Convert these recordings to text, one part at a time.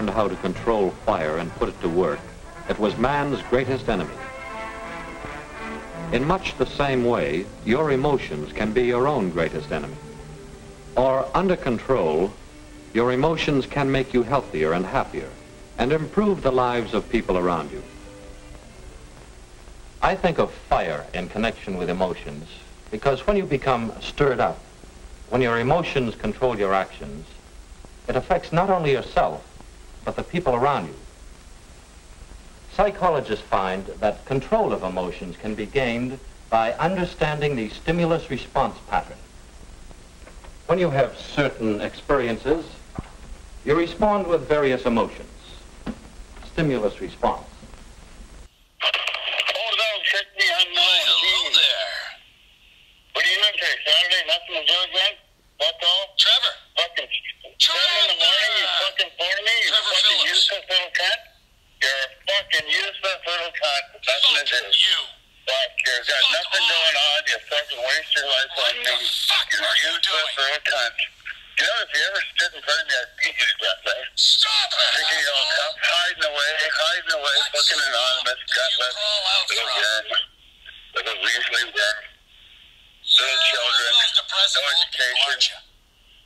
Learned how to control fire and put it to work, it was man's greatest enemy. In much the same way, your emotions can be your own greatest enemy. Or under control, your emotions can make you healthier and happier and improve the lives of people around you. I think of fire in connection with emotions because when you become stirred up, when your emotions control your actions, it affects not only yourself, but the people around you. Psychologists find that control of emotions can be gained by understanding the stimulus-response pattern. When you have certain experiences, you respond with various emotions. Stimulus-response. Saturday, nothing to do again? That's all? Trevor! Fucking Trevor! Seven in the morning, you useless little cunt. You're a fucking useless little cunt. Nothing fuck to do. you. Fuck, you've got fuck nothing on. going on. You fucking waste your life what on me. Fuck you're are you doing? little cunt. You know, if you ever stood in front of me, I'd beat you to death, eh? Stop it! Thinking you're all cunt, hiding away, hiding away, what fucking anonymous, gutless, little from? worm. Little weasley worm. Little children, no education.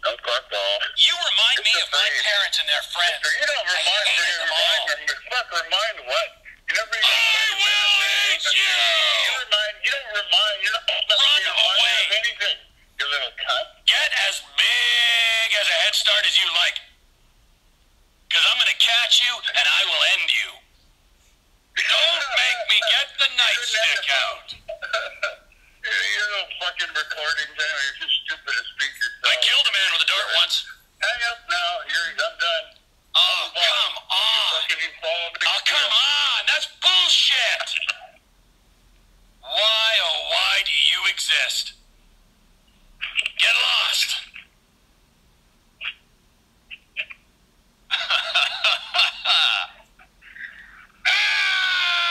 No fuckball. You remind it's me of my parents and their friends. You don't remind me. You remind me. Fuck, remind what? You never even. I will eat you. You remind. You don't remind. You don't Run you away. Of anything. You little cunt. Get as big as a head start as you like. Cause I'm gonna catch you and I will end you. Don't make me get the nightstick out. You're fucking recordings anyway. You're just stupid. I killed a man with a dart once. Hang up now. You're, I'm done. Oh, I'm come on. You fucking, oh, come on. That's bullshit. why, oh, why do you exist? Get lost. ah!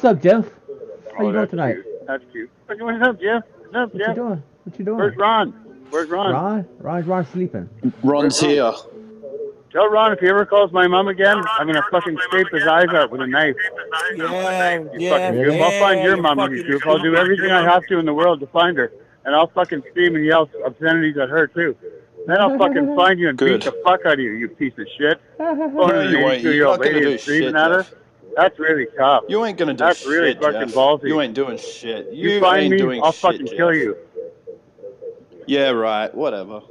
What's up, Jeff? How Oh, you doing tonight? Cute. That's cute. What's up, Jeff? What's up, What Jeff? you doing? What you doing? Where's Ron? Where's Ron? Ron? Ron, Ron sleeping. Ron's here. Tell Ron if he ever calls my mom again, I'm gonna fucking scrape his eyes out with a knife. Yeah, You yeah, fucking goof. I'll find your you mom, fucking you goof. I'll do everything I have to in the world to find her. And I'll fucking scream and yell obscenities at her, too. Then I'll fucking find you and Good. beat the fuck out of you, you piece of shit. No, Phoning you an ain't. You're 82-year-old not gonna lady do and screaming shit, at her. That's really tough. You ain't gonna do That's shit, really fucking Jeff. ballsy. You ain't doing shit. You, You, find ain't me, doing I'll shit, fucking Jeff. kill you. Yeah, right. Whatever.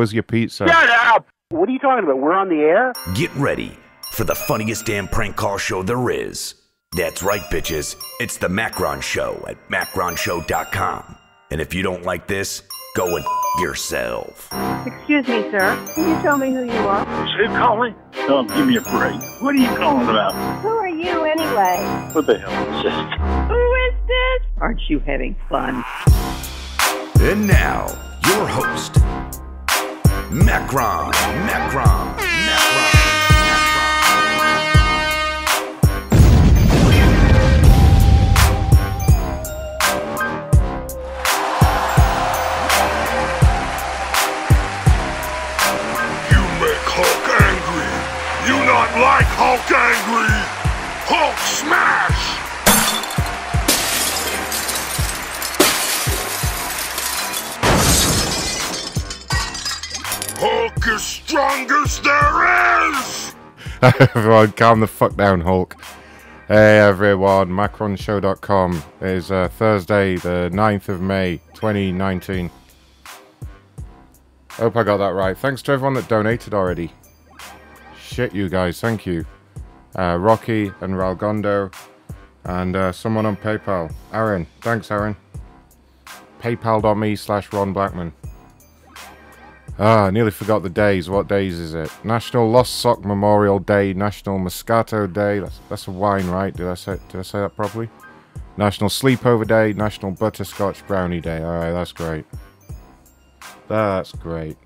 Was your pizza? Shut up! What are you talking about? We're on the air? Get ready for the funniest damn prank call show there is. That's right, bitches. It's the Macron Show at macronshow.com. And if you don't like this, go and f- yourself. Excuse me, sir. Can you tell me who you are? Who calling? Don't give me a break. What are you calling about? Who are you anyway? What the hell is this? Who is this? Aren't you having fun? And now, your host, Macron, Macron, Macron, Macron. You make Hulk angry. You not like Hulk angry! Hulk smash! Hulk is strongest there is! everyone, calm the fuck down, Hulk. Hey everyone, MacronShow.com is uh, Thursday, the 9th of May, 2019. Hope I got that right. Thanks to everyone that donated already. Shit, you guys, thank you. Uh, Rocky and Ralgondo, and uh, someone on PayPal. Aaron, thanks, Aaron. PayPal.me slash Ron Blackman. Ah, I nearly forgot the days. What days is it? National Lost Sock Memorial Day, National Moscato Day. That's, that's a wine, right? Did I say did I say that properly? National Sleepover Day, National Butterscotch Brownie Day. All right, that's great. That's great.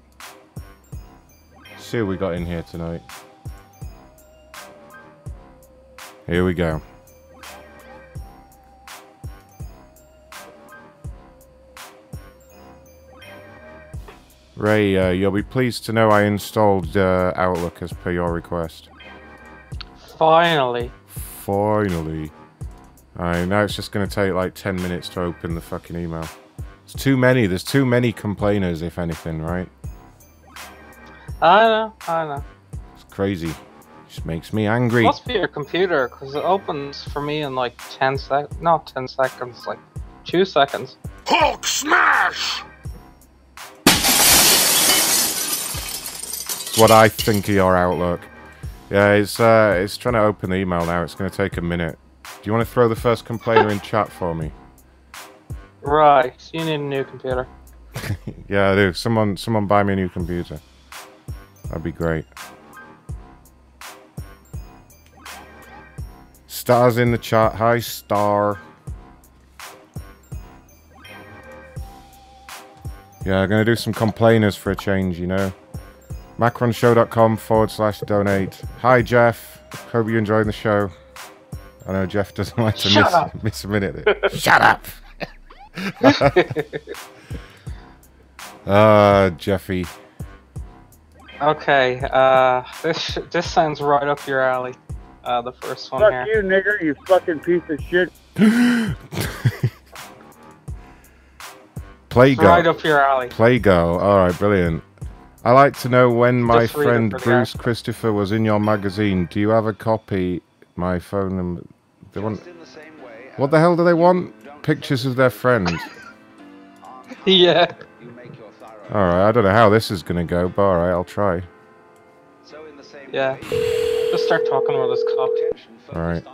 See what we got in here tonight. Here we go. Ray, uh, you'll be pleased to know I installed uh, Outlook as per your request. Finally. Finally. Alright, now it's just going to take like 10 minutes to open the fucking email. It's too many. There's too many complainers, if anything, right? I know, I know. It's crazy. It Just makes me angry. It Must be your computer, because it opens for me in like 10 seconds. Not 10 seconds, like 2 seconds. Hulk smash! What I think of your Outlook. Yeah, it's uh, it's trying to open the email now. It's going to take a minute. Do you want to throw the first complainer in chat for me? Right, so you need a new computer. Yeah, I do. Someone, someone buy me a new computer. That'd be great. Stars in the chat. Hi, Star. Yeah, I'm gonna do some complainers for a change, you know. Macronshow.com forward slash donate. Hi, Jeff. Hope you're enjoying the show. I know Jeff doesn't like to miss, miss a minute. Shut up. Ah, Jeffy. Okay, uh, this this sounds right up your alley. Uh, the first one Fuck here. you, nigger, you fucking piece of shit. Play go. Right up your alley. Play go. All right, brilliant. I like to know when my Just read it friend Bruce article. Christopher was in your magazine. Do you have a copy? My phone number. They want. What the hell do they want? Pictures of their friend. yeah. All right, I don't know how this is gonna go, but all right, I'll try. Yeah. Just start talking about this cop. All right.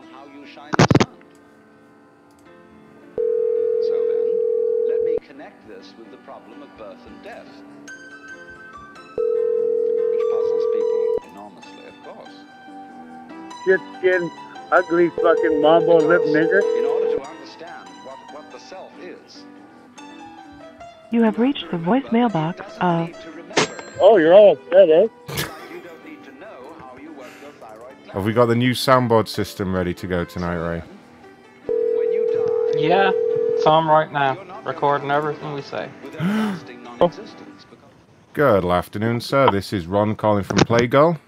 Shit skin, ugly fucking mambo lip nigger. In order to understand what, what the self is, You have reached the voicemail box of Oh, you're all upset, eh? Have we got the new soundboard system ready to go tonight, Ray? Yeah. It's on right now. Recording everything we say. Good afternoon, sir. This is Ron calling from Playgirl.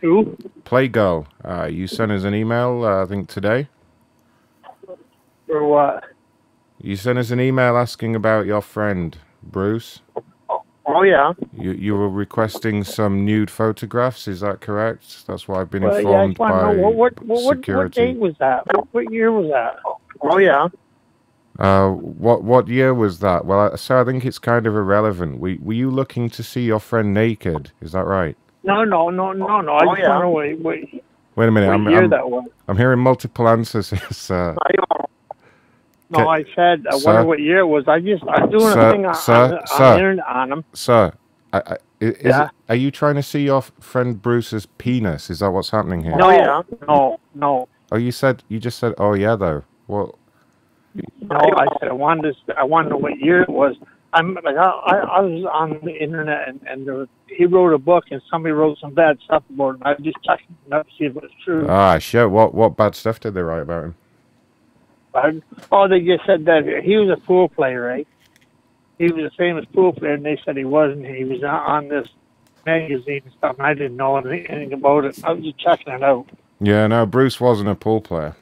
Who? Playgirl. Uh, you sent us an email, uh, I think today. For what? You sent us an email asking about your friend, Bruce. Oh, yeah. You you were requesting some nude photographs, is that correct? That's what I've been Well, informed want by what, what, what, what date was that? What, what year was that? Oh, yeah. Uh, what what year was that? Well, I- so I think it's kind of irrelevant. We, were you looking to see your friend naked? Is that right? No, no, no, no, no. I Oh, just yeah. want to wait. what, what, Wait a minute. what I'm, year I'm, that was. I'm hearing multiple answers here, sir. Uh, I. No, Ca- I said I Sir? wonder what year it was. I just I'm doing Sir, a thing on, sir, on, on sir. the internet on him. Sir, I, I, i- is Yeah? it, are you trying to see your friend Bruce's penis? Is that what's happening here? Oh, no, yeah, no, no, Oh, you said you just said, oh yeah, though. Well, no. I said I wanted to. I wanted to know what year it was. I'm like I, I was on the internet and and there was, he wrote a book and somebody wrote some bad stuff about him. I was just checking it up to see if it was true. ah, sure. What what bad stuff did they write about him? I, oh, they just said that he was a pool player, right? He was a famous pool player, and they said he wasn't. He was on on this magazine and stuff, and I didn't know anything about it. I was just checking it out. Yeah, no, Bruce wasn't a pool player.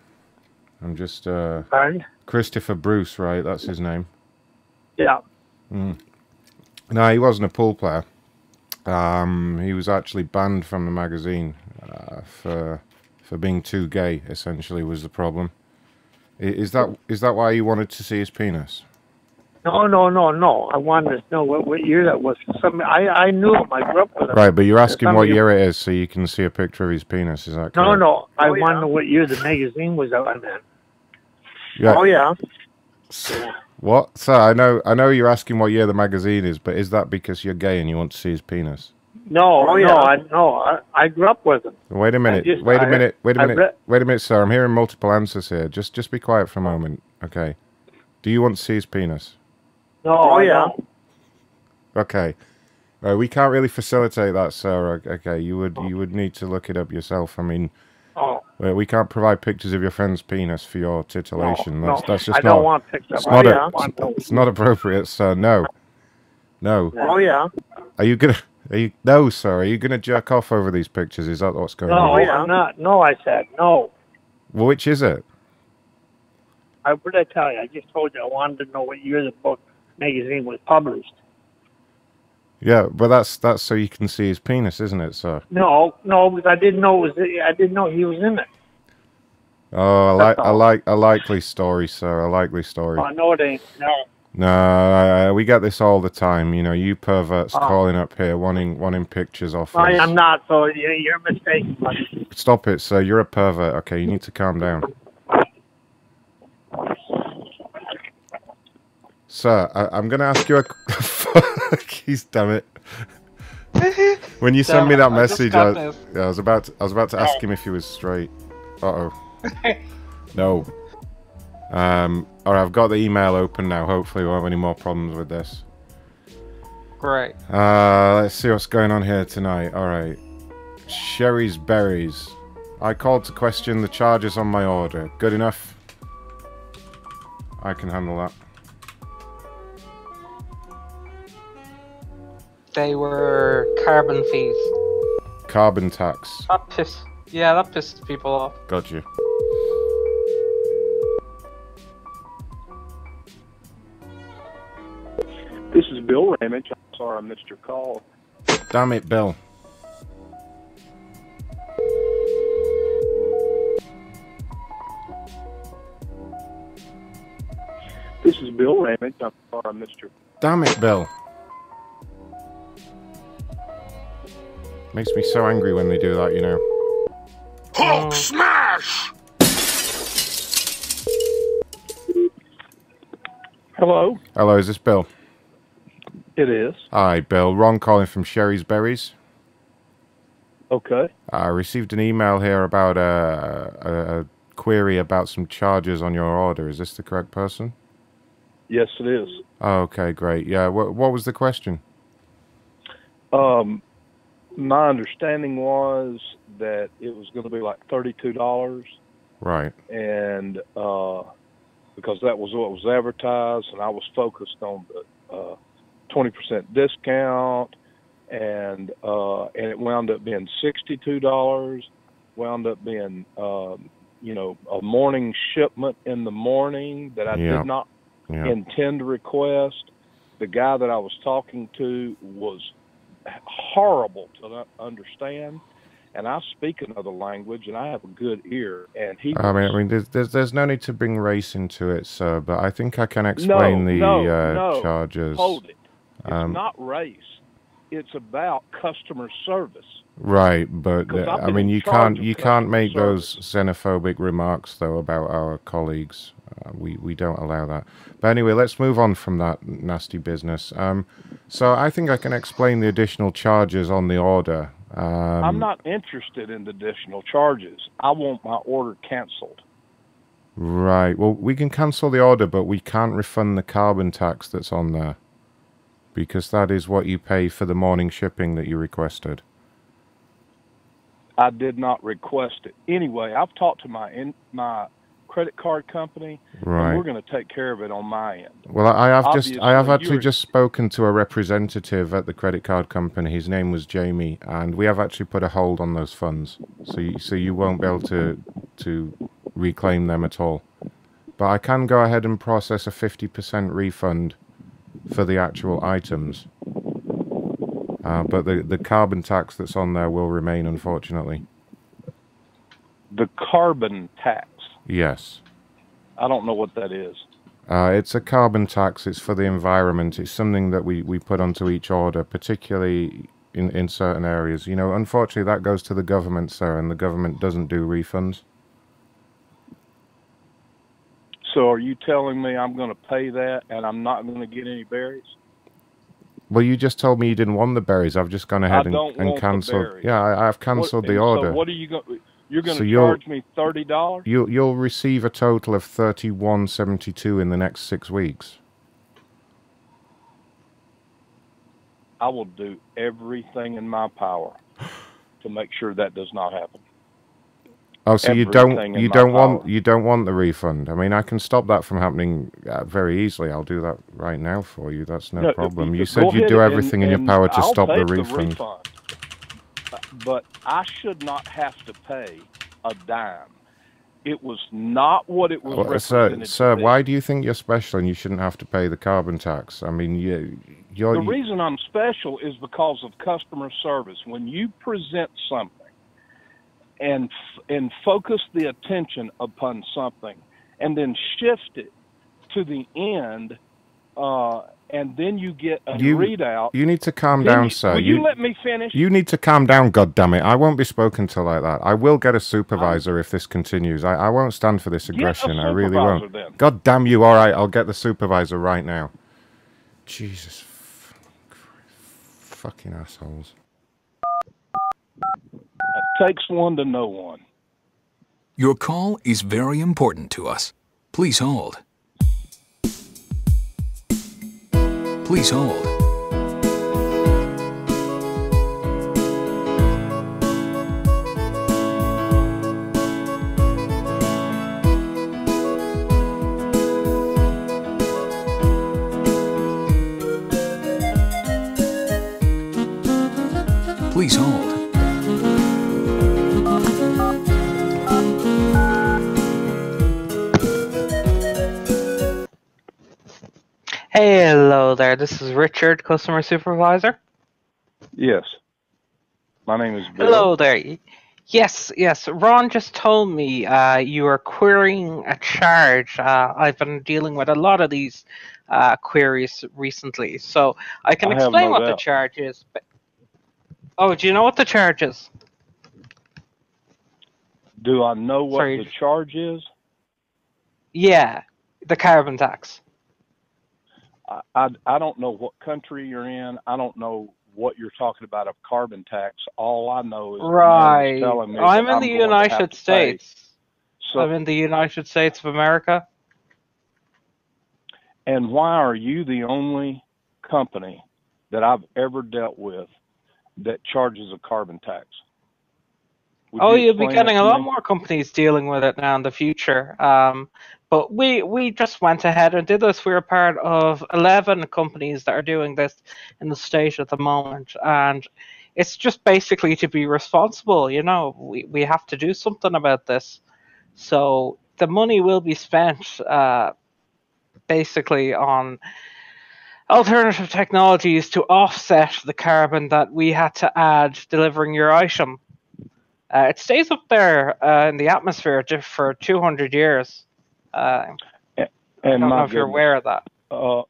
I'm just uh, Pardon? Christopher Bruce, right? That's his name. Yeah. Mm. No, he wasn't a pool player. Um, he was actually banned from the magazine uh, for for being too gay. Essentially, was the problem. Is that is that why you wanted to see his penis? No, no, no, no. I wanted to know what, what year that was. Some I I knew him. I grew up with him. Right, but you're asking what year it is, so you can see a picture of his penis. Is that No, correct? no. I want to know what year the magazine was out. I meant. Yeah. Oh yeah. What? Sir, I know I know you're asking what year the magazine is, but is that because you're gay and you want to see his penis? No, Oh, no, I no. I, I grew up with him. Wait a minute. just- wait a I- minute. Wait a minute. read- wait a minute, sir. I'm hearing multiple answers here. Just just be quiet for a moment, okay? Do you want to see his penis? No, oh yeah. Okay. Uh, we can't really facilitate that, sir. Okay, you would you would need to look it up yourself. I mean, Oh. we can't provide pictures of your friend's penis for your titillation. No, that's no, that's just I not. don't want pictures. It's Oh, not. yeah, a- I want it's not appropriate, sir. No. No. Oh yeah. Are you gonna? Are you? No, sir. Are you gonna jerk off over these pictures? Is that what's going on? No, on? I'm not. No, I said no. Well, which is it? I, what did I tell you? I just told you I wanted to know what year the book magazine was published. Yeah, but that's that's so you can see his penis, isn't it, sir? No, no, because I didn't know it was. I didn't know he was in it. Oh, I like I like a likely story, sir. A likely story. Oh, no, it ain't. No. No, I, I, we get this all the time. You know, you perverts Oh. calling up here, wanting wanting pictures off I us. am not. So you- you're mistaken. buddy. Stop it, sir. You're a pervert. Okay, you need to calm down. Sir, I, I'm going to ask you a. Fuck, he's damn it. When you sent me that I message, I, yeah, I was about to, I was about to ask him if he was straight. Uh oh. No. Um. All right, I've got the email open now. Hopefully, we won't have any more problems with this. Great. Uh, let's see what's going on here tonight. All right. Shari's Berries. I called to question the charges on my order. Good enough? I can handle that. They were carbon fees. Carbon tax. That pissed. Yeah, that pissed people off. Got you. This is Bill Ramage. I'm sorry I missed your call. Damn it, Bill. This is Bill Ramage. I'm sorry I missed your Damn it, Bill. Makes me so angry when they do that, you know. Hulk smash! Hello, Hello, is this Bill? it is. Hi, Bill. Ron calling from Shari's Berries. Okay. I received an email here about a, a, a query about some charges on your order. Is this the correct person? Yes, it is. Oh, okay, great. Yeah, what, what was the question? Um, my understanding was that it was going to be like thirty-two dollars, Right. and uh, because that was what was advertised, and I was focused on the uh, twenty percent discount, and uh, and it wound up being sixty-two dollars. Wound up being, um, you know, a morning shipment in the morning that I Yeah. did not Yeah. intend to request. The guy that I was talking to was horrible to understand, and I speak another language and I have a good ear, and he. I mean, I mean, there's, there's there's no need to bring race into it, sir. But I think I can explain the no, uh, no, charges. Hold it. It's Um, not race. It's about customer service. Right, but uh, I mean, you can't you can't make those xenophobic remarks though about our colleagues. Uh, we we don't allow that. But anyway, let's move on from that nasty business. Um, so I think I can explain the additional charges on the order. Um, I'm not interested in the additional charges. I want my order canceled. Right. Well, we can cancel the order, but we can't refund the carbon tax that's on there because that is what you pay for the morning shipping that you requested. I did not request it. Anyway, I've talked to my in, my credit card company, Right. and we're going to take care of it on my end. Well, I I have just I have actually just spoken to a representative at the credit card company. His name was Jamie, and we have actually put a hold on those funds, so you, so you won't be able to to reclaim them at all. But I can go ahead and process a fifty percent refund for the actual items. Uh, but the the carbon tax that's on there will remain, unfortunately. The carbon tax. Yes. I don't know what that is. Uh, it's a carbon tax. It's for the environment. It's something that we, we put onto each order, particularly in, in certain areas. You know, unfortunately, that goes to the government, sir, and the government doesn't do refunds. So are you telling me I'm going to pay that and I'm not going to get any berries? Well, you just told me you didn't want the berries. I've just gone ahead and, and cancelled. Yeah, I, I've What- cancelled the order. So what are you going? You're going So to you'll- charge me thirty dollars? You'll you'll receive a total of thirty one seventy two in the next six weeks. I will do everything in my power to make sure that does not happen. Oh, so you don't you don't want you don't want the refund? I mean, I can stop that from happening uh, very easily. I'll do that right now for you. That's no, No, problem. You said you'd do and- everything in your power to I'll stop the take refund. But I should not have to pay a dime. It was not what it was Well, sir, sir, why do you think you're special and you shouldn't have to pay the carbon tax? I mean, you, you're The reason I'm special is because of customer service. When you present something and and focus the attention upon something, and then shift it to the end, uh, and then you get a you, readout. you need to calm then down, you- sir. Will you, let me finish? You need to calm down, God damn it! I won't be spoken to like that. I will get a supervisor if this continues. I, I won't stand for this Get a aggression. I really won't. then. God damn you! All right, I'll get the supervisor right now. Jesus, fucking assholes. It takes one to know one. Your call is very important to us. Please hold. Please hold. Please hold. Hello there, this is Richard, customer supervisor. Yes. My name is Bill. Hello there. Yes, yes. Ron just told me uh, you are querying a charge. Uh, I've been dealing with a lot of these uh, queries recently, so I can I explain no what the charge is. But... Oh, do you know what the charge is? Do I know what Sorry. the charge is? Yeah, the carbon tax. I, I, don't know what country you're in. I don't know what you're talking about of carbon tax. All I know is the Right. telling me oh, I'm in the going to United. States. So, I'm in the United States of America. and why are you the only company that I've ever dealt with that charges a carbon tax? Would oh, you you'll be getting a lot more companies dealing with it now in the future. Um, but we we just went ahead and did this. We're part of eleven companies that are doing this in the state at the moment, and it's just basically to be responsible. You know, we we have to do something about this. So the money will be spent uh, basically on alternative technologies to offset the carbon that we had to add delivering your item. Uh, it stays up there uh, in the atmosphere for 200 years. Uh, I don't know if you're aware of that. Uh,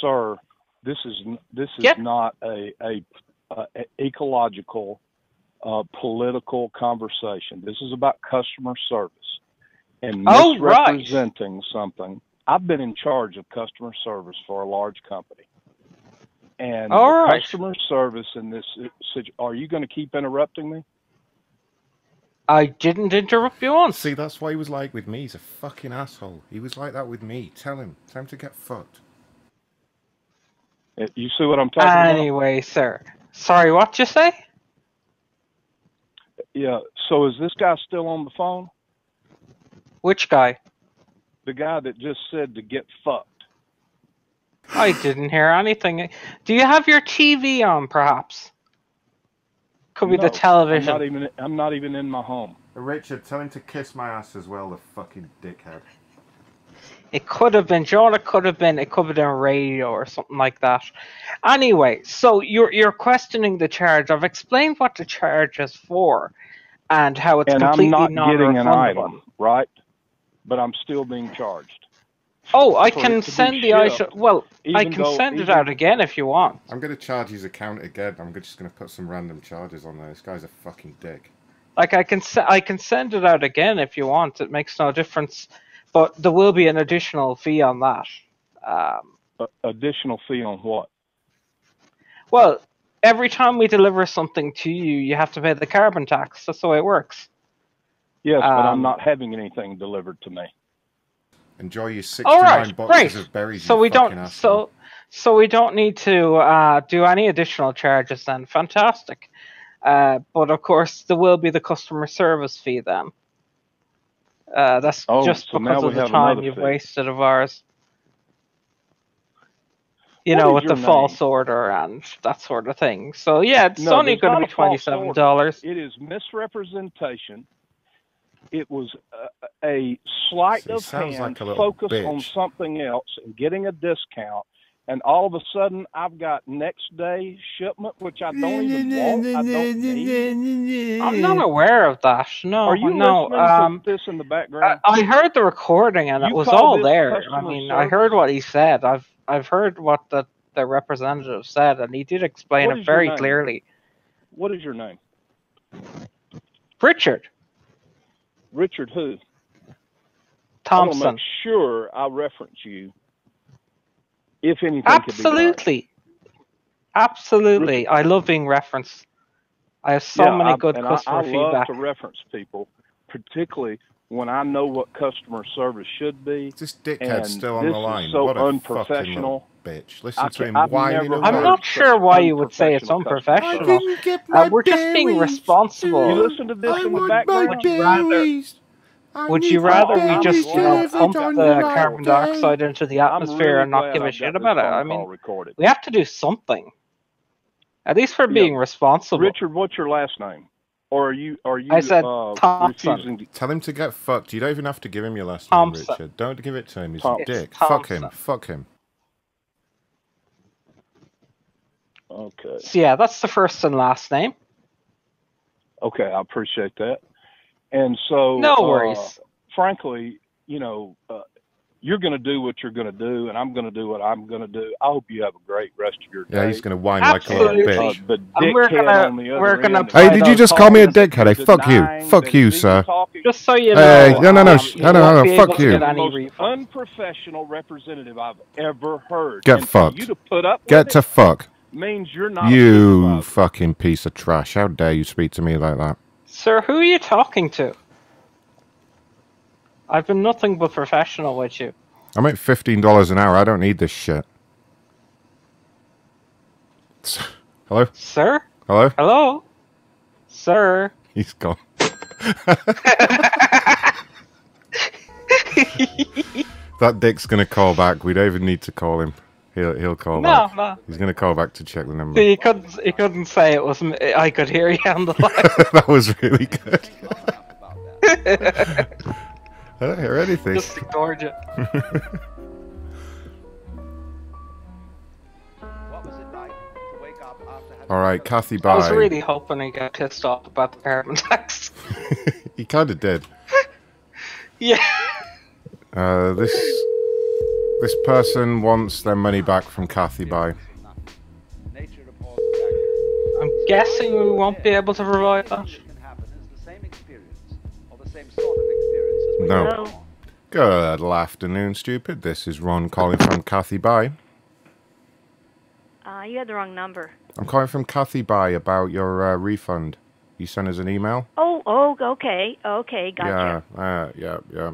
sir, this is this is not a a, a ecological uh, political conversation. This is about customer service and Oh, right. misrepresenting something. I've been in charge of customer service for a large company, and right. customer service in this Are you going to keep interrupting me? I didn't interrupt you once. See, that's why he was like with me. He's a fucking asshole. He was like that with me. Tell him. Time to get fucked. Uh, You see what I'm talking about? Anyway, sir. Sorry, what you say? Yeah. So is this guy still on the phone? Which guy? The guy that just said to get fucked. I didn't hear anything. Do you have your TV on, perhaps? Could be No, the television. I'm not even. I'm not even in my home. Richard, tell him to kiss my ass as well, the fucking dickhead. It could have been, John. It could have been. It could have been radio or something like that. Anyway, so you're you're questioning the charge. I've explained what the charge is for, and how it's and I'm completely not getting an non-refundable. item, right? But I'm still being charged. Oh, I can it to be send the shipped, item. Well, I can though- send it out again if you want. I'm going to charge his account again. I'm just going to put some random charges on there. This guy's a fucking dick. Like I can se- I can send it out again if you want. It makes no difference, but there will be an additional fee on that. Um, A- additional fee on what? well, every time we deliver something to you, you have to pay the carbon tax. That's the way it works. Yes, but I'm Um, not having anything delivered to me. Enjoy your 69 All right, boxes great. of berries. So you we don't. asshole. So so we don't need to uh, do any additional charges then. Fantastic. Uh, but of course, there will be the customer service fee then. Uh, that's Oh, just so because of the time you've fee. wasted of ours. You What know, with the your false order and that sort of thing. So yeah, it's No, only going to be twenty-seven dollars. It is misrepresentation. It was a, a sleight So of hand, like a little focus on something else and getting a discount. And all of a sudden, I've got next day shipment, which I don't even want. I don't need. I'm not aware of that. No, Are you no. listening Um, to this in the I, background? I heard the recording and it was all there. I customer mean, I heard what he said. I've I've heard what the the representative said, and he did explain What it is your very clearly. What is your name? Richard Richard who? Thompson. I Thompson. make sure I reference you. If anything could be done. Absolutely, absolutely. I love being referenced. I have so Yeah, many I- good and customer I, I feedback. love to reference people, particularly when I know what customer service should be. This dickhead's still on the line. So what a unprofessional. fucking little bitch. Listen I to him I've whining never away. I'm heard not sure why you would say it's unprofessional customer unprofessional. service. Uh, we're just being responsible. You listen to this in the background. Would you rather? Would you rather we just you know pump the carbon dioxide into the atmosphere really and not give a I've shit about it? I mean, recorded. we have to do something. At least for being responsible. Richard, what's your last name? Or are you are you I said uh, Thompson. refusing to Tell him to get fucked. You don't even have to give him your last name, Thompson. Richard. Don't give it to him. He's Tom- a dick. Fuck him. Fuck him. Okay. So yeah, that's the first and last name. Okay, I appreciate that. And so, No uh, worries. frankly, you know, uh, you're going to do what you're going to do, and I'm going to do what I'm going to do. I hope you have a great rest of your day. Yeah, he's going to whine like a little Absolutely. bitch. Uh, the And we're dickhead gonna- on the other we're gonna end Hey, did you just call me a dickhead? Hey, fuck you. Fuck you, sir. talking- Just so you know, Hey, no, no, no, um, sh- no, no, won't no, fuck you. get the any most unprofessional representative I've ever heard. Get and fucked. You to put up Get to fuck. means you're not. You fucking piece of trash. How dare you speak to me like that? Sir, who are you talking to? I've been nothing but professional with you. I make $15 an hour. I don't need this shit. Hello? Sir? Hello? Hello? Sir? He's gone. that dick's gonna call back. We don't even need to call him. He'll he'll call No, back. no. He's gonna call back to check the number. He couldn't. He couldn't say it was. I could hear you on the line. that was really good. I don't hear anything. Just ignored you. All right, CathyBuy. I was really hoping he got pissed off about the carbon tax. he kind of did. yeah. Uh, this this person wants their money back from CathyBuy. I'm guessing we won't be able to provide that. No. Good afternoon, stupid. This is Ron calling from CathyBuy. Uh, you had the wrong number. I'm calling from CathyBuy about your uh, refund. You sent us an email. Oh, oh, okay, okay, gotcha. Yeah, uh, yeah, yeah.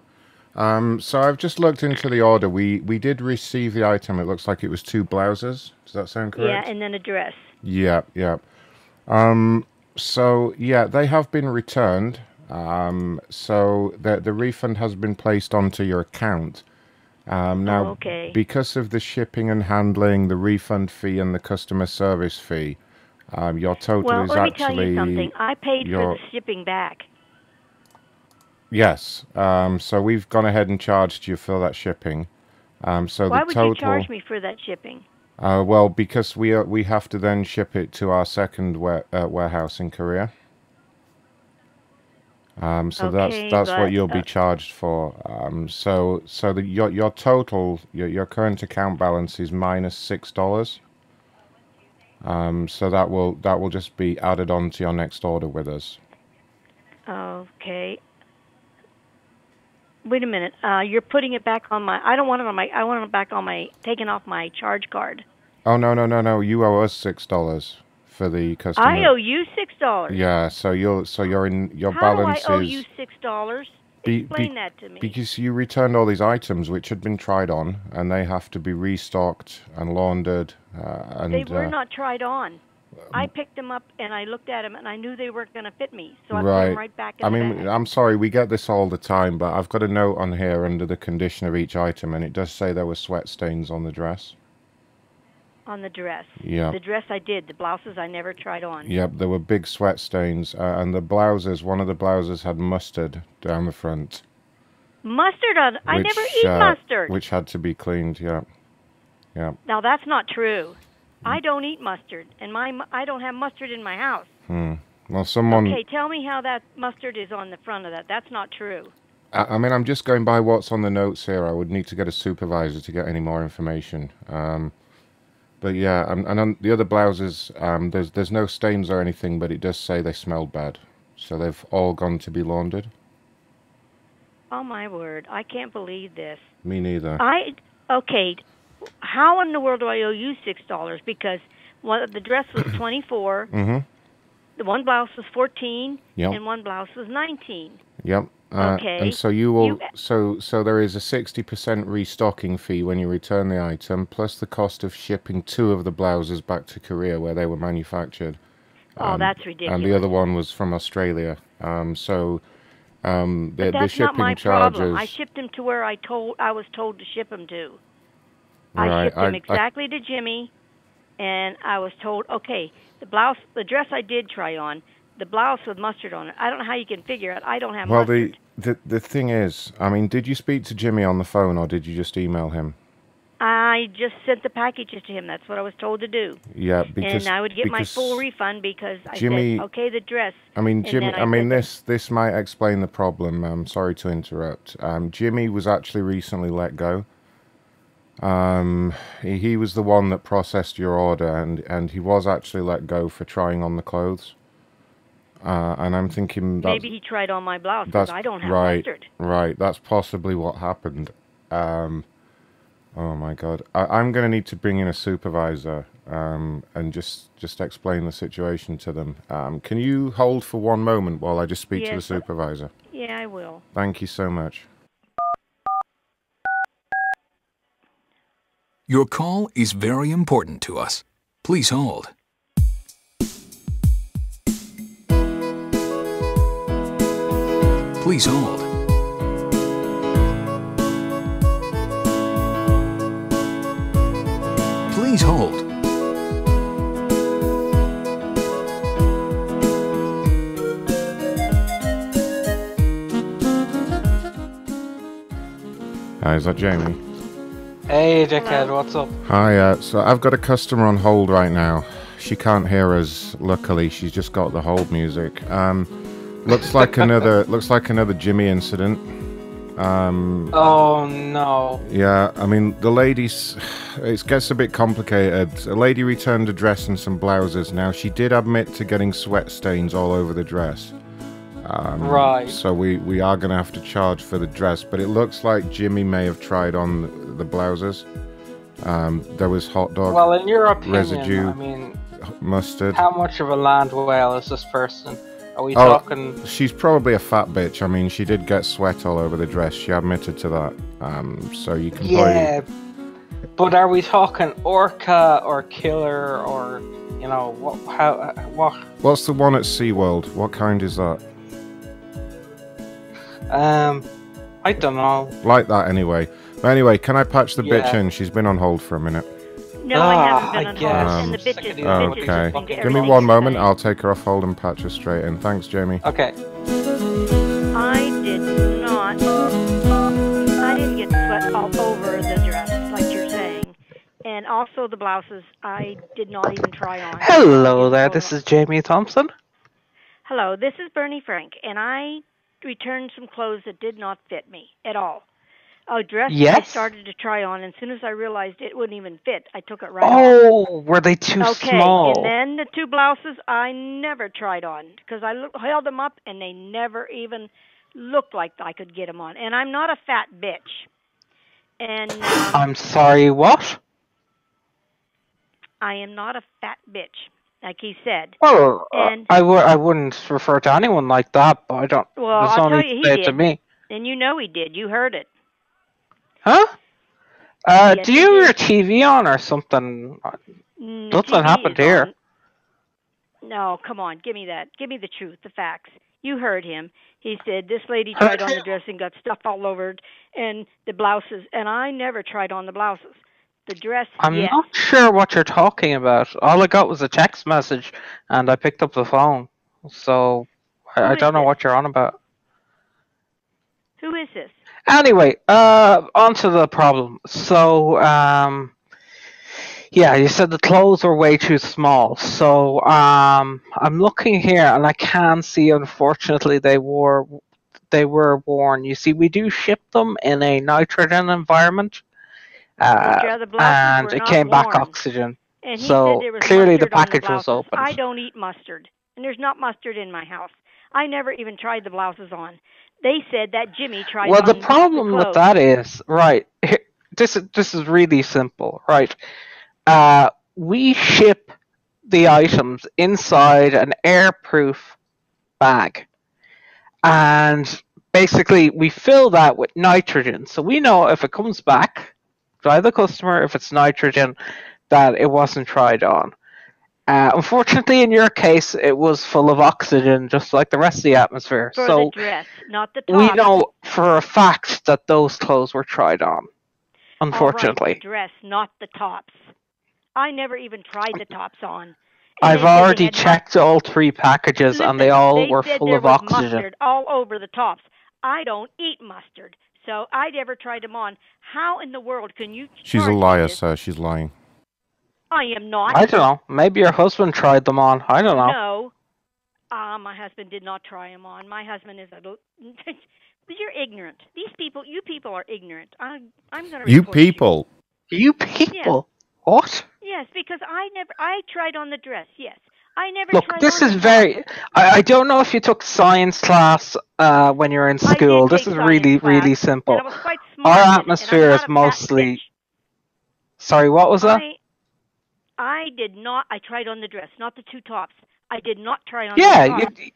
Um, so I've just looked into the order. We we did receive the item. It looks like it was two blouses. Does that sound correct? Yeah, and then a dress. Yeah, yeah. Um, so yeah, they have been returned. Um, so the the refund has been placed onto your account. Um, now, Oh, okay. because of the shipping and handling, the refund fee, and the customer service fee, um, your total well, is let me actually tell you something. I paid your- for the shipping back. yes. Um, so we've gone ahead and charged you for that shipping. Um, so Why the would total. you charge me for that shipping? Uh, well, because we are, we have to then ship it to our second ware, uh, warehouse in Korea. Um, so Okay, that's that's what you'll be uh, charged for. Um, so so the, your your total your your current account balance is minus six dollars. Um, so that will that will just be added on to your next order with us. Okay. Wait a minute. Uh, you're putting it back on my. I don't want it on my. I want it back on my. Taken off my charge card. Oh no no no no! You owe us six dollars for the customer. I owe you six dollars. Yeah, so you're so you're in your How do I owe is you six dollars? Explain be- that to me. Because you returned all these items which had been tried on, and they have to be restocked and laundered. Uh, and they were uh, not tried on. I picked them up and I looked at them and I knew they weren't going to fit me, so I put them right back in I mean, bag. I'm sorry, we get this all the time, but I've got a note on here under the condition of each item, and it does say there were sweat stains on the dress. On the dress. Yeah. The dress I did. The blouses I never tried on. Yep, there were big sweat stains, uh, and the blouses. One of the blouses had mustard down the front. Mustard on. I never eat uh, mustard. Which had to be cleaned. Yeah, yeah. Now that's not true. I don't eat mustard, and my I don't have mustard in my house. Hmm. Well, someone. Okay, tell me how that mustard is on the front of that. That's not true. I, I mean, I'm just going by what's on the notes here. I would need to get a supervisor to get any more information. Um, but yeah, and, and on the other blouses, um, there's there's no stains or anything, but it does say they smelled bad, so they've all gone to be laundered. Oh my word! I can't believe this. Me neither. I okay. How in the world do I owe you six dollars? Because one the dress was twenty four, Mm-hmm. the one blouse was fourteen, Yep. and one blouse was nineteen. Yep. Uh, Okay. And so you will. You- So so there is a sixty percent restocking fee when you return the item, plus the cost of shipping two of the blouses back to Korea where they were manufactured. Oh, Um, that's ridiculous. And the other one was from Australia. Um, so um, the, But the that's shipping not my charges. problem. I shipped them to where I told I was told to ship them to. I shipped I- I- exactly to Jimmy, and I was told, okay, the blouse, the dress I did try on, the blouse with mustard on it. I don't know how you can figure it. I don't have well, mustard. the, the the thing is, I mean, did you speak to Jimmy on the phone or did you just email him? I just sent the packages to him. That's what I was told to do. Yeah, because and I would get my full refund because I Jimmy- said, okay, the dress. I mean, Jimmy. then I, mean, this this might explain the problem. I'm sorry to interrupt. Um, Jimmy was actually recently let go. Um, he, he was the one that processed your order, and and he was actually let go for trying on the clothes. Uh, and I'm thinking that Maybe he tried on my blouse because that's I don't have right, mustard. right. That's possibly what happened. Um, oh my God, I, I'm going to need to bring in a supervisor um, and just just explain the situation to them. Um, can you hold for one moment while I just speak to the Yes, but- supervisor? Yeah, I will. Thank you so much. Your call is very important to us. Please hold. Please hold. Please hold. Hi, is that Jamie? Hey, dickhead, what's up? Hi, uh, so I've got a customer on hold right now. She can't hear us. Luckily, she's just got the hold music. Um, looks like another looks like another Jimmy incident. Um, Oh no. yeah, I mean the ladies. It gets a bit complicated. A lady returned a dress and some blouses. Now she did admit to getting sweat stains all over the dress. Um, Right. So we we are going to have to charge for the dress, but it looks like Jimmy may have tried on the, the blouses. Um, there was hot dog Well, in your opinion, residue, I mean, mustard. how much of a land whale is this person? Are we Oh, talking? she's probably a fat bitch. I mean, she did get sweat all over the dress. She admitted to that. Um, so you can Yeah, but are we talking orca or killer or you know what? How? What? What's the one at SeaWorld? What kind is that? Um, I don't know. Like that anyway. But anyway, can I patch the bitch in? She's been on hold for a minute. No, I Ah, haven't been I on guess. hold. And the bitches, the bitches Um, okay. listening to Give me one moment. I'll take her off hold and patch her straight in. Thanks, Jamie. Okay. I did not. I didn't get sweat all over the dress, like you're saying. And also the blouses, I did not even try on. Hello there, this is Jamie Thompson. Hello, this is Bernie Frank, and I returned some clothes that did not fit me at all. A dress I started to try on, and as soon as I realized it wouldn't even fit, I took it right off. Oh, were they too okay, small? and then the two blouses I never tried on because I held them up and they never even looked like I could get them on. And I'm not a fat bitch. And um, I'm sorry, what? I am not a fat bitch, like he said. Well, uh, And- I w- I wouldn't refer to anyone like that, but I don't. Well, I'll tell you, he did. to me. And you know he did. You heard it. Huh? Uh, Yes, do you have your TV on or something? Mm, Nothing happened here. on. No, come on, give me that. Give me the truth, the facts. You heard him. He said this lady tried on the dress and got stuff all over it, and the blouses. And I never tried on the blouses. The dress, I'm yes. not sure what you're talking about. All I got was a text message, and I picked up the phone. So I, I don't know this? what you're on about. Who is this? Anyway, uh, on to the problem. So, um, yeah, you said the clothes were way too small. So, um, I'm looking here, and I can see, unfortunately, they were they were worn. You see, we do ship them in a nitrogen environment, uh, and it came back oxygen. So was clearly, the package was blouses. open. I don't eat mustard, and there's not mustard in my house. I never even tried the blouses on. They said that Jimmy tried Well, on the problem with that is right. This is this is really simple, right? Uh, we ship the items inside an airproof bag, and basically we fill that with nitrogen. So we know if it comes back by the customer, if it's nitrogen, that it wasn't tried on. Uh, unfortunately, in your case, it was full of oxygen, just like the rest of the atmosphere. for so the dress, not the top. we know for a fact that those clothes were tried on. All right, Unfortunately, the dress, not the tops. I never even tried the tops on. And I've they said they already checked all three packages, and they all they were said full there of was oxygen. Mustard all over the tops. I don't eat mustard, so I never tried them on. How in the world can you? She's a liar, this? sir. She's lying. I am not. I don't know. Maybe your husband tried them on. I don't know. No. Ah, my husband did not try them on. My husband is a. You're ignorant. These people, you people are ignorant. I'm, I'm going to. You people. You people. What? Yes, because I never. I tried on the dress. Yes, I never. Look, tried this on is the very. top. I, I don't know if you took science class uh, when you were in I did school. This take is really, class, really simple. and I was quite smart Our in and I'm atmosphere not is a mostly. Sorry, what was that? I, I did not. I tried on the dress, not the two tops. I did not try on. Yeah, the tops. you,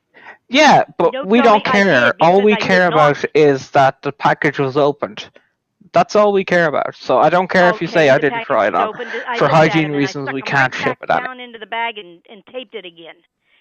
yeah, but Don't we don't care. All we I care not. about is that the package was opened. That's all we care about. So I don't care if you say I didn't try it on. opened. For looked at 'em hygiene reasons, we can't ship it on. down into the bag and, and taped it again.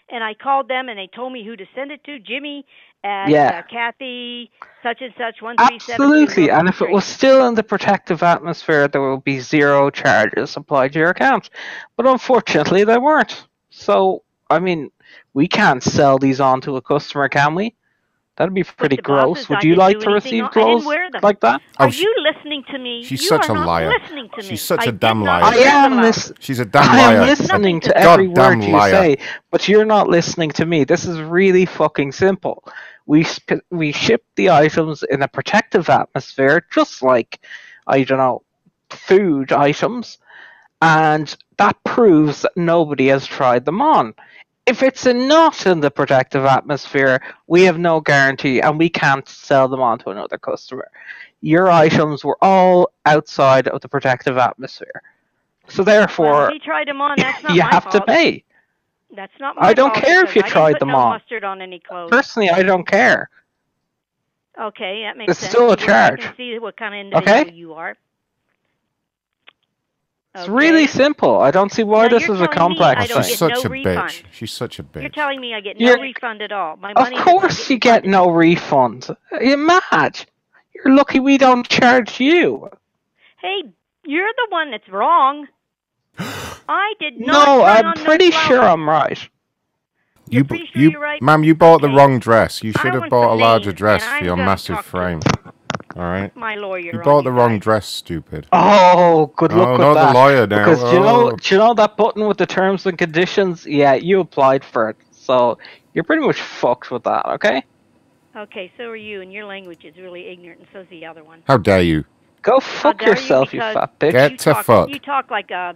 And I called them and they told me who to send it to. Jimmy at Yeah. uh, Kathy such and such one three seven. Absolutely, and if it was still in the protective atmosphere, there will be zero charges applied to your account. But unfortunately, they weren't. So, I mean, we can't sell these on to a customer, can we? That'd be pretty gross. Would you like to receive on- I clothes wear them. like that? Oh, are Oh, she- you listening to me? She's you such are a not liar. Listening to me. She's such I a did damn liar. I am them. lis- She's a damn I am listening to every Goddamn word you liar. say, but you're not listening to me. This is really fucking simple. We sp- we ship the items in a protective atmosphere, just like I don't know, food items, and that proves that nobody has tried them on. If it's not in the protective atmosphere, we have no guarantee, and we can't sell them on to another customer. Your items were all outside of the protective atmosphere. So therefore, he tried them on. You have to pay. That's not my I don't fault care if you I tried them no on. mustard on any clothes. Personally, I don't care. Okay, that makes It's sense. still a You- I can charge. see what kind of individual Okay? you are. It's really simple. I don't see why Now, this is a complex I thing. She's such no a refund. bitch. She's such a bitch. You're telling me I get no You're- refund at all. My Of money does not course get you get no refund. Are you mad? You're lucky we don't charge you. Hey, you're the one that's wrong. I did not. No, I'm on no pretty sure I'm right. You, b- you, ma'am, you bought the wrong dress. You should have bought a larger dress for your massive talk to frame. All right. My lawyer. You bought the wrong dress, stupid. Oh, good oh, luck Oh, with not that. the lawyer now. Because do you know, Oh. do you know that button with the terms and conditions? Yeah, you applied for it, so you're pretty much fucked with that. Okay. Okay, so are you, and your language is really ignorant, and so's the other one. How dare you? Go fuck yourself, you, because fat bitch. Get you to talk, fuck. You talk like a.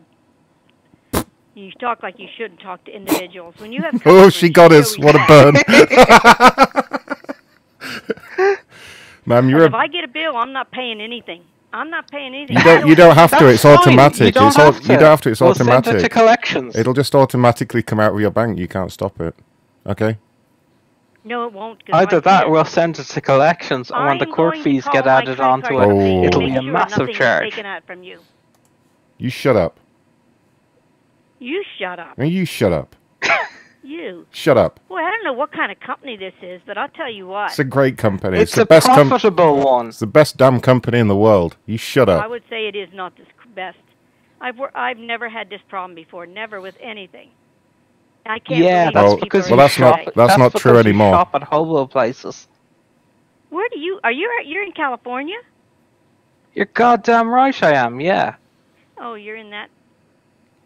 You talk like you shouldn't talk to individuals. When you have Oh, she got us. What a burn. Ma'am, you're if a, I get a bill, I'm not paying anything. I'm not paying anything. you don't you don't have to. It's fine. automatic. You don't it's au- have you to. don't have to. It's We'll send it to collections. It'll just automatically come out of your bank. You can't stop it. Okay. No, it won't. Either my that, or we'll send it to collections, and when the court fees get added onto it, company and it'll be a massive nothing charge. taken out from you. You shut up. You shut up. And you shut up. You. Shut up. Well, I don't know what kind of company this is, but I'll tell you what. It's a great company. It's the a best com- profitable one. It's the best damn company in the world. You shut up. I would say it is not the best. I've wor- I've never had this problem before, never with anything. I can't Yeah, believe that's Well, people because are you well, that's this not- way. that's not true you anymore. Shop at hobo places. Where do you are you you're in California? You're goddamn right, I am. Yeah. Oh, you're in that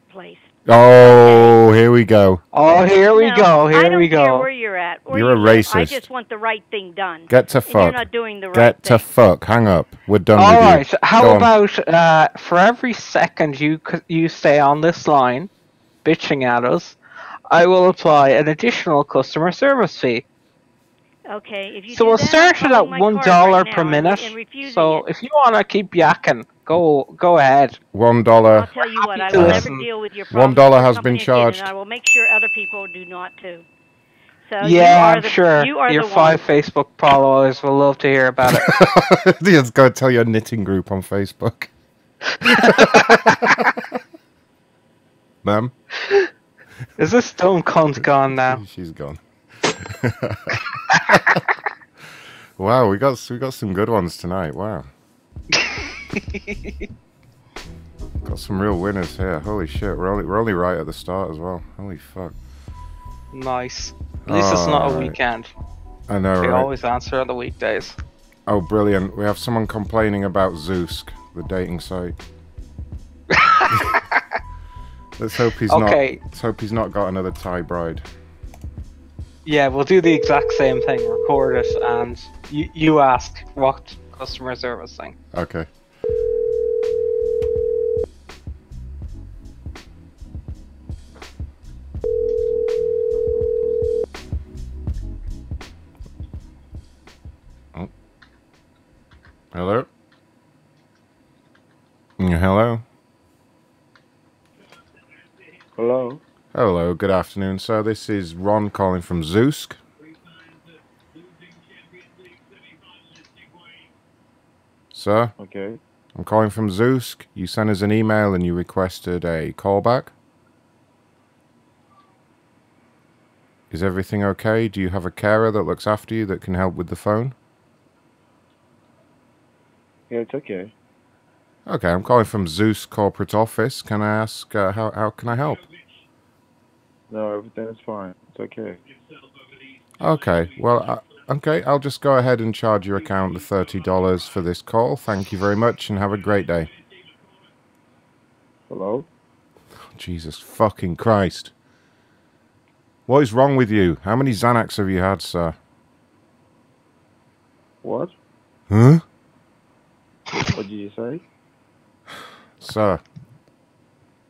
place. Oh, here we go. Oh, here we No, go. I Here don't we care go. where you're at. Where You're a you live. I racist. just want the right thing done. Get to And fuck. You're not doing the right Get thing. to fuck. Hang up. We're done All with you. right. How Go about uh, for every second you you stay on this line, bitching at us, I will apply an additional customer service fee. Okay, if you So we'll that, start it at one right per minute. So it. if you want to keep yakking, go go ahead. One I'll tell you what, I will never deal with your One problems dollar with your has been company again, charged. and I will make sure other people do not too. So you yeah, are I'm the, sure you are your the five Facebook followers will love to hear about it. Just go tell your knitting group on Facebook. Ma'am, Is this stone cunt gone now? she's gone. wow, we got we got some good ones tonight. Wow, got some real winners here. Holy shit, we're only we're only right at the start as well. Holy fuck. Nice. At least it's not a weekend. I know, They right? always answer on the weekdays. Oh, brilliant. We have someone complaining about Zoosk, the dating site. let's hope he's Okay. not. Let's hope he's not got another Thai bride. Yeah, we'll do the exact same thing. Record it, and you you ask what customer service thing. Okay. Hello? Mm, Hello? Hello. Hello, good afternoon, sir. This is Ron calling from Zoosk. Sir? Okay. I'm calling from Zoosk. You sent us an email and you requested a callback. Is everything okay? Do you have a carer that looks after you that can help with the phone? Yeah, it's okay. Okay, I'm calling from Zoosk corporate office. Can I ask uh, how how can I help? No, everything's fine. It's okay. Okay, well, uh, okay, I'll just go ahead and charge your account the thirty dollars for this call. Thank you very much, and have a great day. Hello. Jesus fucking Christ! What is wrong with you? How many Xanax have you had, sir? What? Huh? What did you say? Sir,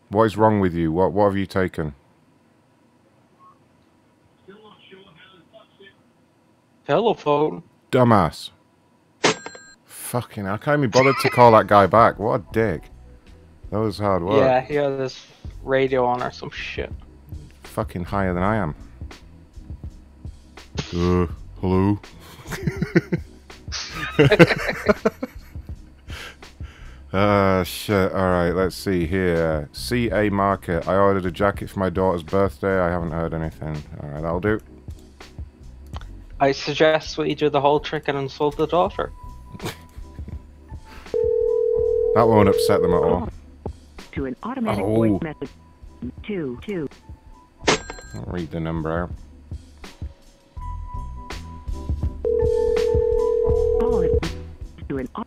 what is wrong with you? What what have you taken? Telephone. Dumbass. Fucking, I can't even bother to call that guy back. What a dick. That was hard work. Yeah, he had this radio on or some shit. Fucking higher than I am. Uh, hello? Uh, shit. All right, let's see here. CA Market. I ordered a jacket for my daughter's birthday. I haven't heard anything. All right, that'll do. I suggest we do the whole trick and insult the daughter. That won't upset them at all. To an automatic Oh. voice message. Two, two. I'll read the number out. Call it to an au-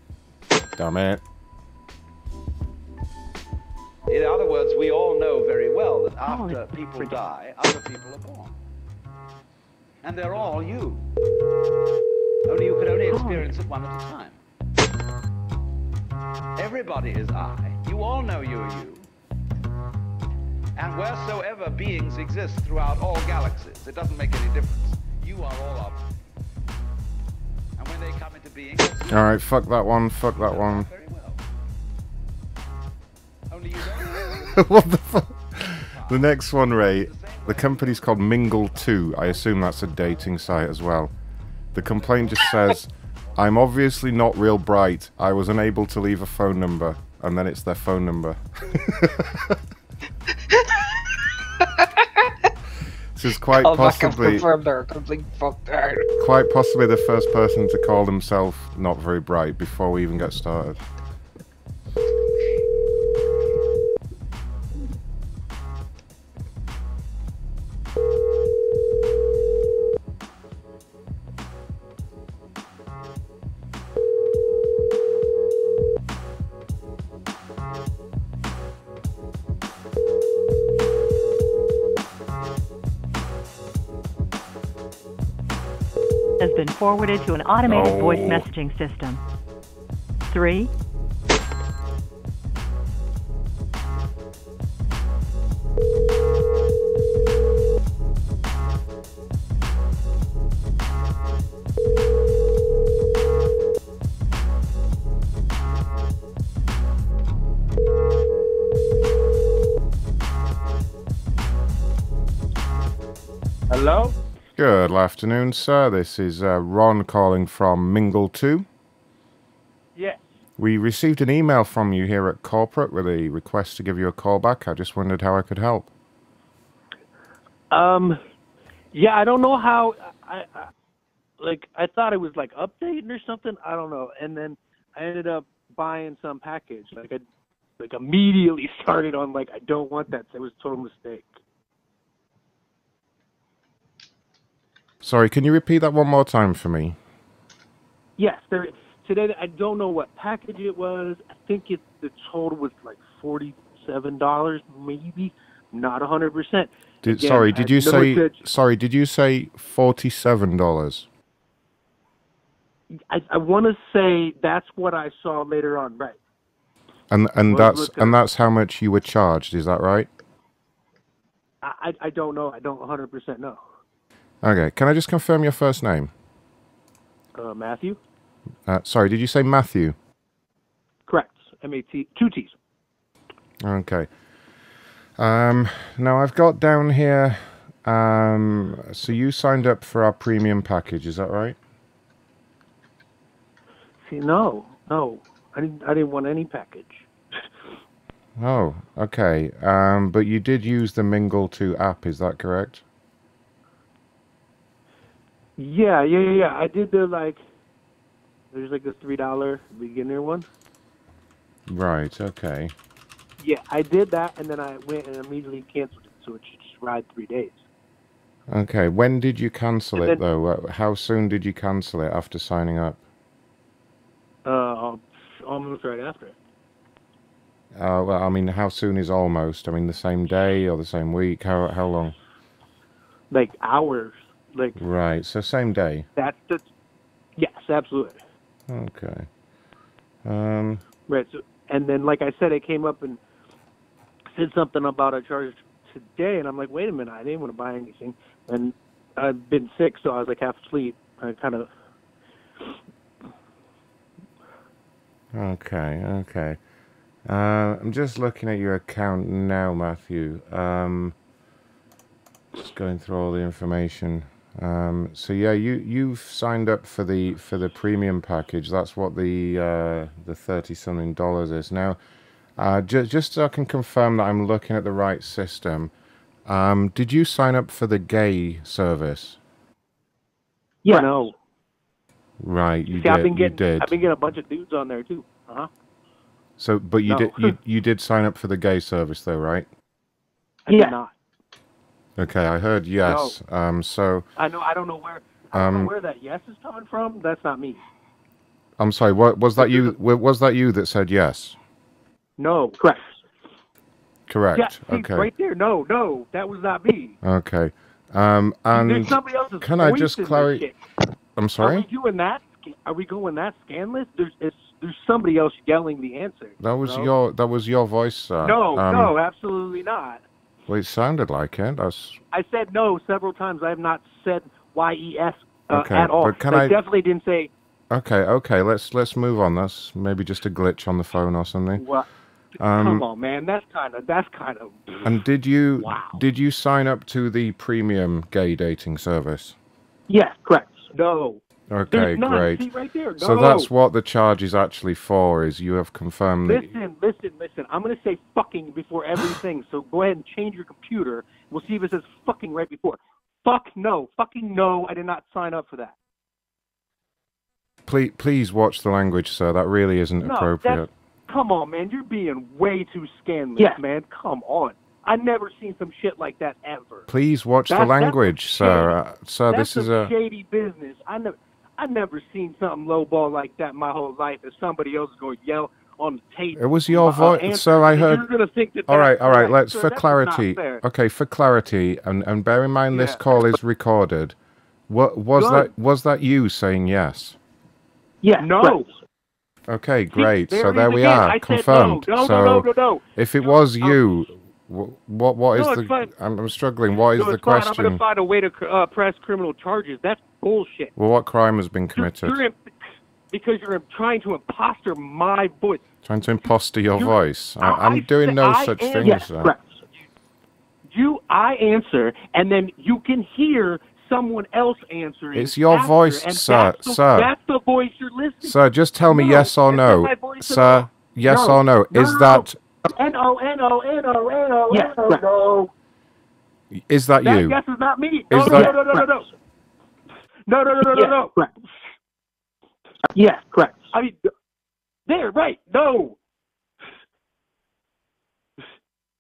Damn it. In other words, we all know very well that oh, after people die, other people are born. And they're all you. Only you can only oh. experience it one at a time. Everybody is I. You all know you are you. And wheresoever beings exist throughout all galaxies, it doesn't make any difference. You are all of them. And when they come into being. All right, fuck that one. Fuck that one. Only you don't. what the fuck? The next one, Ray. The company's called Mingle2. I assume that's a dating site as well. The complaint just says, I'm obviously not real bright. I was unable to leave a phone number. And then it's their phone number. this is quite I'll possibly confirm they're a complete fucktard. quite possibly the first person to call themselves not very bright before we even get started. Has been forwarded to an automated Oh. voice messaging system. Three, Hello? Good afternoon, sir. This is uh, Ron calling from Mingle2. Yes. We received an email from you here at corporate with a request to give you a call back. I just wondered how I could help. Um, yeah, I don't know how. I, I like I thought it was like updating or something. I don't know, and then I ended up buying some package. Like I like immediately started on like I don't want that. It was a total mistake. Sorry, can you repeat that one more time for me? Yes, there. Today I don't know what package it was. I think it the total was like forty seven dollars, maybe. Not a hundred percent. Did, Again, sorry, did you say? said- Sorry, did you say forty-seven dollars? I, I want to say that's what I saw later on. Right. And and Well, that's and that's how much you were charged. Is that right? I I I don't know. I don't one hundred percent know. Okay. Can I just confirm your first name? Uh, Matthew. Uh, sorry, did you say Matthew? Correct. M A T two T's. Okay. Um, now I've got down here. Um, so you signed up for our premium package, is that right? See, no, no, I didn't. I didn't want any package. Oh, okay. Um, but you did use the Mingle 2 app, is that correct? Yeah, yeah, yeah, yeah. I did the like. There's like the three dollar beginner one. Right. Okay. Yeah, I did that, and then I went and immediately canceled it, so it should just ride three days. Okay. When did you cancel And it then- though? How soon did you cancel it after signing up? Uh, almost right after. Uh, well, I mean, how soon is almost? I mean, the same day or the same week? How how long? Like hours. Like Right. So same day. that's the. Yes, absolutely. Okay. Um. Right. So, and then, like I said, it came up and said something about a charge today, and I'm like, wait a minute, I didn't want to buy anything, and I've been sick, so I was like half asleep. I kind of. Okay, okay. Uh, I'm just looking at your account now, Matthew. Um, just going through all the information. Um, so yeah, you you've signed up for the for the premium package. That's what the uh, the thirty something dollars is now. Uh, ju- just so I can confirm that I'm looking at the right system. Um, did you sign up for the gay service? Yeah. No. Right, you See, did. I've been you getting did. I've been getting a bunch of dudes on there too. Uh huh. So, but you No. did you, you did sign up for the gay service though, right? I did not. Okay, I heard yes. Um, so I know. I don't know where. I don't know Um, where that yes is coming from. That's not me. I'm sorry. What was that? You was that you that said yes? No. Correct. Correct. Yeah. See, okay. Right there. No. No. That was not me. Okay. Um, and There's somebody else's can I just clarify? I'm sorry. Are we doing that? Are we going that scanless? There's it's, there's somebody else yelling the answer. That was your that was your voice, sir. No. Um, no. Absolutely not. Well, it sounded like it. That's I said no several times. I have not said Y E S uh, Okay, at all. but can I I- definitely didn't say okay. Okay, let's let's move on. That's maybe just a glitch on the phone or something. what. Um, Come on, man. That's kind of that's kind of. And did you Wow. did you sign up to the premium gay dating service? Yes, correct. No. Okay, none. great. See right there. So that's what the charge is actually for. Is you have confirmed that Listen, listen, listen. I'm gonna say fucking before everything. so go ahead and change your computer. We'll see if it says fucking right before. Fuck no. Fucking no. I did not sign up for that. Please, please watch the language, sir. That really isn't No, appropriate. Come on, man. You're being way too scandalous, Yeah. man. Come on. I've never seen some shit like that ever. Please watch the language, sir. Uh, sir, that's this is a shady business. I never, I never seen something lowball like that my whole life. If somebody else is going to yell on the tape, It was your uh, voice, answer, sir. I heard. You're gonna think that all right, that's all right. correct. Let's Sir, for clarity. Okay, for clarity, and and bear in mind this call is recorded. What was Good. that? Was that you saying yes? Yeah. No. Okay, great. there so there we again. are, I said no. confirmed. No, no, so no, no, no. if it was you, wh- what what is No, it's the? fine. I'm, I'm struggling. What is no, the it's fine. I'm question? gonna find a way to uh, press criminal charges. That's bullshit. Well, what crime has been committed? You're in, because you're trying to imposter my voice. Trying to imposter your You're- voice. I, I- I'm I doing no I such am- thing Yes, as that. correct. You, I answer, and then you can hear someone else answering. It's your after, voice, sir, That's the, sir. That's the voice you're listening. To. Sir, just tell me No, yes or that's not no. my voice at Sir, all. yes No. or no. No, Is no, that N O N O N O N O Yes, N O correct. no. is that That you? yes is not me. Is No, no, that- no, no, no, no, no. No, no, no, no, no, no. correct. Yes, correct. I mean, there, right? No.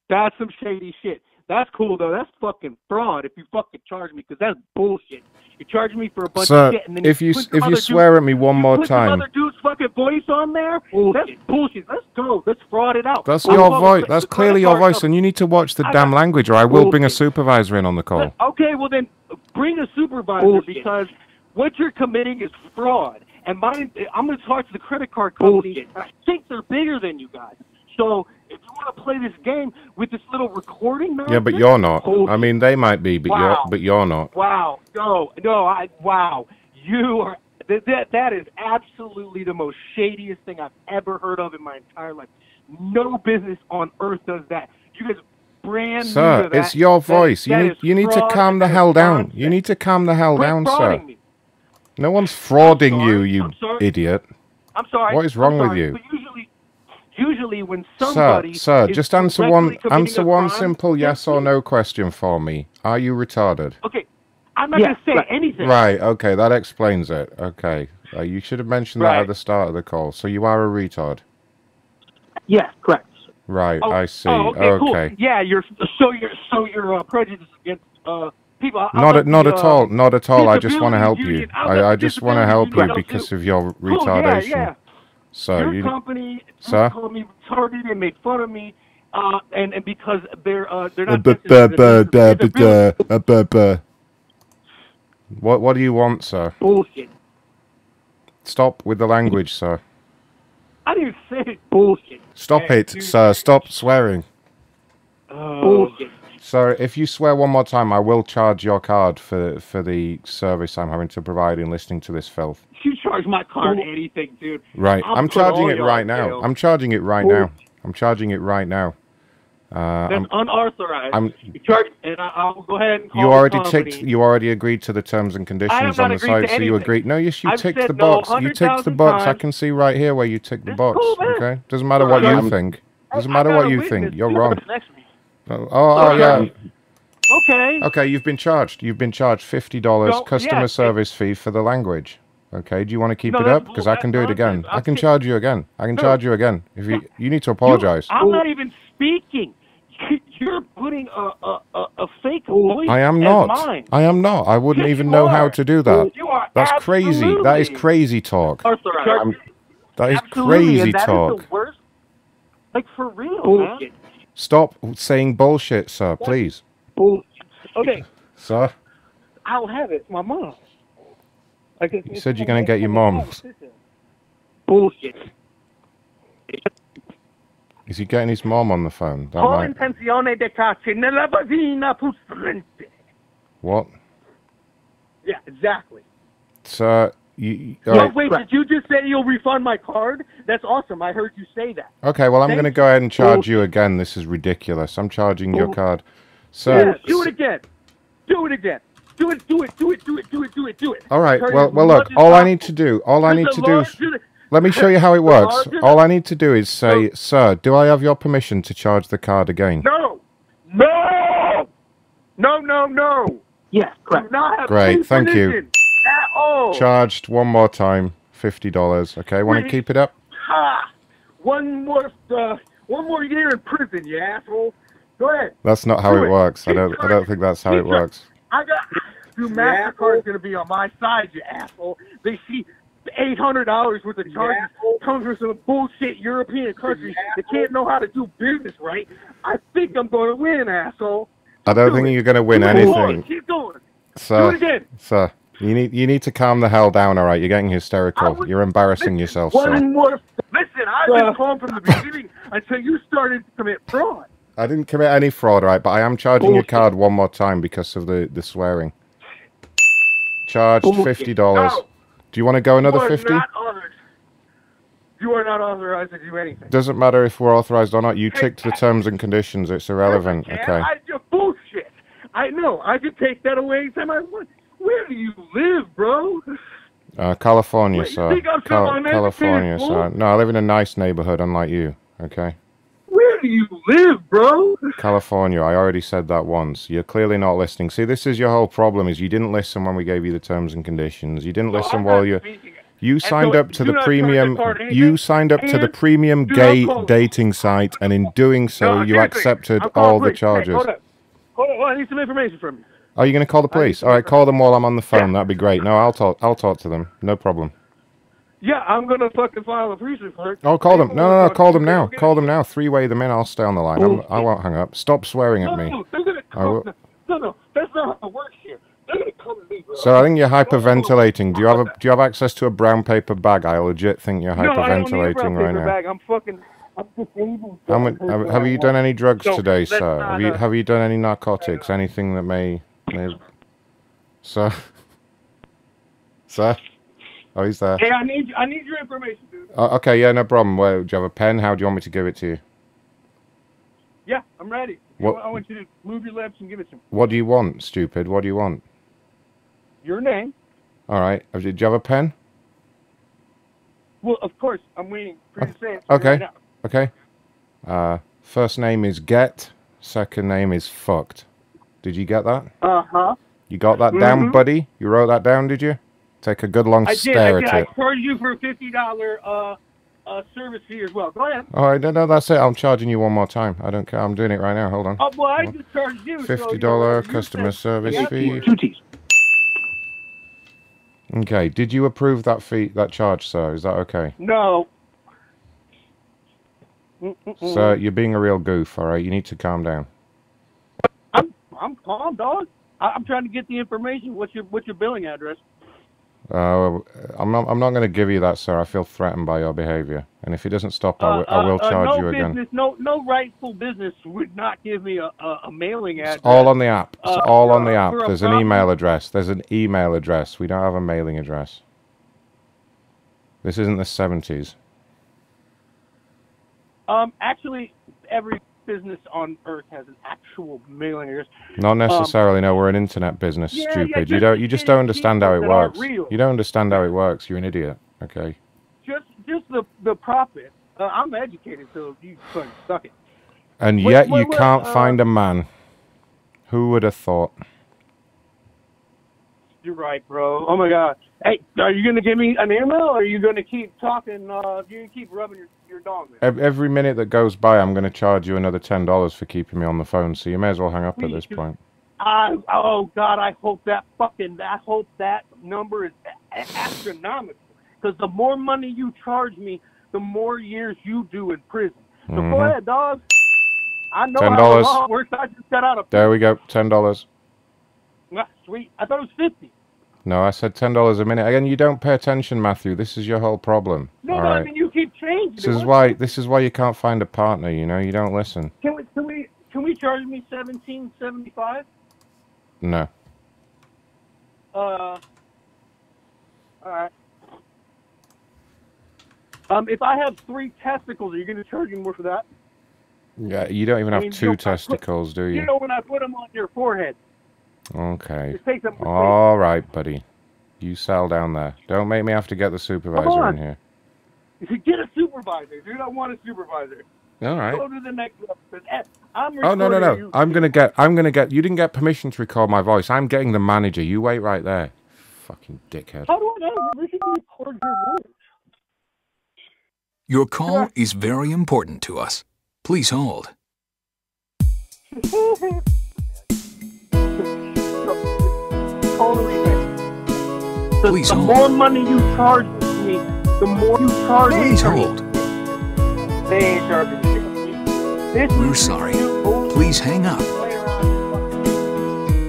That's some shady shit. That's cool though. That's fucking fraud. If you fucking charge me, because that's bullshit. You charge me for a bunch Sir, of shit, and then if you some if you swear dude- at me one you more time, other dude's fucking voice on there. That's bullshit. Let's go. Let's fraud it out. that's I'm your voice. That's clearly your voice, and you need to watch the I damn language, or I will bring a supervisor in on the call. Okay, well then bring a supervisor Bullshit. because what you're committing is fraud. And my I'm going to talk to the credit card company. I think they're bigger than you guys. So if you want to play this game with this little recording, Yeah, but you're not. bullshit. I mean, they might be, but you're Wow. but you're not. Wow, no, no, I wow, you are that that that is absolutely the most shadiest thing I've ever heard of in my entire life. No business on earth does that. You guys brand new Sir, to that. it's your That- voice. You that need you need to calm the hell down. nonsense. You need to calm the hell Quit down, sir. me. No one's frauding you, you I'm idiot. I'm sorry. What is wrong with you? But usually, usually when Sir, somebody sir, is just answer one answer one crime- simple yes or no question for me. Are you retarded? Okay, I'm not Yes, going to say right. anything. Right, okay, that explains it. Okay. Uh, you should have mentioned that Right. at the start of the call. So you are a retard. Yes, correct. Right, Oh, I see. Oh, okay, cool. Yeah, you're so you're so you're uh, prejudiced against uh, people. I- I Not like at, not the, at uh, all. Not at all. I just want to help you. I I, I just want to help you because of your Cool, yeah, retardation. yeah. So Your you company Sir? called me retarded and made fun of me, uh, and and because they're uh, they're not. What what do you want, sir? Bullshit. Stop with the language, sir. I didn't say it. Bullshit. Stop it, sir. Stop swearing. Bullshit. Sir, if you swear one more time, I will charge your card for for the service I'm having to provide in listening to this filth. You charge my card anything, dude. Right, I'll I'm charging it right now. I'm charging it right now. I'm charging it right now. Uh, That's I'm- unauthorized. I'm- You charge, and I, I'll go ahead and call you already ticked. You already agreed to the terms and conditions on the site, so you agreed. No, yes, you I've ticked the no box. You ticked the 100,000 box. I can see right here where you ticked the box. cool. Okay, doesn't matter what you think. Doesn't matter what you think. You're wrong. were next to me. Oh, oh, oh, yeah. Okay. Okay, you've been charged. You've been charged fifty dollars So, customer yeah, service fee for the language. Okay, do you want to keep No, it up? Because I can do it again. I can charge you again. I can charge you again. If you you need to apologize. I'm not even speaking. You're putting a a, a, a fake voice I am not. mine. I am not. I wouldn't Yes, even you know how to do that. You are That's crazy. That is crazy talk. Authorized. That is Absolutely, crazy and that is talk. the worst. Like for real, man. Stop saying bullshit, sir, please. Bullshit. Okay, Sir, I'll have it. My mom. Like you said you're going to get your mom. Bullshit. Is he getting his mom on the phone? That Ho might... intenzione di caccia nella puzzolente. What? Yeah, exactly. Sir, you... you- No, right. wait, did you just say you'll refund my card? That's awesome. I heard you say that. Okay, well, I'm going to go ahead and charge you again. This is ridiculous. I'm charging your card. So, Yeah, do it again. Do it again. Do it, do it, do it, do it, do it, do it, do it. All right. Charge Well, well, look. All I need to do, all I need to do. is- Let me show you how it works. All I need to do is say, "Sir, do I have your permission to charge the card again?" No! No! No, no, no! Yes, correct. Do not have Great, thank you. At all. Charged one more time, fifty dollars. Okay, want to keep it up? Ha! One more, uh, one more year in prison, you asshole. Go ahead. That's not how it it. works. I don't. I don't think that's how Keep it works. I got. Dude, Mastercard's gonna be on my side, you asshole. They see eight hundred dollars worth of charges comes from some bullshit European country that can't know how to do business right. I think I'm gonna win, asshole. I don't Do think it. you're going to win Keep anything, going. Keep going. sir. Do it again. Sir, you need you need to calm the hell down. All right, you're getting hysterical. You're embarrassing yourself, sir. One more. Listen, I've been calm from the beginning until you started to commit fraud. I didn't commit any fraud, right? But I am charging your card one more time because of the, the swearing. Charged fifty dollars. No. Do you want to go another fifty? You are not authorized to do anything. Doesn't matter if we're authorized or not. You ticked the terms and conditions. It's irrelevant. And Okay. I just bullshit. I know. I could take that away anytime I want. Where do you live, bro? Uh, California, Wait, sir. Cal- California, sir. No, I live in a nice neighborhood, unlike you. Okay. Where do you live, bro? California. I already said that once. You're clearly not listening. See, this is your whole problem: is you didn't listen when we gave you the terms and conditions. You didn't listen I'm while you. speaking. You signed so up to the premium. the card anything, You signed up to the premium gay dating site, and in doing so, No, you accepted all the police. Hey, charges. hold up. Hold on. I need some information from you. Are you going to call the police? All right, call them while I'm on the phone. That'd be great. No, I'll talk. I'll talk to them. No problem. Yeah, I'm gonna fucking file a police report. Oh, call them. No, no, no. Call them now. Call them now. Three way the men. I'll stay on the line. I'm, I won't hang up. Stop swearing at me. no, will- No, no, that's not how it works here. They're gonna come to me, bro. So I think you're hyperventilating. Do you have a Do you have access to a brown paper bag? I legit think you're no, I don't need a hyperventilating brown right now. bag. I'm fucking. I'm disabled. How have, have you done any drugs So, today, sir? not, Have you Have you done any narcotics? Anything that may, may sir? Sir? Oh, he's there. Hey, I need I need your information, dude. Oh, okay, yeah, no problem. Well, do you have a pen? How do you want me to give it to you? Yeah, I'm ready. What- I want you to move your lips and give it to me. What do you want, stupid? What do you want? Your name. All right. Do you have a pen? Well, of course, I'm waiting for you to say it. Okay. Right. Okay. Uh, first name is Get. Second name is Fucked. Did you get that? Uh huh. You got that down, Mhm. buddy? You wrote that down, did you? Take a good long I did. stare I did. at I it. charged you for a fifty dollar uh, uh service fee as well. Go ahead. All right, no, no, that's it. I'm charging you one more time. I don't care. I'm doing it right now. Hold on. Oh, well, I just charged you. Fifty dollar you customer service fee. Two T's. Okay. Did you approve that fee, that charge, sir? Is that okay? No. Mm-mm-mm. Sir, you're being a real goof. All right. You need to calm down. I'm I'm calm, dog. I- I'm trying to get the information. What's your what's your billing address? Uh, I'm not. I'm not going to give you that, sir. I feel threatened by your behavior, and if he doesn't stop, I will- I will Uh, uh, charge no you again. business, No, no rightful business would not give me a, a, a mailing address. It's all on the app. It's uh, all on the app. There's an email address. There's an email address. We don't have a mailing address. This isn't the 70s. Um, actually, every business on earth has an actual mailing address. Not Um, necessarily. no, we're an internet business. yeah, yeah, stupid. you don't. You just don't understand how it works. You don't understand how it works. You're an idiot. Okay. just just the the profit. Uh, I'm educated, so you fucking suck it. And Wait, yet wait, you wait, can't uh, find a man. Who would have thought? You're right, bro. Oh my god. Hey, are you gonna give me an email, or are you gonna keep talking? Uh, you gonna keep rubbing your your dog, man? Ev- Every minute that goes by, I'm going to charge you another ten dollars for keeping me on the phone. So you may as well hang up at this point. I oh god, I hope that fucking I hope that number is a- a- astronomical. Because the more money you charge me, the more years you do in prison. So go Mhm. ahead, dog. I know $10. how the law works. I just got out of There we go. Ten dollars. Ah, sweet. I thought it was fifty. No, I said ten dollars a minute. Again, you don't pay attention, Matthew. This is your whole problem. No, All but I mean you keep changing. This is why. This is why you can't find a partner. You know, you don't listen. Can we can we can we charge me seventeen seventy five? No. Uh, all right. Um, if I have three testicles, are you going to charge me more for that? Yeah, you don't even I have mean, two you know, I put- testicles, do You you? know when I put them on your forehead. Okay. Just take them. All right, buddy. You sell down there. Don't make me have to get the supervisor on. in here. Get a supervisor, dude. I want a supervisor. All right. Go to the next episode. Eh, I'm Oh no no no! you. I'm gonna get. I'm gonna get. You didn't get permission to record my voice. I'm getting the manager. You wait right there. Fucking dickhead. How do I know? We should record your voice. Your call is very important to us. Please hold. Totally. The, Please the hold. more money you charge me, the more you charge me. Please hold. They ain't charging me. This We're sorry. Please hang up.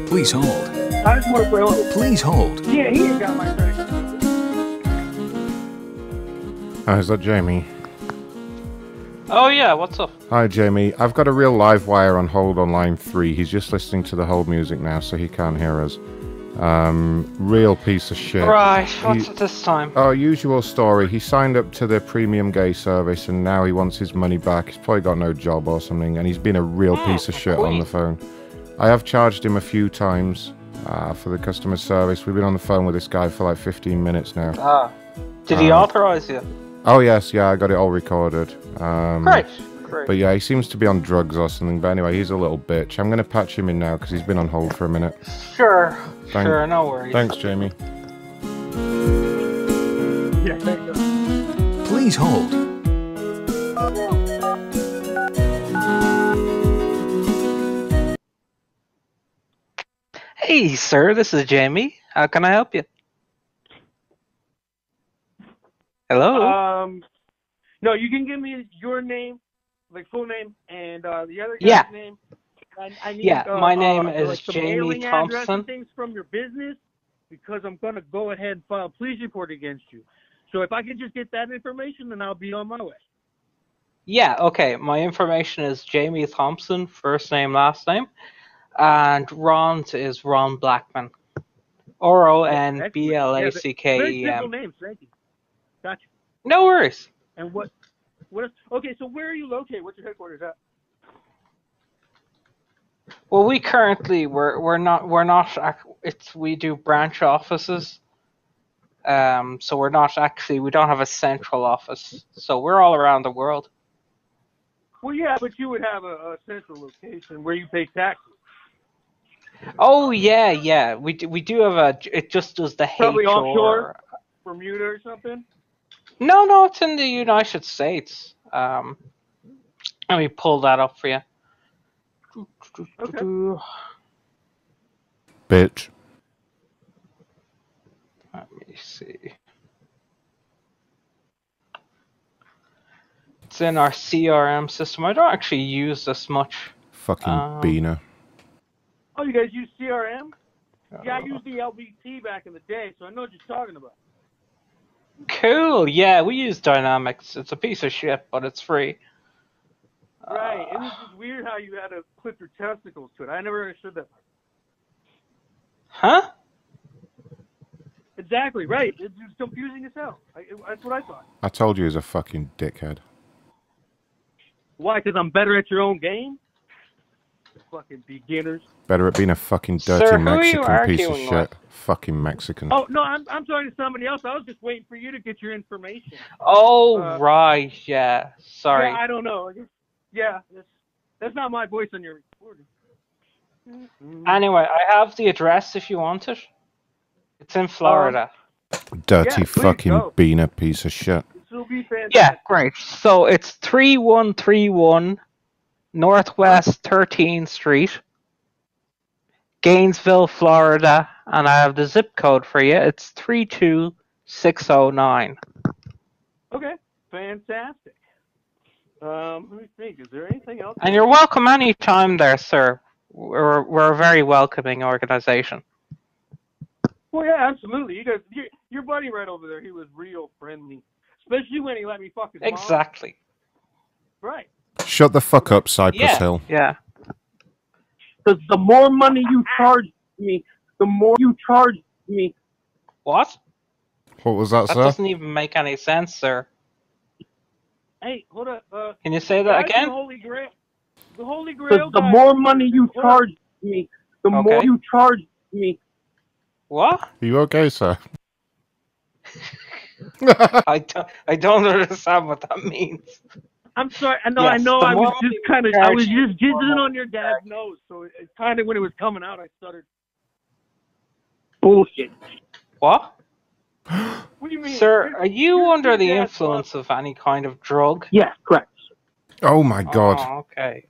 Please hold. I just want to play. on- Please hold. Yeah, he ain't got my credit card. Hi, is that Jamie? Oh yeah, what's up? Hi, Jamie. I've got a real live wire on hold on line three. He's just listening to the hold music now, so he can't hear us. Um, real piece of shit. Right, He- what's it this time? Oh, usual story. He signed up to the premium gay service and now he wants his money back. He's probably got no job or something, and he's been a real piece of shit on the phone. I have charged him a few times uh, for the customer service. We've been on the phone with this guy for like 15 minutes now. Ah, did he Um, authorize you? Oh yes, yeah, I got it all recorded. Um, Great, great. But yeah, he seems to be on drugs or something. But anyway, he's a little bitch. I'm gonna patch him in now because he's been on hold for a minute. Sure, Thank- sure, no worries. Thanks, Jamie. Yeah, thank you. Please hold. Hey, sir, this is Jamie. How can I help you? Hello. Um, no, you can give me your name, like full name, and uh, the other guy's Yeah. name. I, I need, Yeah, uh, my name uh, is like Jamie Thompson. things from your business because I'm gonna go ahead and file a police report against you. So if I can just get that information, then I'll be on my way. Yeah, okay. My information is Jamie Thompson, first name, last name. And Ron's is Ron Blackman. R O N B L A C K E simple names. Thank you. Gotcha. No worries. And what? What? Is, okay, so where are you located? What's your headquarters at? Well, we currently we're we're not we're not it's we do branch offices. Um, so we're not actually we don't have a central office. So we're all around the world. Well, yeah, but you would have a, a central location where you pay taxes. Oh yeah, yeah. We do, we do have a. It just does the Probably HR. offshore, Bermuda or something. No, no, it's in the United States. Um, let me pull that up for you. Okay. Bitch. Let me see. It's in our CRM system. I don't actually use this much. Fucking Um, beaner. Oh, you guys use CRM? Yeah, I used the LBT back in the day, so I know what you're talking about. Cool. Yeah, we use Dynamics. It's a piece of shit, but it's free. Right. It was just weird how you had to clip your testicles to it. I never understood that. Huh? Exactly. Right. It's just confusing as hell. I, it, that's what I thought. I told you he's a fucking dickhead. Why? Because I'm better at your own game. Fucking beginners. Better at being a fucking dirty Sir, who are you Mexican piece of shit. with? Fucking Mexican. Oh no, I'm I'm talking to somebody else. I was just waiting for you to get your information. Oh Uh, right, yeah. Sorry. Yeah, I don't know. I guess- Yeah, that's, that's not my voice on your recording. Mm-hmm. Anyway, I have the address if you want it. It's in Florida. Uh, Dirty yeah, please fucking go. beaner piece of shit. This will be fantastic. yeah, great. So it's 3131 Northwest 13th Street, Gainesville, Florida, and I have the zip code for you. It's 32609. Okay, fantastic. Um, let me think. Is there anything else? And you're welcome anytime there, sir. We're, we're a very welcoming organization. Well, yeah, absolutely. You guys, your, your buddy right over there, he was real friendly, especially when he let me fuck his mom. Exactly. Right. Shut the fuck up, Cypress Yeah. Hill. Yeah. Because the more money you charge me, the more you charge me. What? What was that, That sir? doesn't even make any sense, sir. Hey, hold up. Uh, Can you say that again? The Holy Grail. The Holy Grail. the guys- more money you charge me, the more you charge me. What? Are you okay, sir? I don't, I don't understand what that means. I'm sorry. I know. I know. I was just kind of. I was just the jizzing on your dad's nose, so it, it kind of when it was coming out, I stuttered. Bullshit. What? What do you mean, Sir, are you your under the dad's influence of any kind of drug? Yes, correct. Oh my god. Oh, okay.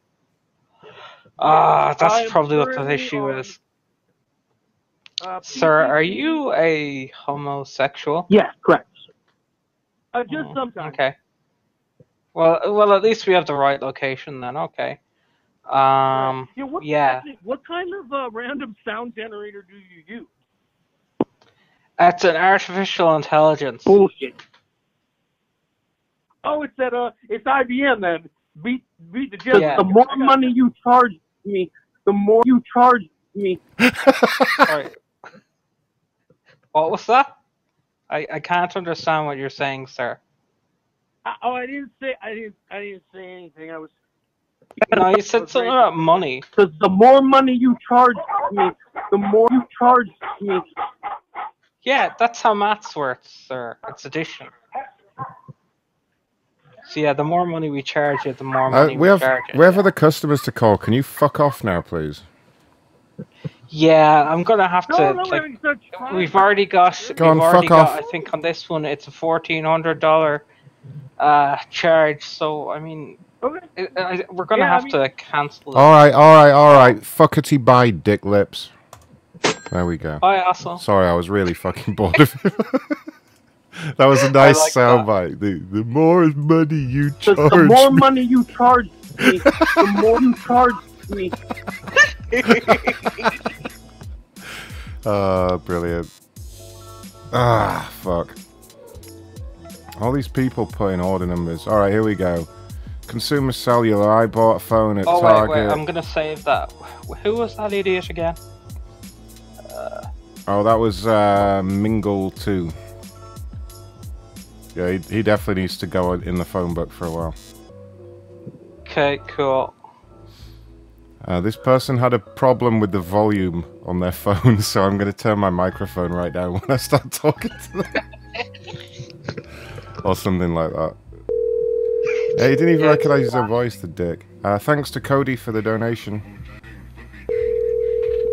Ah, I that's am probably what the issue on, is. Uh, Sir, are you a homosexual? Yes, correct. Uh, just sometimes. Okay. Well, well, at least we have the right location then. Okay. Um. Yeah. What, Yeah. what kind of uh, random sound generator do you use? It's an artificial intelligence. Bullshit. Oh, it's that. Uh, it's IBM then. Beat beat the jet. Yeah. The more money you charge me, the more you charge me. What was that? I, I can't understand what you're saying, sir. I, oh, I didn't say. I didn't. I didn't say anything. I was. No, you said something about money. Because the more money you charge me, the more you charge me. Yeah, that's how maths works, sir. It's addition. So yeah, the more money we charge you, the more Uh, money we we, have charge you. we have other customers to call. Can you fuck off now, please? Yeah, I'm gonna have to. No, no, like, we're such fun. we've already got. Go on, we've already fuck got. off. I think on this one, it's a fourteen hundred dollar uh charge. So I mean, Okay. I, I, we're gonna Yeah, I have mean- to cancel it. All right, all right, all right. Fuckety bye, dick lips. There we go. Bye, asshole. Sorry, I was really fucking bored of it. that was a nice like soundbite. The, the more money you charge the more me- money you charge me, the more you charge me. Ah, brilliant. Ah, fuck. All these people putting order numbers. All right, here we go. Consumer cellular. I bought a phone at Oh wait, wait. I'm gonna save that. Who was that idiot again? Oh, that was uh, Mingle 2. Yeah, he, he definitely needs to go in the phone book for a while. Okay, cool. Uh, this person had a problem with the volume on their phone, so I'm going to turn my microphone right down when I start talking to them. or something like that. Yeah, he didn't even Yeah, recognize his own voice, the dick. Uh, thanks to Cody for the donation.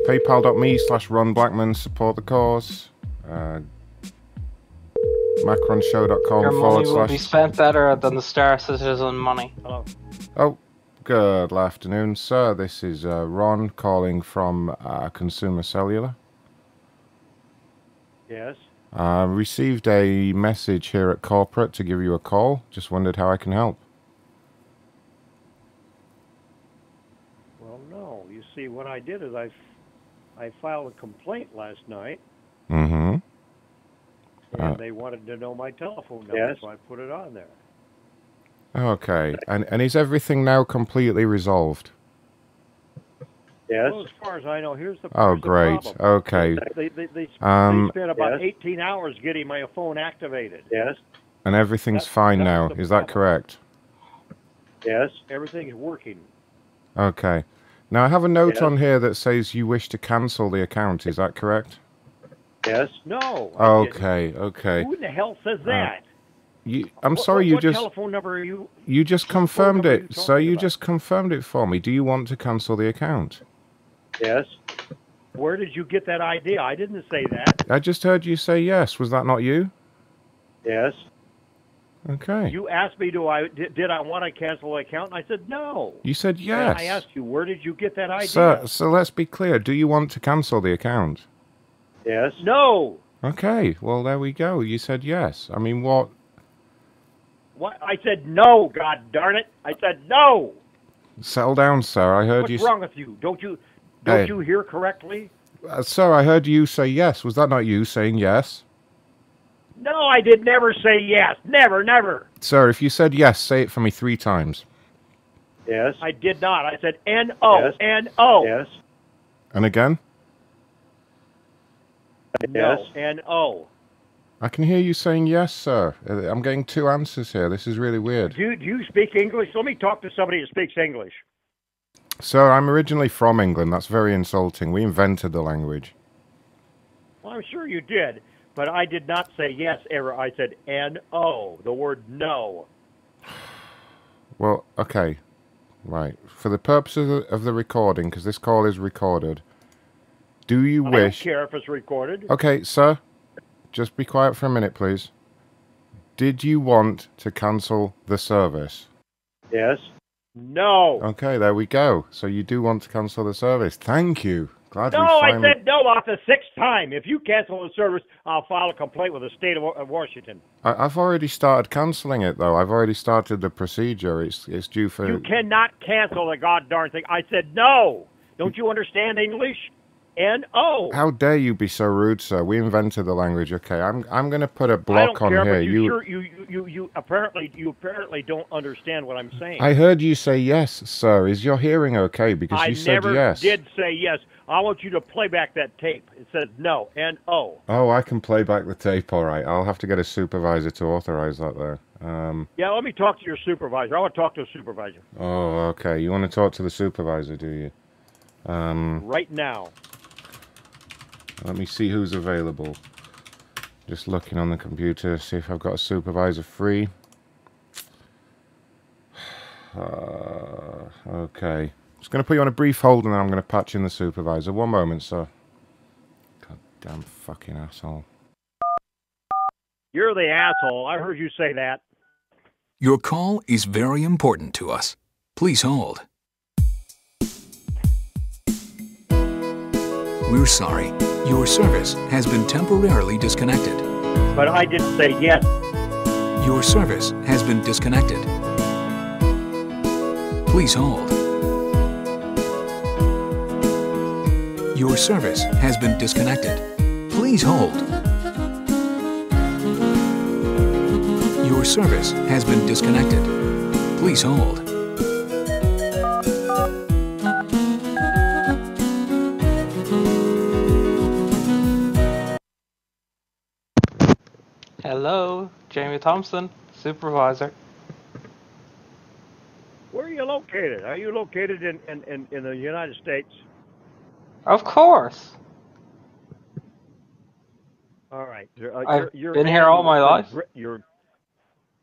PayPal.me slash Ron Blackman, support the cause. Uh, MacronShow.com Your forward money will be spent better than the Star Citizen money. Hello. Oh, good afternoon, sir. This is uh, Ron calling from uh, Consumer Cellular. Yes. Uh, received a message here at corporate to give you a call. Just wondered how I can help. Well, no. You see, what I did is I, I filed a complaint last night, Mm-hmm. and Uh, they wanted to know my telephone number, Yes. so I put it on there. okay. And and is everything now completely resolved? Yes. Well, as far as I know, here's the. Oh, here's the great. problem. Okay. They, they, they, Um, they spent about Yes. 18 hours getting my phone activated. Yes. And everything's fine now. Is that correct? Yes, everything's working. Okay. Now I have a note Yes. on here that says you wish to cancel the account. Is that correct? Yes. No. Okay. Okay. Who in the hell says Uh, that? You, I'm What- sorry. what, you what just telephone number are you? you just confirmed number are you it. So you just confirmed it for me. Do you want to cancel the account? Yes. Where did you get that idea? I didn't say that. I just heard you say yes. Was that not you? Yes. Okay. You asked me, do I did, did I want to cancel the account? And I said no. You said And yes. I asked you, where did you get that idea? So, so let's be clear. Do you want to cancel the account? Yes. No. Okay. Well, there we go. You said yes. I mean, what? What? I said no. God darn it! I said no. Settle down, sir. I heard What's you. What's wrong with you? Don't you don't Hey. you hear correctly? Uh, sir, I heard you say yes. Was that not you saying yes? No, I did never say yes. Never, never. Sir, if you said yes, say it for me three times. Yes. I did not. I said N O N O. Yes. And again? Yes. No. N O. I can hear you saying yes, sir. Uh, I'm getting two answers here. This is really weird. Do do you speak English? Let me talk to somebody who speaks English. Sir, I'm originally from England. That's very insulting. We invented the language. Well, I'm sure you did, but I did not say yes ever. I said N O. The word no. Well, okay. Right. For the purposes of- the recording, because this call is recorded, do you I wish. don't care if it's recorded. Okay, sir. Just be quiet for a minute, please. Did you want to cancel the service? Yes. No. Okay, there we go. So you do want to cancel the service. Thank you. Glad No, we I said no off the sixth time. If you cancel the service, I'll file a complaint with the state of, of Washington. I, I've already started cancelling it, though. I've already started the procedure. It's it's due for. You cannot cancel the god darn thing. I said no. Don't you understand English? N O. How dare you be so rude, sir? We invented the language. Okay, I'm I'm going to put a block on care, here. you, you sure you, you you you apparently you apparently don't understand what I'm saying. I heard you say yes, sir. Is your hearing okay? Because I you said yes. I never did say yes. I want you to play back that tape. It says no. N O. Oh, Oh I can play back the tape. All right. I'll have to get a supervisor to authorize that, though. Um. Yeah, let me talk to your supervisor. I want to talk to a supervisor Oh, okay. You want to talk to the supervisor, do you? Um. right now. Let me see who's available. Just looking on the computer, see if I've got a supervisor free. Uh, okay. Just going to put you on a brief hold and then I'm going to patch in the supervisor. One moment, sir. God damn fucking asshole. You're the asshole. I heard you say that. Your call is very important to us. Please hold. We're sorry. Your service has been temporarily disconnected. But I didn't say yes. Your service has been disconnected. Please hold. Your service has been disconnected. Please hold. Your service has been disconnected. Please hold. Hello, Jamie Thompson, supervisor. Where are you located? Are you located in, in, in, in the United States? Of course. All right. You're, uh, I've you're- been here all my life. You're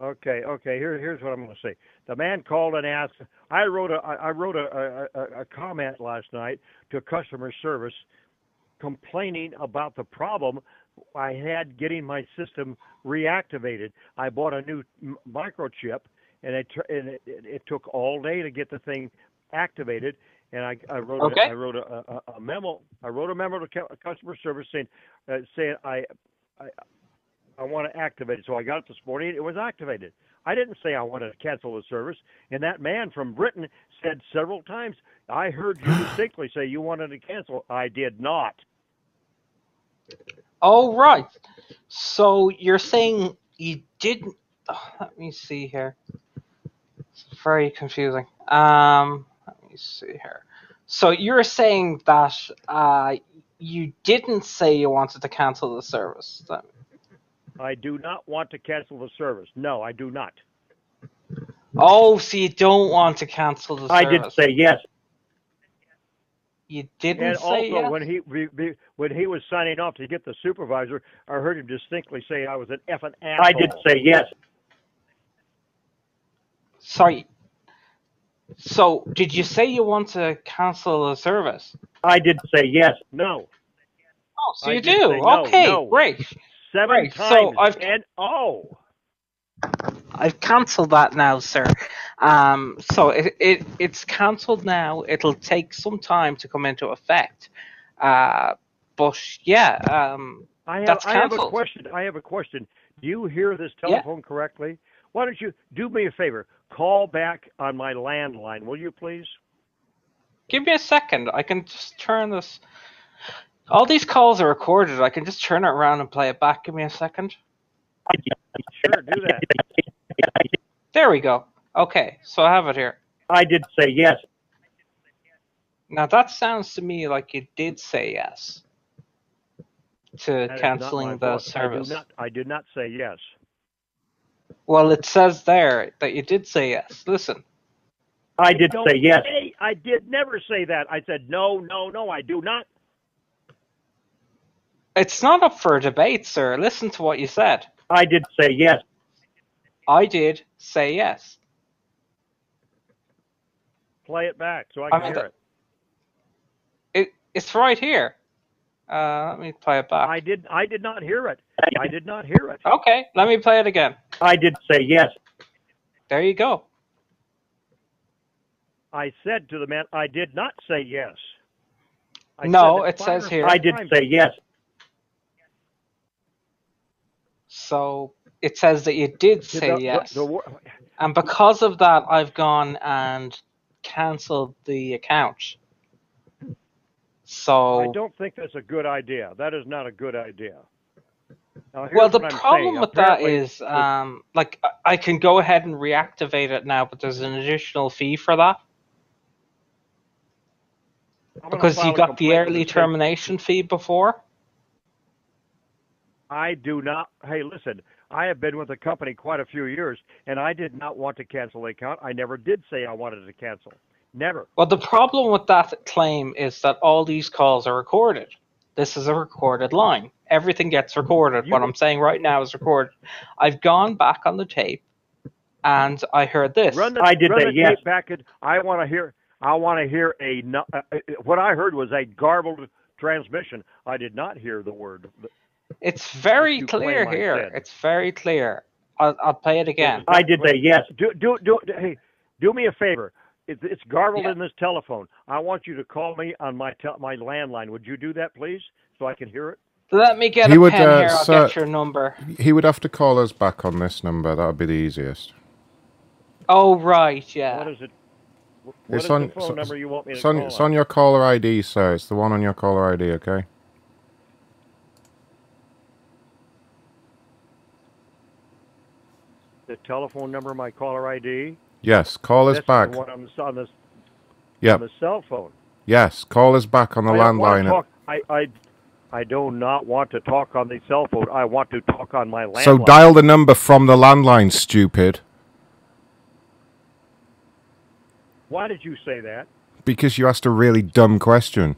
okay. Okay. Here, here's what I'm going to say. The man called and asked. I wrote a I wrote a, a, a, comment last night to customer service, complaining about the problem I had getting my system reactivated. I bought a new microchip, and it and it, it took all day to get the thing activated. And I, I wrote Okay. a, I wrote a, a, a memo. I wrote a memo to cu- customer service saying uh, saying I, I I want to activate it. So I got it this morning. It was activated. I didn't say I wanted to cancel the service. And that man from Britain said several times, I heard you distinctly say you wanted to cancel. I did not. Oh, right. So you're saying you didn't. oh, let me see here. It's very confusing. Um, me see here. So you're saying that uh, you didn't say you wanted to cancel the service. That- I do not want to cancel the service. No, I do not. Oh, so you don't want to cancel the I service? I did say yes. You didn't And say also, yes. when he we- we- when he was signing off to get the supervisor, I heard him distinctly say I was an effing asshole. I did say yes. Sorry. So, did you say you want to cancel the service? I did say yes. No. Oh, so I you do? no, okay, no. great. Seven Right, times. so I've- and oh, I've cancelled that now, sir. Um, so it, it it's cancelled now. It'll take some time to come into effect. Uh, but yeah, um, I have that's I have a question. I have a question. Do you hear this Yeah. telephone correctly? Why don't you do me a favor? Call back on my landline, will you please? Give me a second. I can just turn this. All these calls are recorded. I can just turn it around and play it back. Give me a second. Sure, do that. There we go. Okay, so I have it here. I did say yes. Now that sounds to me like you did say yes to That canceling the fault. service. I, do not, I did not say yes. Well, it says there that you did say yes. Listen. I did Don't say yes. say- I did never say that. I said no, no, no. I do not. It's not up for debate, sir. Listen to what you said. I did say yes. I did say yes. Play it back so I I mean, hear it. It it's right here. Uh, let me play it back. I did. I did not hear it. I did not hear it. Okay, let me play it again. I did say yes. There you go. I said to the man, I did not say yes. I No, it says here- I did say yes. So it says that you did say the- yes. the wor- And because of that, I've gone and cancelled the account. So I don't think that's a good idea. That is not a good idea. Now, well, the problem with that is, um, like, I- can go ahead and reactivate it now, but there's an additional fee for that because you got the early termination fee before. I do not. Hey, listen. I have been with the company quite a few years, and I did not want to cancel the account. I never did say I wanted to cancel. Never. Well, the problem with that claim is that all these calls are recorded. This is a recorded line. Everything gets recorded. What I'm saying right now is recorded. I've gone back on the tape, and I heard this. Run the, I did run say the yes. tape back. At, I want to hear. I want to hear a. Uh, uh, what I heard was a garbled transmission. I did not hear the word. It's very clear here. It's very clear. I'll, I'll play it again. I did say yes. Do do do. Hey, do me a favor. It's, it's garbled Yeah. in this telephone. I want you to call me on my tel- my landline. Would you do that, please, so I can hear it? Let me get He a would, pen uh, here. I'll sir- get your number. He would have to call us back on this number. That would be the easiest. Oh right, yeah. What is it? What it's is on, the phone so- number you want me to it's on, call? it's on your caller ID, sir. It's the one on your caller ID, okay? The telephone number, my caller ID. Yes, call us That's back. The one on the on the, Yep. on the cell phone. Yes, call us back on the I wanna landline. Talk, I, I I do not want to talk on the cell phone. I want to talk on my landline. So dial the number from the landline, stupid. Why did you say that? Because you asked a really dumb question.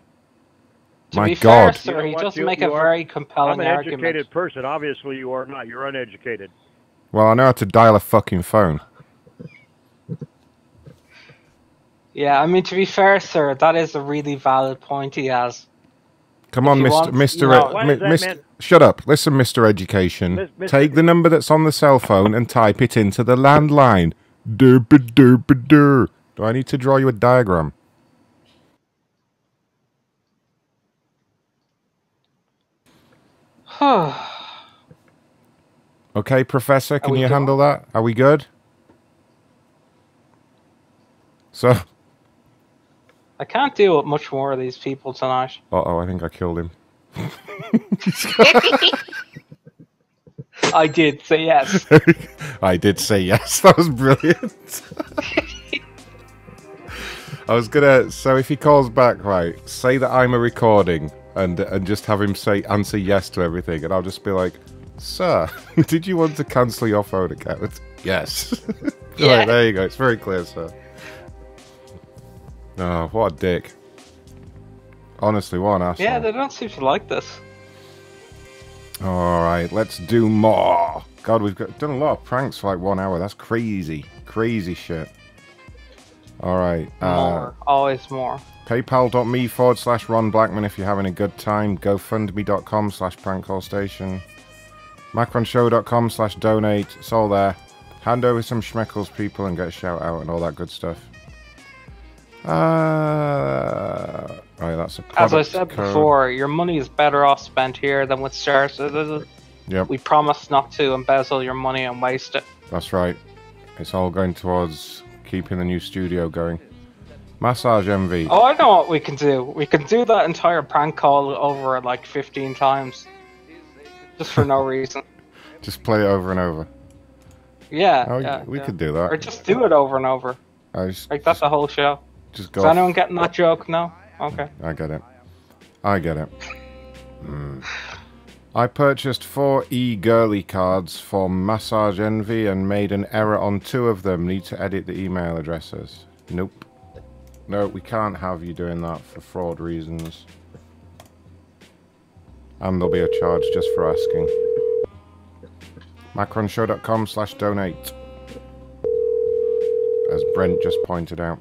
To My be fair, sir, You know he does You- make you a are- very compelling I'm an argument. educated person. Obviously, you are not. You're uneducated. Well, I know how to dial a fucking phone. Yeah, I mean to be fair, sir, that is a really valid point he has. Come on, Mr. Mr. you know- Why Mi- does that Mr. Shut up. Listen, Mr. Education. Mr. Take the number that's on the cell phone and type it into the landline. Derp derp der. Do I need to draw you a diagram? Okay, Professor, can you handle that? Are we good? So, I can't deal with much more of these people tonight. uh oh, I think I killed him. I did say yes. I did say yes. That was brilliant. I was gonna. So if he calls back, right, say that I'm a recording, and and just have him say answer yes to everything, and I'll just be like, "Sir, did you want to cancel your phone account?" Yes. Yeah. Right, there you go. It's very clear, sir. Oh, what a dick. Honestly, what an asshole. Yeah, they don't seem to like this. All right, let's do more. God, we've got, done a lot of pranks for like one hour. That's crazy. Crazy shit. All right. Uh, More. Always more. PayPal.me forward slash Ron Blackman if you're having a good time. GoFundMe.com slash Prank Call Station. MacronShow.com slash donate. It's all there. Hand over some schmeckles, people, and get a shout out and all that good stuff. Uh, right, that's a As I said code. before, your money is better off spent here than with Citizen. Yep. We promise not to embezzle your money and waste it. That's right. It's all going towards keeping the new studio going. Massage Envy. Oh, I know what we can do. We can do that entire prank call over like 15 times. Just for no reason. Just play it over and over. Yeah. Oh, yeah, we yeah. could do that. Or just do it over and over. I just, Like that's the whole show. Just Is go. anyone getting that joke? No? Okay. I get it. I get it. Hmm. I purchased four e-girly cards for Massage Envy and made an error on two of them. Need to edit the email addresses. Nope. No, we can't have you doing that for fraud reasons. And there'll be a charge just for asking. Macronshow.com slash donate. As Brent just pointed out.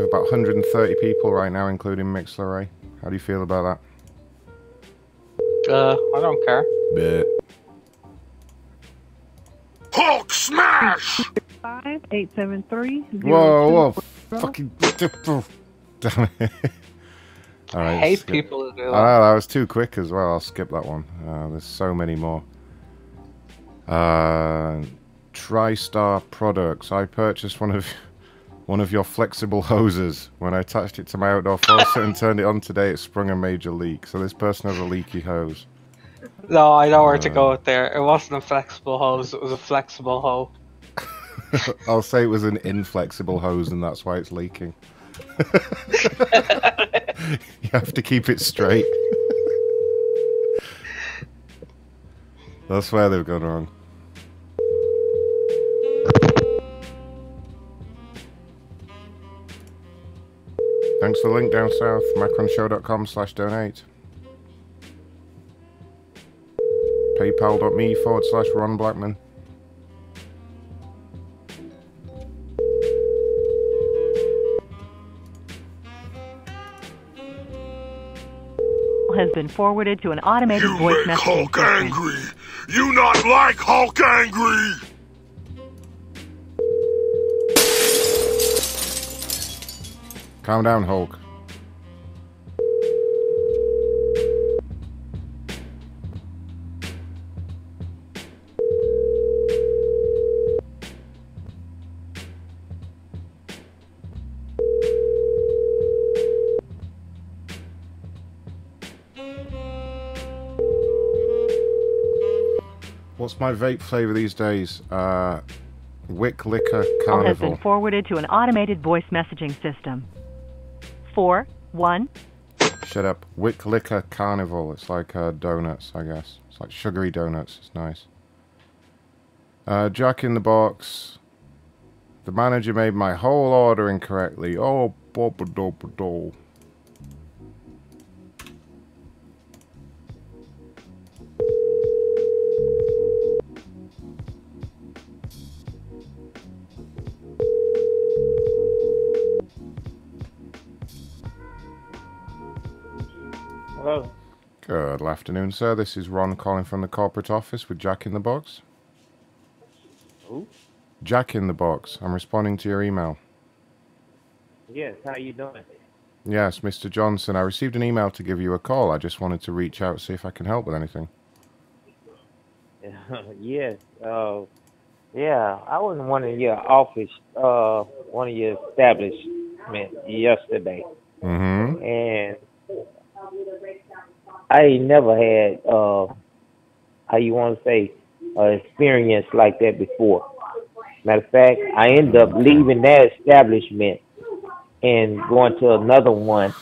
We have about 130 people right now, including Mixler Ray. How do you feel about that? Uh, I don't care. that? Hulk smash! Five eight seven three. Whoa, whoa, fucking. Damn it. All right, I hate skip. people who do I that. know, that was too quick as well. I'll skip that one. Uh, there's so many more. Uh, TriStar products. I purchased one of one of your flexible hoses. When I attached it to my outdoor faucet and turned it on today, it sprung a major leak. So this person has a leaky hose. No, I know where to Uh. go with there. It wasn't a flexible hose, it was a flexible hoe. I'll say it was an inflexible hose, and that's why it's leaking. you have to keep it straight. that's where they've gone wrong. Thanks for the link down south, macronshow.com slash donate. Paypal.me forward slash Ron Blackman. Has been forwarded to an automated voice Make Hulk angry! You not like Hulk angry! Calm down, Hulk. What's my vape flavor these days? Uh, Wick Liquor Carnival. Has been forwarded to an automated voice messaging system. Four one Shut up. Wick Liquor Carnival. It's like uh, donuts, I guess. It's like sugary donuts. It's nice. Uh, Jack in the Box. The manager made my whole order incorrectly. Oh, boba doba do. Hello. Good afternoon, sir. This is Ron calling from the corporate office with Jack in the Box. Who? Jack in the Box. I'm responding to your email. Yes, how you doing? Yes, Mr. Johnson. I received an email to give you a call. I just wanted to reach out see if I can help with anything. yes. Uh, yeah, I was in one of your office, uh, one of your establishment yesterday, Mm-hmm. and I ain't never had uh, how you want to say, uh, experience like that before. Matter of fact, I ended up leaving that establishment and going to another one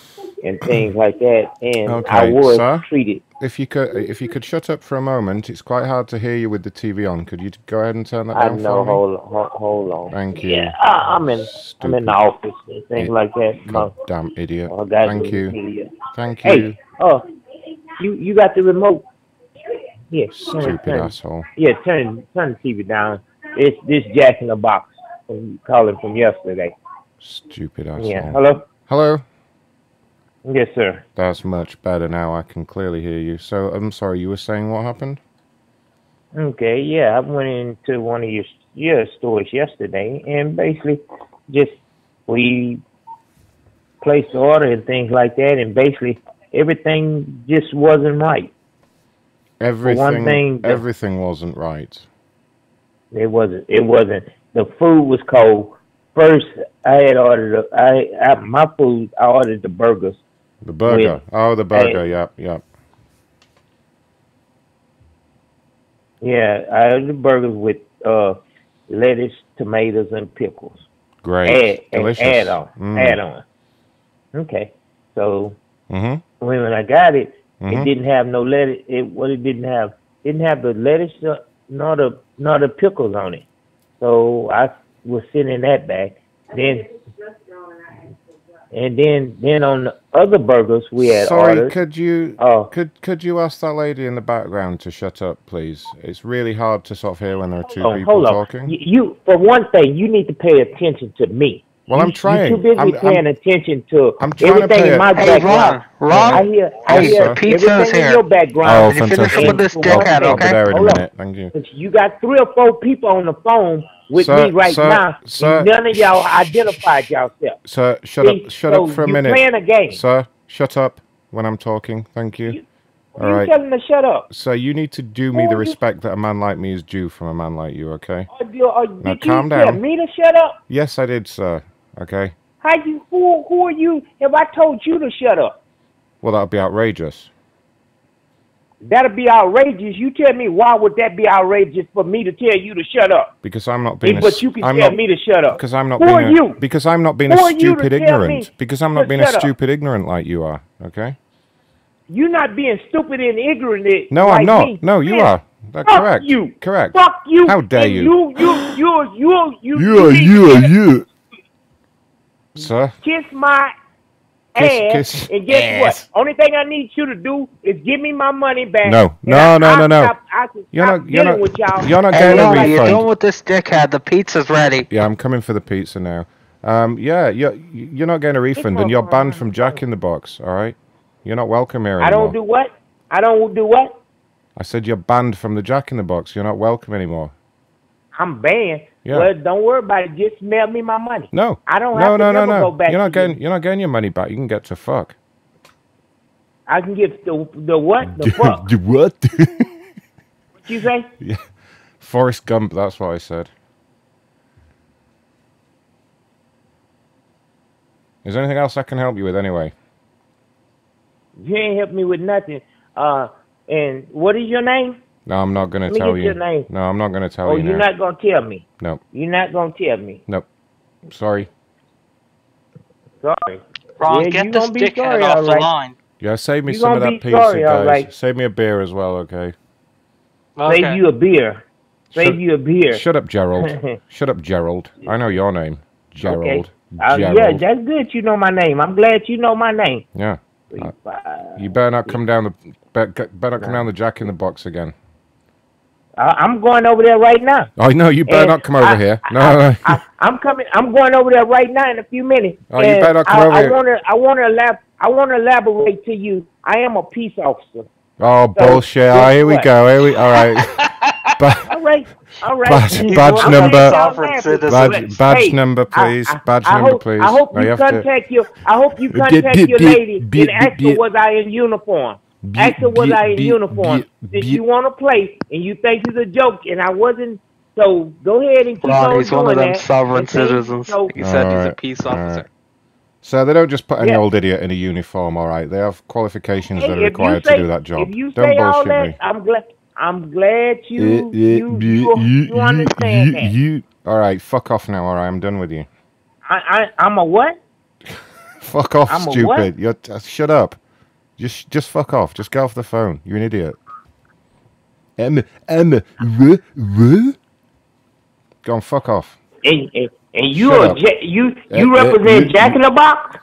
and things like that, and I was sir. treated if you could, if you could shut up for a moment, it's quite hard to hear you with the TV on. Could you go ahead and turn that I down know. for me? Hold, hold, hold on. Thank you. Yeah, I, I'm in. I'm in the office and things like that. My- Damn idiot. my Thank you. idiot. Thank you. Hey, oh, you you got the remote? Yeah. turn Stupid turn asshole. Yeah, turn turn the TV down. It's this Jack in the Box. I'm calling from yesterday. Stupid asshole. Yeah. Hello. Hello. Yes, sir. That's much better now. I can clearly hear you. So I'm sorry. You were saying what happened? Okay. Yeah, I went into one of your your stores yesterday, and basically, just we placed the order and things like that, and basically everything just wasn't right. Everything. thing that- everything wasn't right. It wasn't. It wasn't. The food was cold. First, I had ordered. a- I, I my food. I ordered the burgers. The burger. With- oh, the burger. Hey. Yep. Yep. Yeah, I ordered the burgers with uh, lettuce, tomatoes, and pickles. Great. Add, and Delicious. add on. Mm. Add on. Okay. So Mm-hmm. when I got it, it Mhm. didn't have no lettuce. It what it didn't have didn't have the lettuce uh, nor the nor the pickles on it. So I was sending that back. Then and then then on the other burgers we had Sorry, ordered. could you Oh. could could you ask that lady in the background to shut up, please? It's really hard to sort of hear when there are two Oh, people hold on. talking. You, you for one thing, you need to pay attention to me. Well, you, I'm trying. You're too busy I'm- paying I'm- attention to I'm trying to everything pay in my it- Hey, background. Ron, Ron, I hear, I Yes, hear sir. Pizza's everything here. in your background. Oh, Can you finish fantastic. this For dickhead, one thing, I'll okay? there in a Hold on. Thank you. You got three or four people on the phone with Sir, me right sir, now. sir. and none of y'all identified yourself. Sir, shut See, up. Shut so up for a you minute. playing a game. Sir, shut up when I'm talking. Thank you. All you right. telling them to shut up. So you need to do me Who the are you- respect that a man like me is due from a man like you, okay? Or, you- or Now did you calm tell down. me to shut up? Yes, I did, sir. Okay. How you? Who? Who are you? If I told you to shut up, Well, that would be outrageous. that'd be outrageous. You tell me why would that be outrageous for me to tell you to shut up? Because I'm not being. Hey, a but you can I'm tell not, me to shut up. Because I'm not Who being. are a, you? Because I'm not being Who a are you to stupid ignorant. Because I'm not being a shut up? stupid ignorant like you are. Okay. You're not being stupid and ignorant. No, like I'm not. me. No, you Man, are. That's fuck correct. you. Correct. Fuck you. How dare and you? You, you, you, you, you. You are. need You to are. You. Sir. Kiss my Kiss- ass, kiss and guess ass. what? Only thing I need you to do is give me my money back. No. No, I- no, no, no. Stop, I can You're not- you're not- with y'all. you're not Hey, getting a Ron, you're refund. done with this dickhead. The pizza's ready. Yeah, I'm coming for the pizza now. Um, yeah, you're, you're not getting a refund, and you're banned from Jack in the Box. All right, you're not welcome here anymore. I don't do what? I don't do what? I said you're banned from the Jack in the Box. You're not welcome anymore. I'm banned. Yeah. Well, don't worry about it. Just mail me my money. No. I don't no, have to no, no, no. go back You're not to you. getting. You're not getting your money back. You can get to fuck. I can get the the what? The fuck? the what? What you say? yeah. Forrest Gump. That's what I said. Is there anything else I can help you with anyway? You ain't help me with nothing. Uh, and what is your name? No, I'm not going Let to me tell get you. your name. No, I'm not going to tell oh, you you're now. not gonna tell me. No, You're not gonna tell me. no. Sorry. Sorry. Ron, yeah, get you this gonna be dickhead sorry, off all the right. line. Yeah, save me You some of gonna that be pizza, sorry, all guys. right. Save me a beer as well, okay? Save you a beer. Save Shut- you a beer. Shut up, Gerald. Shut up, Gerald. I know your name. Gerald. Okay. Uh, yeah, Gerald. that's good. You know my name. I'm glad you know my name. Yeah. Uh, you better not come down the better, better not come down the Jack in the Box again. I, I'm going over there right now. Oh no, you better And not come over I- here. No, I, I'm coming. I'm going over there right now in a few minutes. Oh, you better not come I, over I here. want to. I want to elab. I want to elaborate to you. I am a peace officer. oh So, bullshit! Oh, here we go. Here we. All right. All right. All right. badge, badge number. Badge, badge Hey, number, please. I- badge I number, hope, please. I hope No, you, have to- contact your. I hope you contact your lady and ask her was I in uniform. Beep, Ask her was beep, I in beep, uniform. beep, Did beep. you want to play and you think it's a joke and I wasn't? So go ahead and keep Ron, on he's doing one of them that. sovereign citizens. So, He said he's a peace alright. officer. So they don't just put any Yeah. old idiot in a uniform, all right? They have qualifications that are Hey, if you required say- to do that job. If you don't say all bullshit that, me. I'm glad. I'm glad eh, eh, you Eh, you eh, you, you, you, understand you, that. you- All right, fuck off now. All right, I'm done with you. I, I I'm a what? Fuck off, I'm stupid. You're t- shut up. Just just fuck off. Just get off the phone. You're an idiot. Emma, Emma, ruh, ruh. Go on, fuck off. And, and, and you are ja- you Uh, you uh, represent you- Jack in the Box.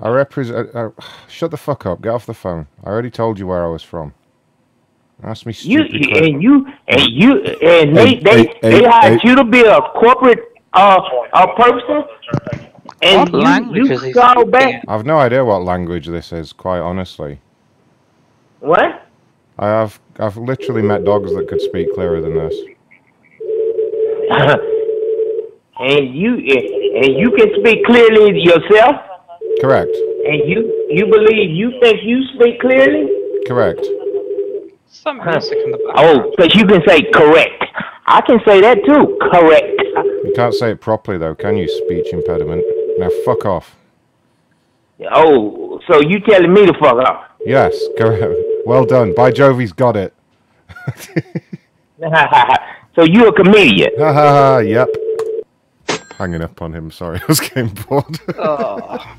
I represent. Uh, uh, shut the fuck up. Get off the phone. I already told you where I was from. Ask me You stupid questions. and you and you and they Hey, they hey, they hey, hired hey. you to be a corporate uh a person. And What you, language you is he back I've no idea what language this is. Quite honestly, what? I have. I've literally met dogs that could speak clearer than this. and you and you can speak clearly yourself. Correct. And you you believe you think you speak clearly? Correct. Some music in the back. Oh, because you can say correct. I can say that too. Correct. You can't say it properly though, can you? Speech impediment. Now fuck off. Oh, so you telling me to fuck off? Yes, correct. Well done. By Jove, he's got it. so you a comedian? Ha ha ha. Yep. Hanging up on him. Sorry, I was getting bored. Oh.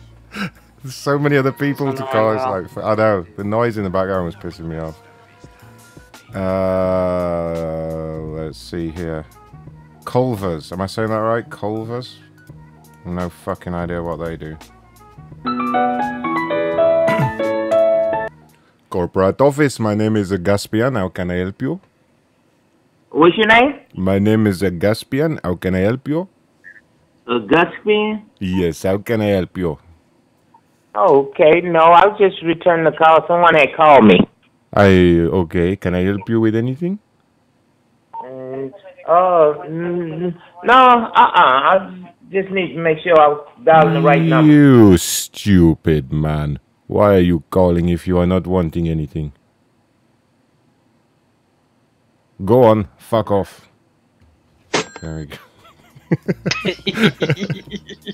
There's so many other people to call. It's like I know the noise in the background was pissing me off. Uh, let's see here. Culvers. Am I saying that right? Culvers. No fucking idea what they do. Corporate office. My name is Gaspian. How can I help you? What's your name? My name is Gaspian. How can I help you? A Gutspin? Yes. How can I help you? Okay. No, I was just returning the call. Someone had called me. I okay. Can I help you with anything? Mm, oh, mm, no, uh-uh. I just need to make sure I was dialing the right number. You stupid man. Why are you calling if you are not wanting anything? Go on, fuck off. There we go.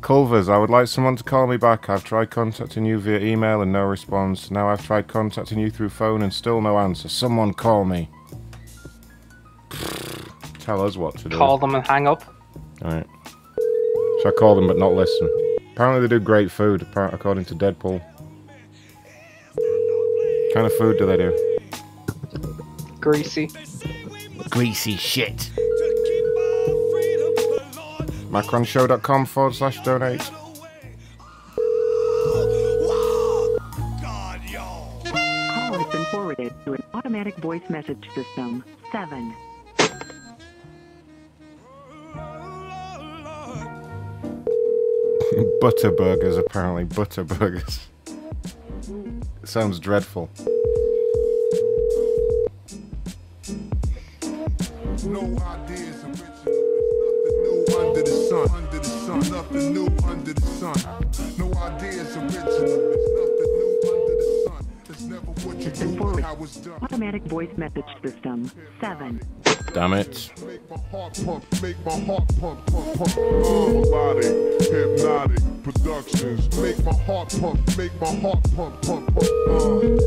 Culvers, I would like someone to call me back. I've tried contacting you via email and no response. Now I've tried contacting you through phone and still no answer. Someone call me. Tell us what to do. Call them and hang up. Alright. So I call them but not listen? Apparently they do great food, appar- according to Deadpool. What kind of food do they do? Greasy. Greasy shit. Macronshow.com forward slash donate. Call has been forwarded to an automatic voice message system. 7. Butterburgers, apparently. Butterburgers. Sounds dreadful. No ideas original. There's nothing new under the sun. Under the sun. Nothing new under the sun. No ideas original. There's nothing new under the sun. It's never what you do, how it's done. Automatic voice message system. 7. Damn it. Make my heart pump, make my heart pump, pump, pump. Uh, hypnotic productions. Make my heart pump, make my heart pump, pump, pump. Uh.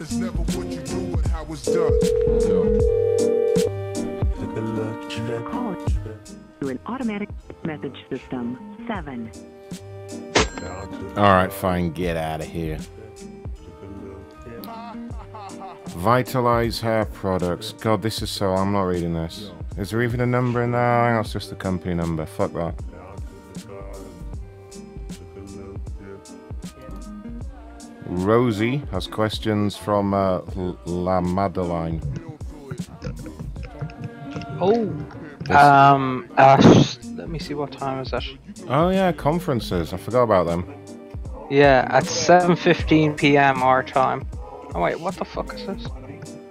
It's never what you do, but how it's done. Call to an automatic message system. 7. Alright, fine, get out of here. Vitalize hair products. God, this is so. I'm not reading this. Is there even a number in there? Hang on, it's just the company number. Fuck that. Rosie has questions from uh, La Madeleine. Oh. Um. Uh, let me see what time is it. Oh yeah, conferences. I forgot about them. Yeah, at 7:15 p.m. our time. Oh wait, what the fuck is this?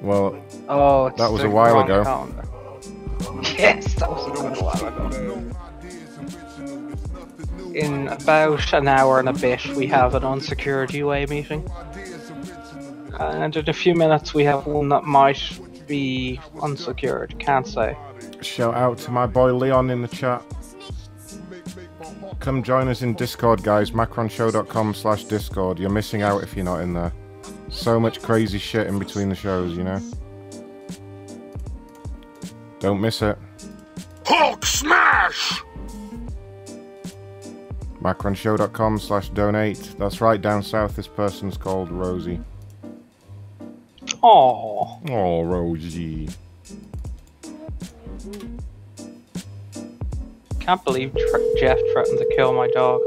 Well, Oh, it's that was a while ago. calendar. Yes, that was a good while ago. In about an hour and a bit, we have an unsecured UA meeting. And in a few minutes, we have one that might be unsecured. Can't say. Shout out to my boy Leon in the chat. Come join us in Discord, guys. Macronshow.com slash Discord. You're missing out if you're not in there. So much crazy shit in between the shows, you know? Don't miss it. Hulk smash! Macronshow.com slash donate. That's right, down south this person's called Rosie. Oh. Oh, Rosie. Can't believe tr- Jeff threatened to kill my dog.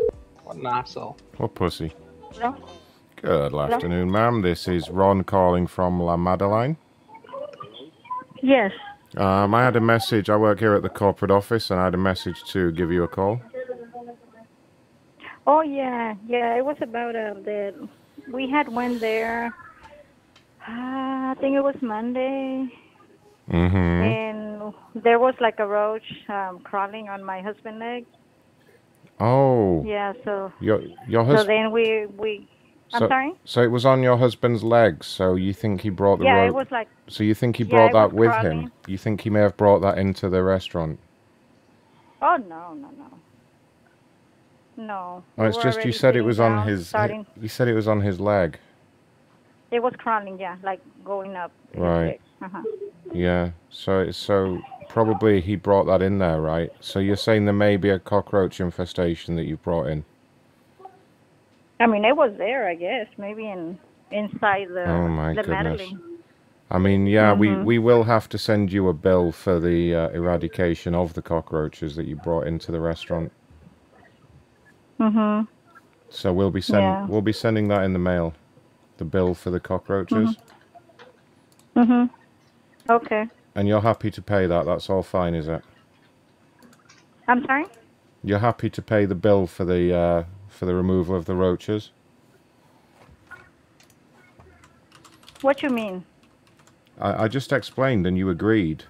What an asshole. What pussy? Hello? Good Hello? afternoon, ma'am. This is Ron calling from La Madeleine. Yes. Um, I had a message. I work here at the corporate office, and I had a message to give you a call. Oh yeah, yeah. It was about uh, the we had one there. Uh, I think it was Monday, Mm-hmm. There was like a roach um, crawling on my husband's leg. Oh. Yeah. So. Your your husband. So then we we. I'm sorry. So it was on your husband's legs. So you think he brought the Yeah, it was like. So you think he brought it that with crawling. him? You think he may have brought that into the restaurant? Oh no no no. No. Oh, it's just you said it was on his. Starting, You said it was on his leg. It was crawling, yeah, like going up. Right. Uh-huh. Yeah. So it's so probably he brought that in there, right? So you're saying there may be a cockroach infestation that you brought in. I mean, it was there, I guess, maybe in inside the Oh, my the goodness. Madeleine. I mean, yeah, Mhm. we, we will have to send you a bill for the uh, eradication of the cockroaches that you brought into the restaurant. Mhm. So we'll be send Yeah. we'll be sending that in the mail, the bill for the cockroaches, Mhm. Okay. and you're happy to pay that. That's all fine, is it? I'm sorry. You're happy to pay the bill for the uh, for the removal of the roaches. What you mean? I, I just explained, and you agreed.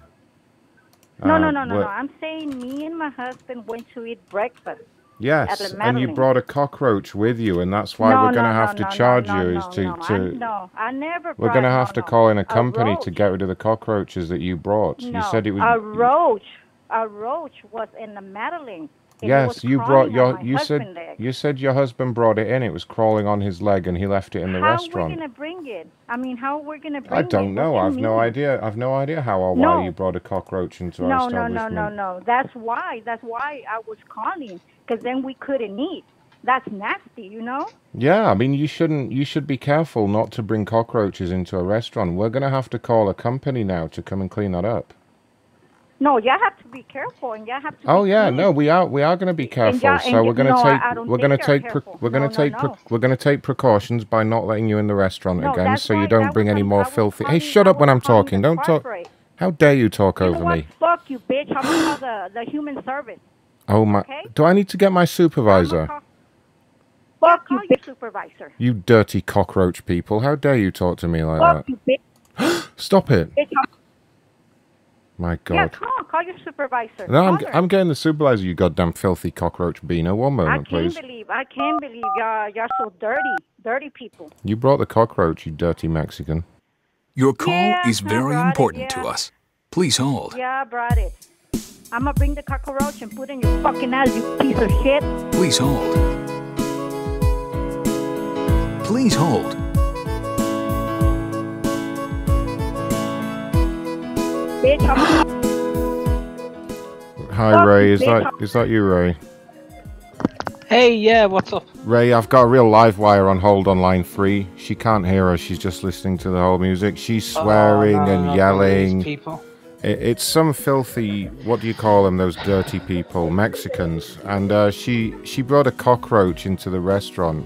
No, Uh, no, no, no, no. I'm saying me and my husband went to eat breakfast. Yes, and you brought a cockroach with you, and that's why no, we're going to no, have no, to charge no, you no, is to no, to. I, no, I never. We're going to no, have to call in a A company to get rid of the cockroaches that you brought. No, you said it was. a roach. A roach was in the Madeleine. it yes, you brought your. You said leg. you said your husband brought it in. It was crawling on his leg, and he left it in the how restaurant. are we gonna bring it? I mean, how are we gonna bring it? I don't know. What I've no mean? idea. I've no idea how or No. why you brought a cockroach into our No, no, establishment. no, no, no. That's why. That's why I was calling because then we couldn't eat. That's nasty, you know. Yeah, I mean, you shouldn't. You should be careful not to bring cockroaches into a restaurant. We're going to have to call a company now to come and clean that up. No, you have to be careful, and you have to. Oh yeah, clean. no, we are we are going to be careful. yeah, so we're going to no, take we're going to take we're going to No, take no. we're going to take precautions by not letting you in the restaurant again, so you don't that bring any more filthy. Hey, shut up when I'm talking. Don't talk. How dare you talk You over me? Fuck you, bitch! I'm the the human service. Oh my! Okay? Do I need to get my supervisor? Fuck you, bitch. supervisor. You dirty cockroach people! How dare you talk to me like Fuck that? Stop it! My God! come on, call your supervisor. No, I'm I'm getting the supervisor. You goddamn filthy cockroach beano. One moment, please I can't please. believe I can't believe y'all y'all so dirty, dirty people. You brought the cockroach, you dirty Mexican. Your call Yeah, is very brought it, important to us. Please hold. Yeah, I brought it. I'm gonna bring the cockroach and put it in your fucking ass, you piece of shit. Please hold. Please hold. Bitch, I'm Hi, Ray. Is that bitch. is that you, Ray? Hey, yeah, what's up? Ray, I've got a real live wire on hold on line three. She can't hear us. She's just listening to the whole music. She's oh, swearing Oh, no, and not yelling. these people. It, it's some filthy. What do you call them? Those dirty people, Mexicans. And uh, she she brought a cockroach into the restaurant.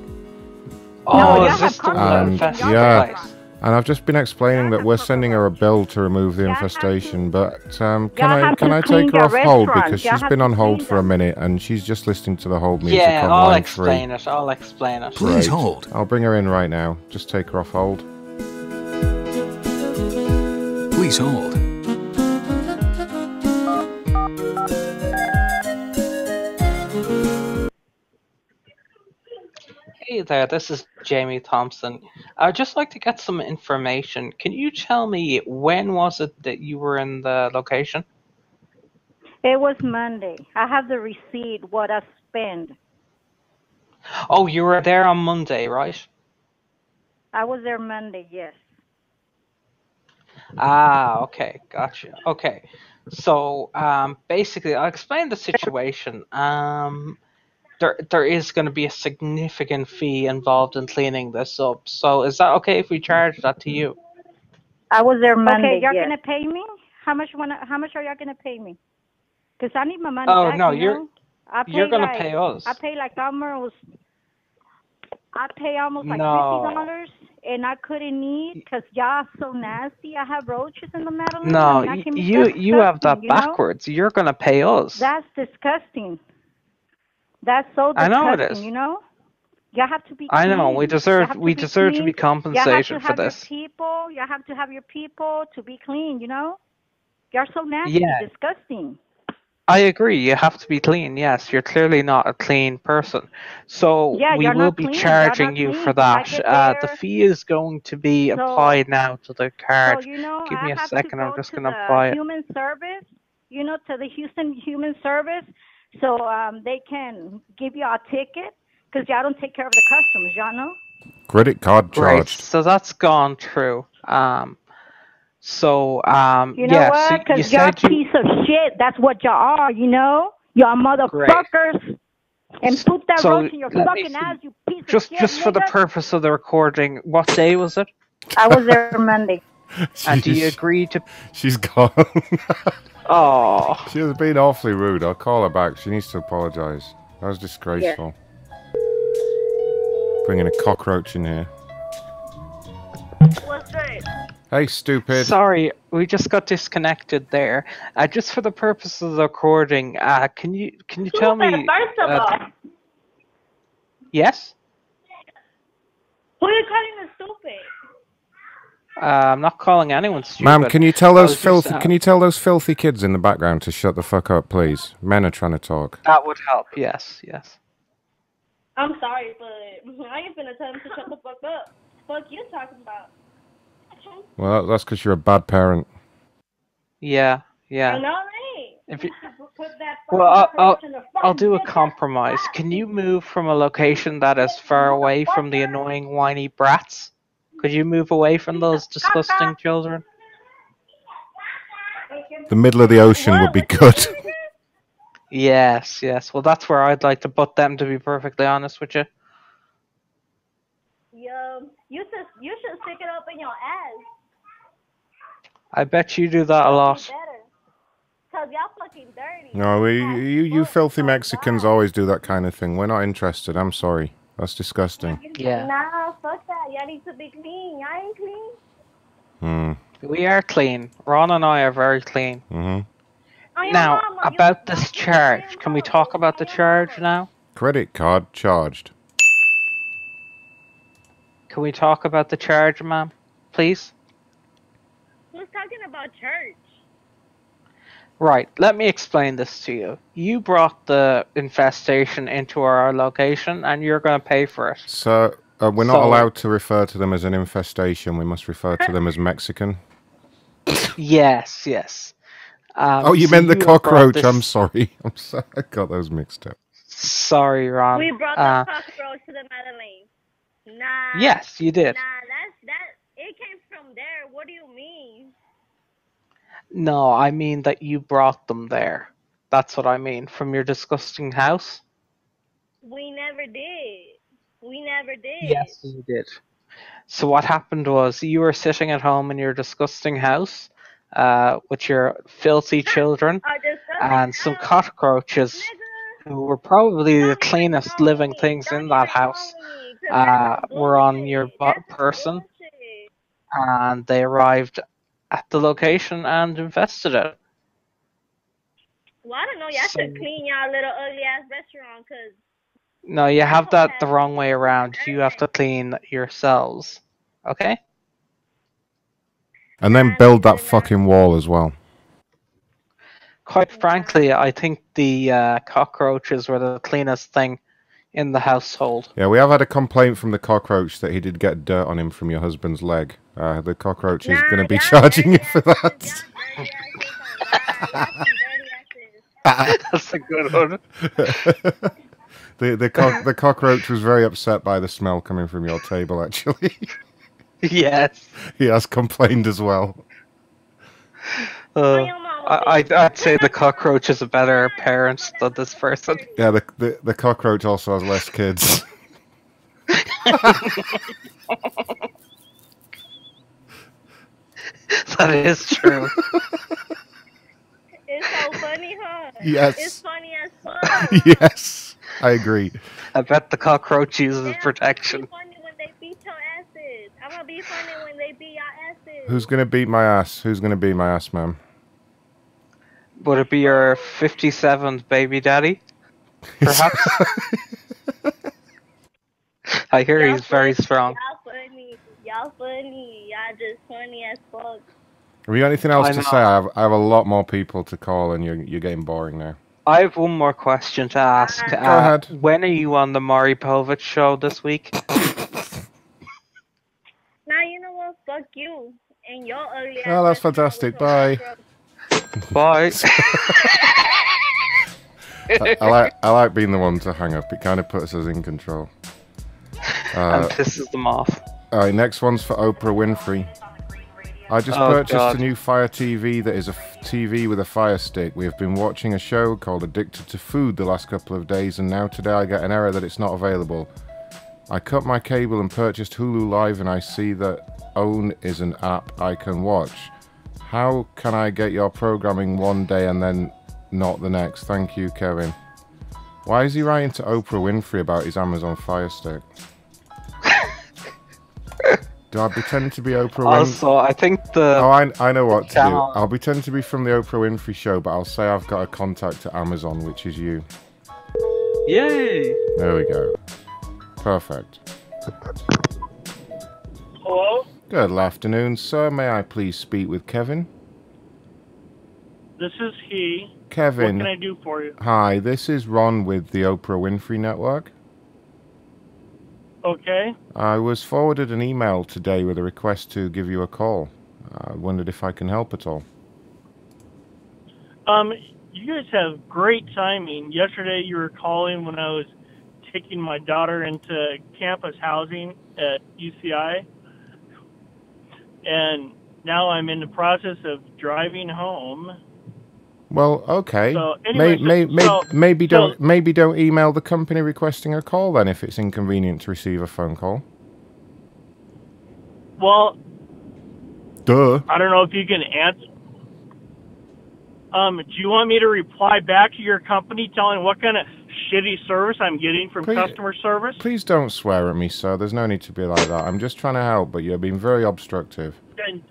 Oh, is this the one that And yeah, place? and I've just been explaining that we're sending her a bill to remove the infestation. But um, can I can I take her the off hold because she's been on hold for a minute and she's just listening to the hold music Yeah, I'll explain three. it. I'll explain it. Please Right. hold. I'll bring her in right now. Just take her off hold. Please hold. Hey there, this is Jamie Thompson. I'd just like to get some information. Can you tell me when was it that you were in the location? It was Monday. I have the receipt what I spent. Oh, you were there on Monday, right? I was there Monday, yes. Ah, okay, gotcha. Okay, so um, basically, I'll explain the situation. Um, there, there is going to be a significant fee involved in cleaning this up. So, is that okay if we charge that to you? I was there Monday. Okay, you're yes. gonna pay me. How much wanna? How much are y'all gonna pay me? Because I need my money Oh, back. no, you you're- know? I pay you're gonna like, pay us. I pay like almost. I pay almost like No. fifty dollars, and I couldn't eat because y'all so nasty. I have roaches in the metal. No, and I y- can be you you have that you know? backwards. You're going to pay us. That's disgusting. That's so I disgusting. know it is. You know. You have to be. I know, we deserve- we deserve to be clean. You compensated have to for this. Your people, you have to have your people to be clean. You know. You're so nasty, Yeah. disgusting. I agree. You have to be clean. Yes, you're clearly not a clean person. So Yeah, we will be clean. Charging you clean. for that. Uh, the fee is going to be So- applied now to the card. So you know, Give me a second. to I'm just going to the apply it. human service. You know, to the Houston Human Service, so um, they can give you a ticket because y'all don't take care of the customers. Y'all know. Credit card Great. charged. So that's gone through. Um, so um, You know yeah. what? So you Because y'all said you. piece of shit. That's what y'all are. You know, y'all motherfuckers. And put that So, roach in your let me fucking ass, you piece Just of shit. just for the purpose of the recording, what day was it? I was there Monday. And do you agree to? She's gone. Oh. She has been awfully rude. I'll call her back. She needs to apologise. That was disgraceful. Bringing a cockroach in here. What's that? Hey, stupid. Sorry, we just got disconnected there. Uh, just for the purpose of the recording, uh, can you can you tell me? First of uh, yes. who you calling a stupid? Uh, I'm not calling anyone stupid. Ma'am, can you tell those was just, filthy? uh, Can you tell those filthy kids in the background to shut the fuck up, please? Men are trying to talk. That would help. Yes, yes. I'm sorry, but I ain't gonna tell them to shut the fuck up. Fuck you talking about? Well, that's because you're a bad parent. Yeah, yeah. I know, right? If you, Put that well, I'll, I'll, roach in the I'll do a compromise. Can you move from a location that is far away from the annoying whiny brats? Could you move away from those disgusting children? The middle of the ocean would be good. Yes, yes. Well, that's where I'd like to put them, to be perfectly honest with you. Yo, you should you should stick it up in your ass. I bet you do that a lot. Cause y'all fucking dirty. No, we, you, you filthy Mexicans always do that kind of thing. We're not interested. I'm sorry. That's disgusting. Yeah. Nah, fuck that. Y'all need to be clean. Y'all ain't clean. Hmm. We are clean. Ron and I are very clean. Mm-hmm. Now, about this charge. Can we talk about the charge now? Credit card charged. Can we talk about the charge, ma'am? Please? Who's talking about church? Right, let me explain this to you. You brought the infestation into our location and you're going to pay for it. So uh, we're not So- allowed to refer to them as an infestation. We must refer to them as Mexican. Yes, yes. Um, oh, you so meant the have brought cockroach. this- I'm sorry. I'm sorry. I got those mixed up. Sorry, Ron. we brought Uh, the cockroach to the Madeleine. Nah. Yes, you did. Nah, that's that. It came from there. What do you mean? no, I mean that you brought them there. That's what I mean. From your disgusting house? We never did. We never did. Yes, you did. So what happened was you were sitting at home in your disgusting house uh, with your filthy children and some cockroaches who were probably the cleanest living things in that house uh, were on your person and they arrived at the location and infested it. Well, I don't know. Y'all should clean y'all little ugly ass restaurant, cause No, you have that the wrong way around. You have to clean yourselves. Okay? And then build that fucking wall as well. Quite frankly, I think the uh, cockroaches were the cleanest thing in the household. Yeah, we have had a complaint from the cockroach that he did get dirt on him from your husband's leg. Uh, the cockroach is going to be charging you for that. That's a good one. the the, cock the cockroach was very upset by the smell coming from your table. Actually, yes. he has complained as well. Uh, I, I'd, I'd say the cockroach is a better parent than this person. Yeah, the, the the cockroach also has less kids. that is true. It's so funny, huh? Yes. It's funny as fuck. yes, I agree. I bet the cockroach uses protection. funny when they beat your asses. I'm gonna be funny when they beat your asses. Who's gonna beat my ass? Who's gonna beat my ass, ma'am? Would it be your 57th baby daddy? Perhaps? I hear he's very strong. Y'all funny. Y'all funny. Y'all just funny as fuck. Have you got anything else I to know. say? I have, I have a lot more people to call, and you're you're getting boring now. I have one more question to ask. Go uh, ahead. When are you on the Maury Povich show this week? Now you know what? Fuck you and your ugly ass. Oh, that's fantastic. Bye. Bye. I, I like I like being the one to hang up. It kind of puts us in control. and Uh, pisses them off. all right, next one's for Oprah Winfrey. I just Oh, purchased God. a new Fire TV that is a f- TV with a Fire Stick. We have been watching a show called Addicted to Food the last couple of days, and now today I get an error that it's not available. I cut my cable and purchased Hulu Live, and I see that OWN is an app I can watch. How can I get your programming one day and then not the next? Thank you, Kevin. Why is he writing to Oprah Winfrey about his Amazon Fire Stick? Do I pretend to be Oprah Winfrey? Also, I think the. Oh, I, I know what to do. I'll pretend to be from the Oprah Winfrey show, but I'll say I've got a contact at Amazon, which is you. Yay! There we go. Perfect. Hello, Good afternoon, sir. May I please speak with Kevin? this is he. Kevin. What can I do for you? Hi, this is Ron with the Oprah Winfrey Network. Okay. I was forwarded an email today with a request to give you a call. I wondered if I can help at all. Um, you guys have great timing. Yesterday you were calling when I was taking my daughter into campus housing at UCI. And now I'm in the process of driving home. Well, okay. So, anyway, may, so- may, so- maybe don't maybe don't email the company requesting a call then if it's inconvenient to receive a phone call. Well, Duh. I don't know if you can answer. Um, do you want me to reply back to your company telling what kind of shitty service I'm getting from Please- customer service? Please don't swear at me, sir. There's no need to be like that. I'm just trying to help, but you're being very obstructive. Then,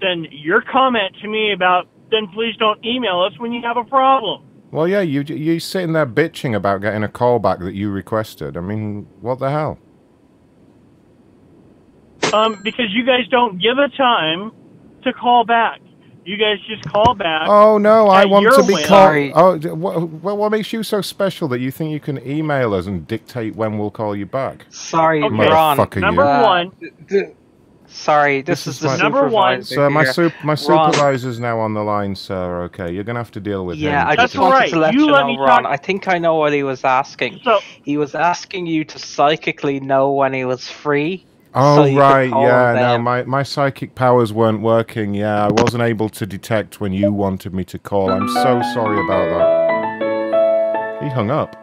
then your comment to me about then please don't email us when you have a problem. Well, yeah, you you sitting there bitching about getting a call back that you requested. I mean, what the hell? Um, because you guys don't give a time to call back. You guys just call back. Oh no, I want to be whim. called. Oh, d- well, what makes you so special that you think you can email us and dictate when we'll call you back? Sorry, Okay. Ron. Number you. one. Sorry, this, is, the my- supervisor Sir, my here. sup- my Ron, supervisor's now on the line, sir. Okay, you're gonna have to deal with Yeah, him. I just wanted to let you, know, Ron. I think I know what he was asking. he was asking you to psychically know when he was free. Oh so right, yeah. No, my my psychic powers weren't working. Yeah, I wasn't able to detect when you wanted me to call. I'm so sorry about that. He hung up.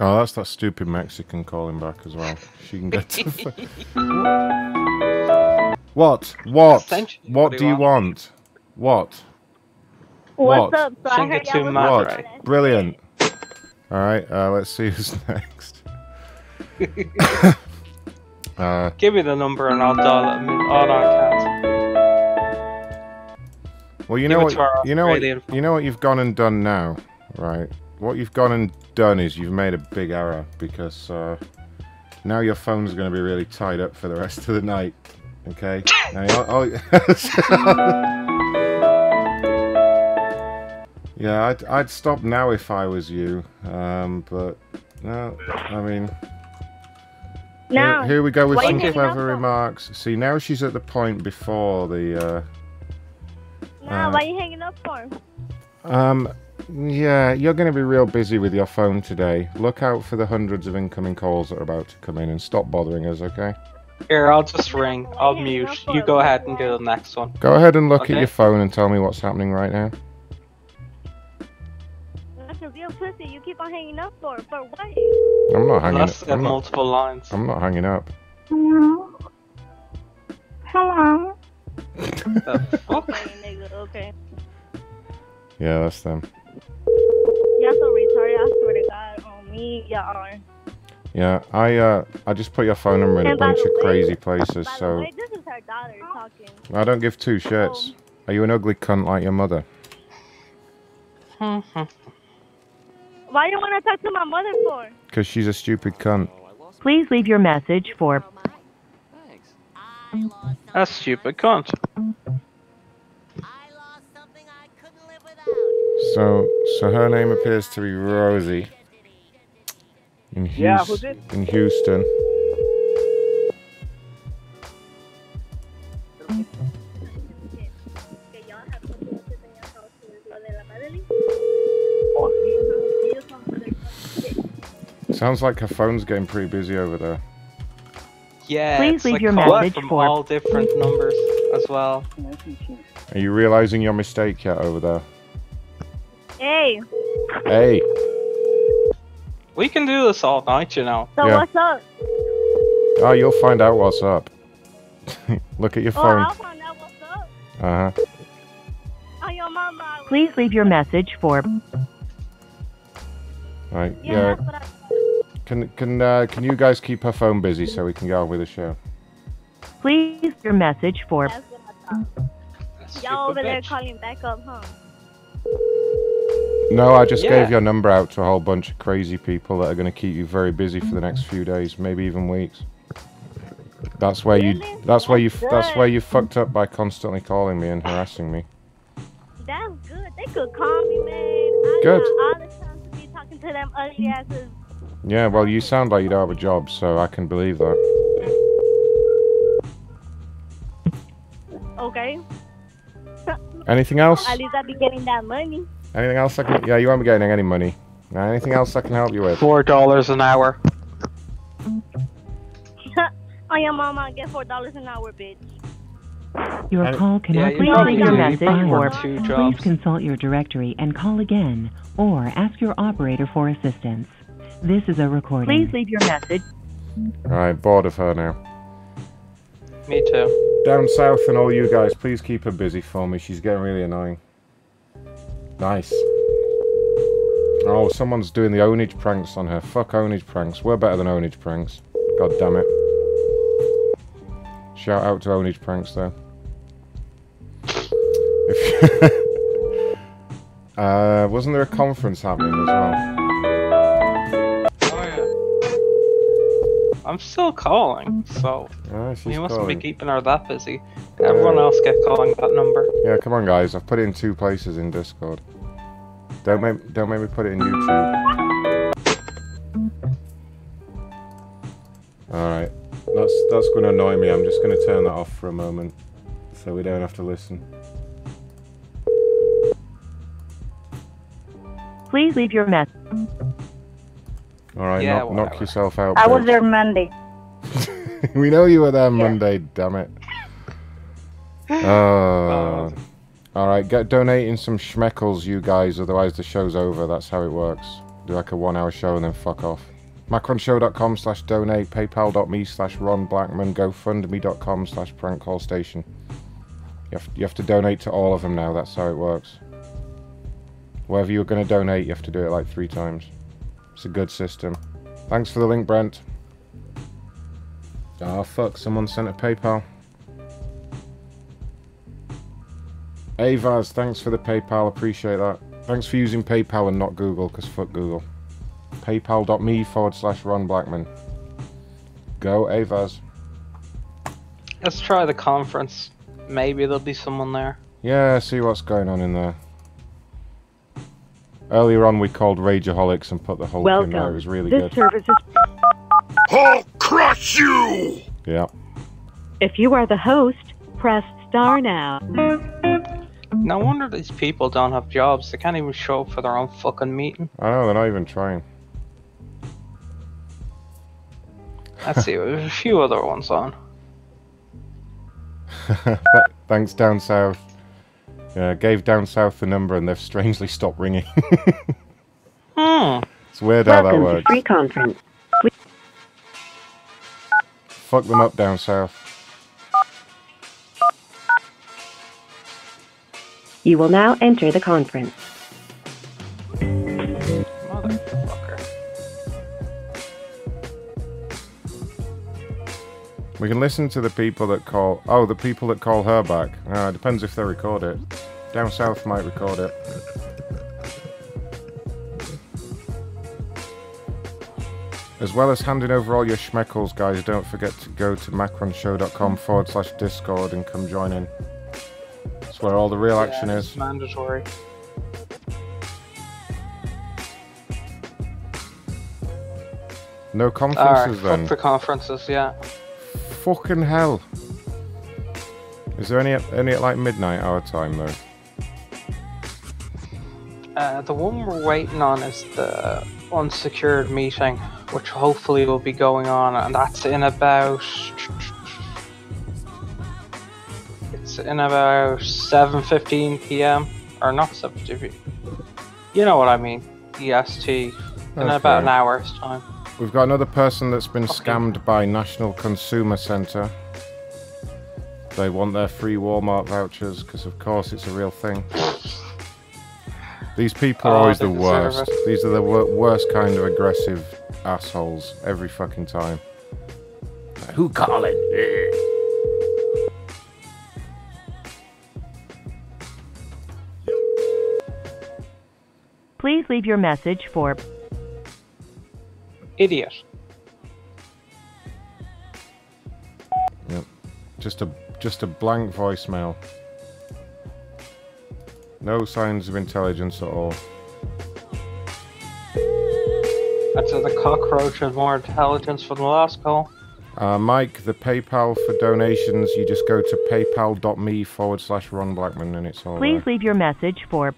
Oh, that's that stupid Mexican calling back as well. She can get to. what? What? What what do you want? What? What's What? up? So I heard y'all What? Brilliant. All right, uh, let's see who's next. uh, Give me the number and I'll dial it. No, I can't. Well, you Give know what you know what you know what you've gone and done now, right? What you've gone and done is you've made a big error because uh, now your phone's going to be really tied up for the rest of the night. Okay. Now, oh, yeah, I'd, I'd stop now if I was you, um, but no, I mean. Now, here, here we go with why some clever remarks. See, now she's at the point before the. Uh, Nah, uh, why you hanging up for? um, yeah, you're going to be real busy with your phone today. Look out for the hundreds of incoming calls that are about to come in and stop bothering us, okay? Here, I'll just ring. I'll mute. You go ahead and do the next one. Go ahead and look Okay. at your phone and tell me what's happening right now. That's real pussy. You keep on hanging up for for what? I'm not hanging Unless up. they have I'm not, multiple lines. I'm not hanging up. Hello. Hello. Okay, nigga. Okay. Yeah, that's them. Y'all so retarded. I swear to God, on me, y'all are. Yeah, I uh, I just put your phone number in a And by bunch of way- crazy places, By the so way, this is her daughter talking. I don't give two shits. Are you an ugly cunt like your mother? Why do you want to talk to my mother for? Because she's a stupid cunt. Please leave your message for A stupid cunt. So, so her name appears to be Rosie. In, Houston, Yeah, who's it? in Houston. Sounds like her phone's getting pretty busy over there. Yeah. Please it's leave like your calling message from for- all different numbers as well. Are you realizing your mistake yet over there? Hey, Hey, We can do this all night, you know. so Yeah. what's up? oh, you'll find out what's up. Look at your Oh, phone. I'll find out what's up. Uh huh. On your mama. Please leave your message for Right. Yeah, Yeah. That's what I. Can can uh, can you guys keep her phone busy so we can go on with the show? please your message for That's what I. Y'all over there calling back up, huh? No, I just Yeah. gave your number out to a whole bunch of crazy people that are going to keep you very busy for the next few days, maybe even weeks. That's where you. That's where you. That's where you fucked up by constantly calling me and harassing me. That's good. They could call me, man. I Good. all the time to be talking to them ugly asses. Yeah, well, you sound like you don't have a job, so I can believe that. Okay. Anything else? At least I be getting that money. Anything else I can? Yeah, you won't be getting any money. Anything else I can help you with? Four dollars an hour. On your mama, I get four dollars an hour, bitch. Your And- call cannot you please leave your do. You message probably for please jobs. consult your directory and call again or ask your operator for assistance. This is a recording. Please leave your message. Alright, bored of her now. Me too. Down south and all you guys, please keep her busy for me. She's getting really annoying. Nice. Oh, someone's doing the ownage pranks on her. Fuck ownage pranks. We're better than ownage pranks. God damn it. Shout out to ownage pranks though. If uh, wasn't there a conference happening as well? I'm still calling, so Oh, she's you mustn't calling. be keeping her that busy. Everyone else get calling that number. Yeah, come on, guys. I've put it in two places in Discord. Don't make don't make me put it in YouTube. All right, that's that's going to annoy me. I'm just going to turn that off for a moment, so we don't have to listen. Please leave your message. All right, Yeah, knock, knock yourself out. I was there Monday. we know you were there Monday. Damn it. Uh, all right, get donating some schmeckles, you guys. Otherwise, the show's over. That's how it works. Do like a one-hour show and then fuck off. Macronshow.com slash donate, paypal.me slash Ron Blackman, gofundme.com slash prank call station. You have, you have to donate to all of them now. That's how it works. Wherever you're going to donate, you have to do it like three times. It's a good system. Thanks for the link, Brent. Oh fuck, someone sent a PayPal. Avaz, thanks for the PayPal, appreciate that. Thanks for using PayPal and not Google, because fuck Google. PayPal.me forward slash Ron Blackman. Go, Avaz. Let's try the conference. Maybe there'll be someone there. Yeah, see what's going on in there. Earlier on, we called Rageaholics and put the Hulk in there. It was really this good. service is. I'll crush you! Yeah. If you are the host, press star now. No wonder these people don't have jobs. They can't even show up for their own fucking meeting. I know, they're not even trying. Let's see, there's a few other ones on. Thanks, down south. Yeah, gave down south the number and they've strangely stopped ringing. Hmm. it's weird how that Welcome to works. free conference. Fuck them up down south. You will now enter the conference. We can listen to the people that call. Oh, the people that call her back. Uh, it depends if they record it. Down south might record it. As well as handing over all your schmeckles, guys, don't forget to go to macronshow.com forward slash discord and come join in. That's where all the real action Yeah, is. mandatory. No conferences fuck then. the conferences, yeah. Fucking hell. Is there any at, any at like midnight our time though? Uh, the one we're waiting on is the unsecured meeting, which hopefully will be going on, and that's in about. It's in about 7:15 p.m. or not 7:15. You know what I mean? EST in about an hour's time. We've got another person that's been scammed by National Consumer Centre. They want their free Walmart vouchers because, of course, it's a real thing. These people are Oh, always the worst. it. These are the wor- worst kind of aggressive assholes every fucking time. Who calling? Please leave your message for Idiot. Yep. Just a just a blank voicemail. No signs of intelligence at all. That's the cockroach had more intelligence from the last call. Uh, Mike, the PayPal for donations, you just go to paypal.me forward slash Ron Blackman and it's all Please there. leave your message for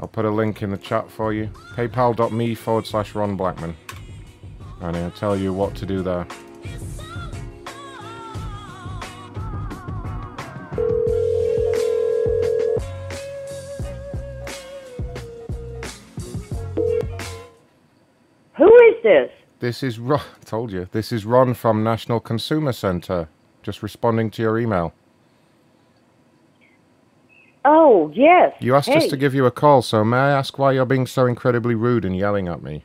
I'll put a link in the chat for you. Paypal.me forward slash Ron Blackman. And I'll tell you what to do there. Who is this? This is Ron. Told you. This is Ron from National Consumer Centre. Just responding to your email. Oh, yes. You asked us to give you a call, so may I ask why you're being so incredibly rude and yelling at me?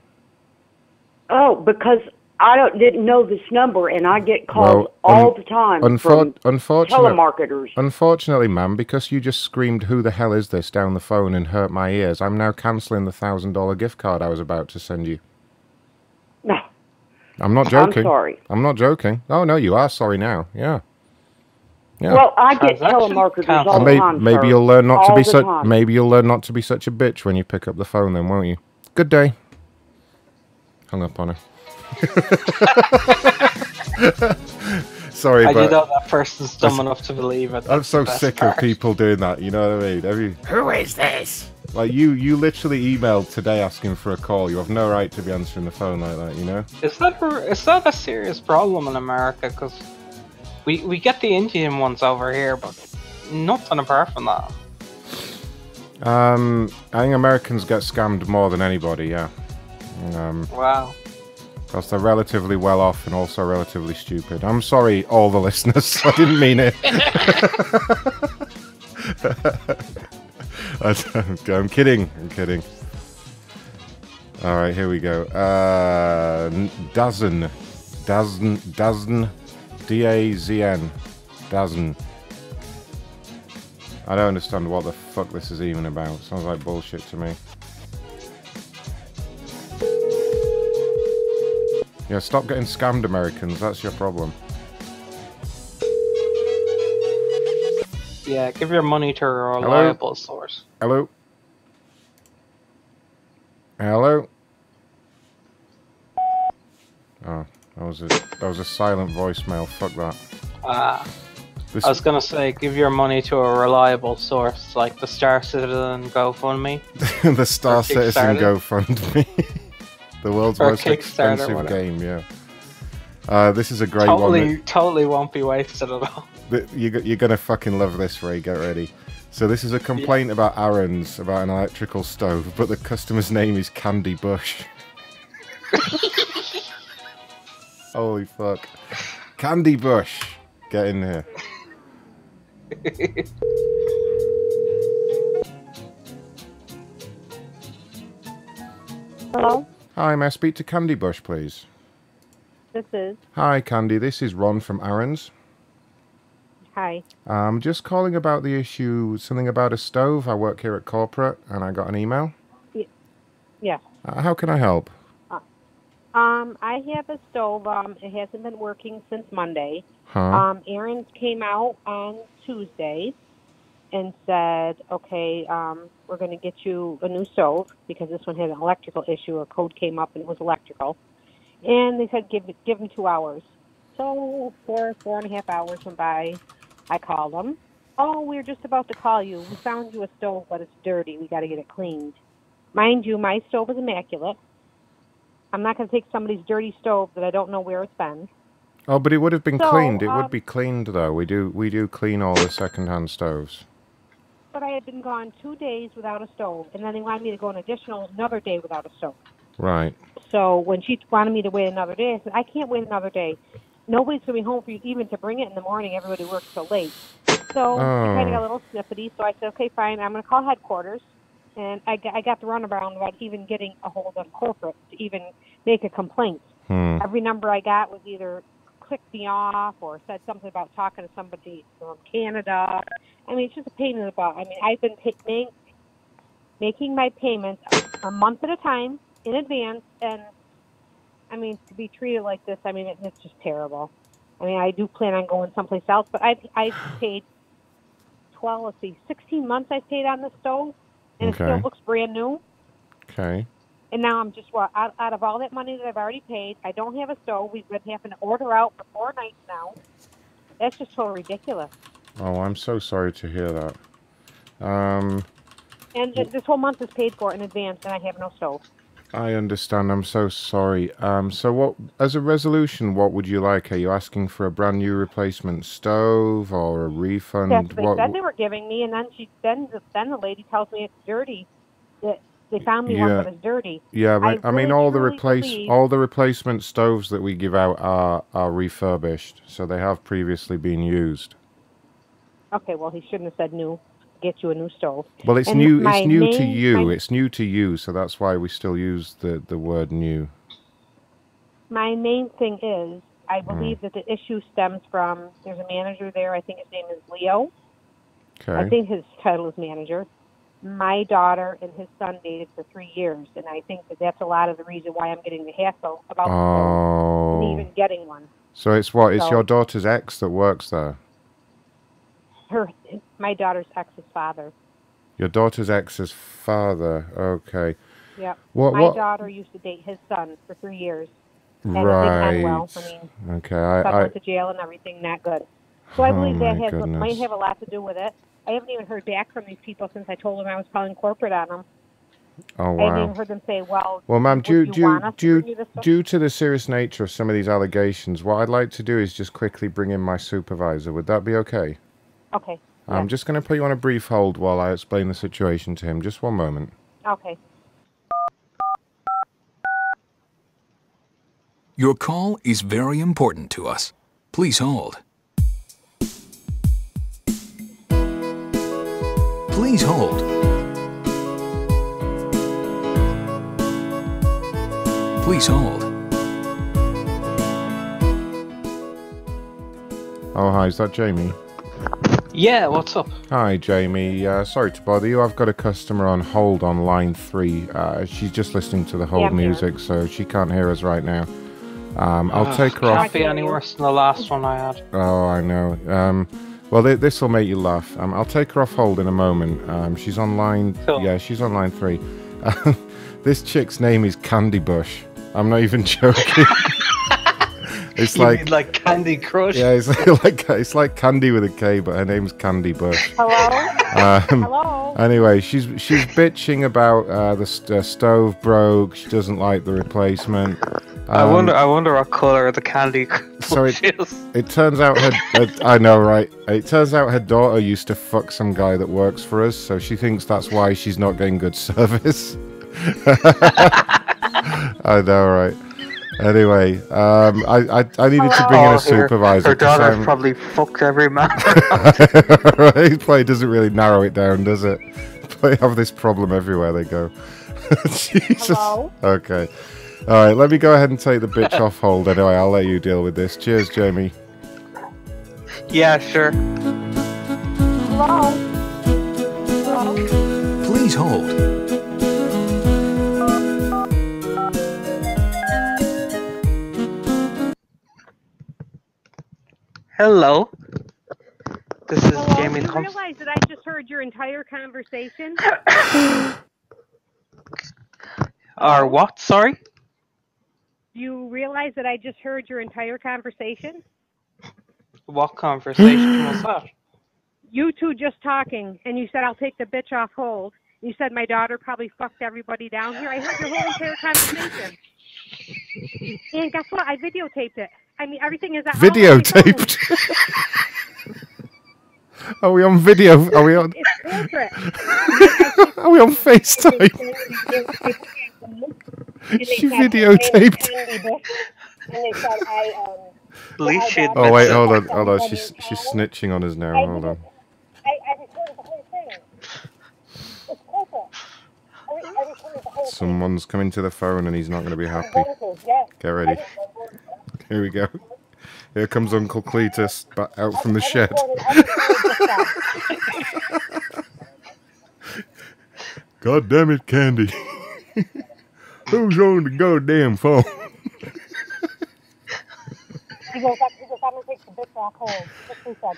Oh, because I don't didn't know this number, and I get calls Well, all the time unfor- from telemarketers. Unfortunately, ma'am, because you just screamed, Who the hell is this down the phone and hurt my ears, I'm now cancelling the $1,000 gift card I was about to send you. No. I'm not joking. I'm joking. sorry. I'm not joking. Oh, no, you are sorry now. Yeah. Yeah. Well, I get telemarketers all And the may- time. maybe you'll learn not to be the such. time. Maybe you'll learn not to be such a bitch when you pick up the phone, then, won't you? Good day. Hung up on her. Sorry, I but do know that person's dumb enough to believe it. I'm so sick part. of people doing that. You know what I mean? Every who is this? Like you, you literally emailed today asking for a call. You have no right to be answering the phone like that. You know? Is that a, is that a serious problem in America? Because we we get the Indian ones over here, but nothing apart from that. Um, I think Americans get scammed more than anybody. Yeah. Um, Wow. because they're relatively well off and also relatively stupid. I'm sorry, all the listeners. I didn't mean it. I'm kidding. I'm kidding. All right, here we go. Uh, dozen, dozen, dozen, D A Z N, dozen. I don't understand what the fuck this is even about. Sounds like bullshit to me. Yeah, stop getting scammed, Americans. That's your problem. Yeah, give your money to a reliable source. Hello? Hello? Oh, that was a that was a silent voicemail. Fuck that. Ah. This- I was gonna say, give your money to a reliable source like the Star Citizen GoFundMe. the Star Citizen GoFundMe. the world's Or most expensive game, yeah. Uh, this is a great totally, one. totally won't be wasted at all. That, that you, you're gonna fucking love this, Ray. Get ready. So this is a complaint about Aaron's about an electrical stove, but the customer's name is Candy Bush. Holy fuck. Candy Bush. Get in here. Hello, Hi, may I speak to Candy Bush, please? this is. Hi, Candy. This is Ron from Aaron's. Hi. I'm just calling about the issue, something about a stove. I work here at corporate, and I got an email. Yeah. Uh, how can I help? Um, I have a stove. Um, it hasn't been working since Monday. Huh? Um, Aaron came out on Tuesday and said, "Okay, um, we're going to get you a new stove because this one had an electrical issue. A code came up and it was electrical." And they said, "Give give him two hours." So four four and a half hours went by. I called them. Oh, we are just about to call you. We found you a stove, but it's dirty. We got to get it cleaned. Mind you, my stove is immaculate. I'm not going to take somebody's dirty stove that I don't know where it's been. Oh, but it would have been So, cleaned. It um, would be cleaned though. We do we do clean all the second-hand stoves. But I had been gone two days without a stove, and then they wanted me to go an additional another day without a stove. Right. So when she wanted me to wait another day, I said, I can't wait another day. Nobody's going to be home for you even to bring it in the morning. Everybody works so late. So I kind Oh. of got a little snippety. So I said, okay, fine. I'm going to call headquarters. And I got, I got the runaround without even getting a hold of corporate to even make a complaint. Hmm. Every number I got was either clicked me off or said something about talking to somebody from Canada. I mean, it's just a pain in the butt. I mean, I've been pay- making my payments a month at a time in advance, and I mean, to be treated like this, I mean, it, it's just terrible. I mean, I do plan on going someplace else, but I've I've paid twelve, let's see, sixteen months I've paid on the stove, and it still looks brand new. Okay. And now I'm just well, out, out of all that money that I've already paid, I don't have a stove. We've been having to order out for four nights now. That's just so ridiculous. Oh, I'm so sorry to hear that. Um, And this whole month is paid for in advance, and I have no stove. I understand. I'm so sorry. Um, so what, as a resolution, what would you like? Are you asking for a brand new replacement stove or a refund? That's what they said they were giving me, and then she then the, then the lady tells me it's dirty. That they found me one, that was dirty. Yeah, but I, mean, really, all the replace believe- all the replacement stoves that we give out are are refurbished, so they have previously been used. Okay, well he shouldn't have said new. Get you a new stove. Well, it's And new. It's new to you. my- It's new to you, so that's why we still use the the word new. My main thing is, I Hmm. believe that the issue stems from there's a manager there. I think his name is Leo. Okay. I think his title is manager. My daughter and his son dated for three years, and I think that that's a lot of the reason why I'm getting the hassle about the stove and Oh. even getting one. So it's what? It's So- your daughter's ex that works there. Her, my daughter's ex's father. Your daughter's ex's father. Okay. Yeah. What? my what? daughter used to date his son for three years. And it didn't Right. well. I mean, Okay. I. I went to jail and everything. Not good. So I Oh believe that my has might have a lot to do with it. I haven't even heard back from these people since I told them I was calling corporate on them. oh wow! I haven't even heard them say, "Well, Well, ma'am, due, you due, want us to due, bring you this stuff?" due to the serious nature of some of these allegations, what I'd like to do is just quickly bring in my supervisor. Would that be okay? Okay. I'm just going to put you on a brief hold while I explain the situation to him. Just one moment. Okay. Your call is very important to us. Please hold. Please hold. Please hold. Oh, hi, is that Jamie? Yeah, what's up? Hi, Jamie. Uh, sorry to bother you. I've got a customer on hold on line three. Uh, she's just listening to the hold I'm here. music, so she can't hear us right now. Um, I'll Ugh, take her can't off. be any worse than the last one I had. Oh, I know. Um, well, th- this will make you laugh. Um, I'll take her off hold in a moment. Um, she's on line. Yeah, she's on line three. this chick's name is Candy Bush. I'm not even joking. It's You like mean like Candy Crush? yeah, it's like it's like Candy with a K, but her name's Candy Bush. Hello? Um, Hello? Anyway, she's she's bitching about uh, the st- uh, stove broke. She doesn't like the replacement. I Um, wonder. I wonder what color the Candy So it, is. it turns out her, her I know right. It turns out her daughter used to fuck some guy that works for us, so she thinks that's why she's not getting good service. I know right. Anyway, um, I, I I needed to bring in Oh, a supervisor. Her, her 'cause daughter I'm- probably fucked every man. it probably doesn't really narrow it down, does it? They have this problem everywhere they go. Jesus. Hello? Okay. All right, let me go ahead and take the bitch off hold. Anyway, I'll let you deal with this. Cheers, Jamie. yeah, sure. Hello? Hello? Please hold. Hello. This is Hello? Jamie you Thompson. realize that I just heard your entire conversation? Or what? Sorry. Do you realize that I just heard your entire conversation? What conversation was that? You two just talking, and you said I'll take the bitch off hold. You said my daughter probably fucked everybody down here. I heard your whole entire conversation. And guess what? I videotaped it. I mean, everything is at all on my phone. Videotaped. Are we on video? Are we on? Are we on FaceTime? She videotaped. And they said I um. At least she Oh wait, hold on, hold on. She's she's snitching on us now. Hold on. I, I recorded the whole thing. It's corporate. I, re- I recorded the whole Someone's coming to the phone and he's not going to be happy. Get ready. Here we go. Here comes Uncle Cletus ba- out from the shed. God damn it, Candy. Who's on the goddamn phone? He goes, up- he goes, I'm gonna take the bitch off hold. That's what he said.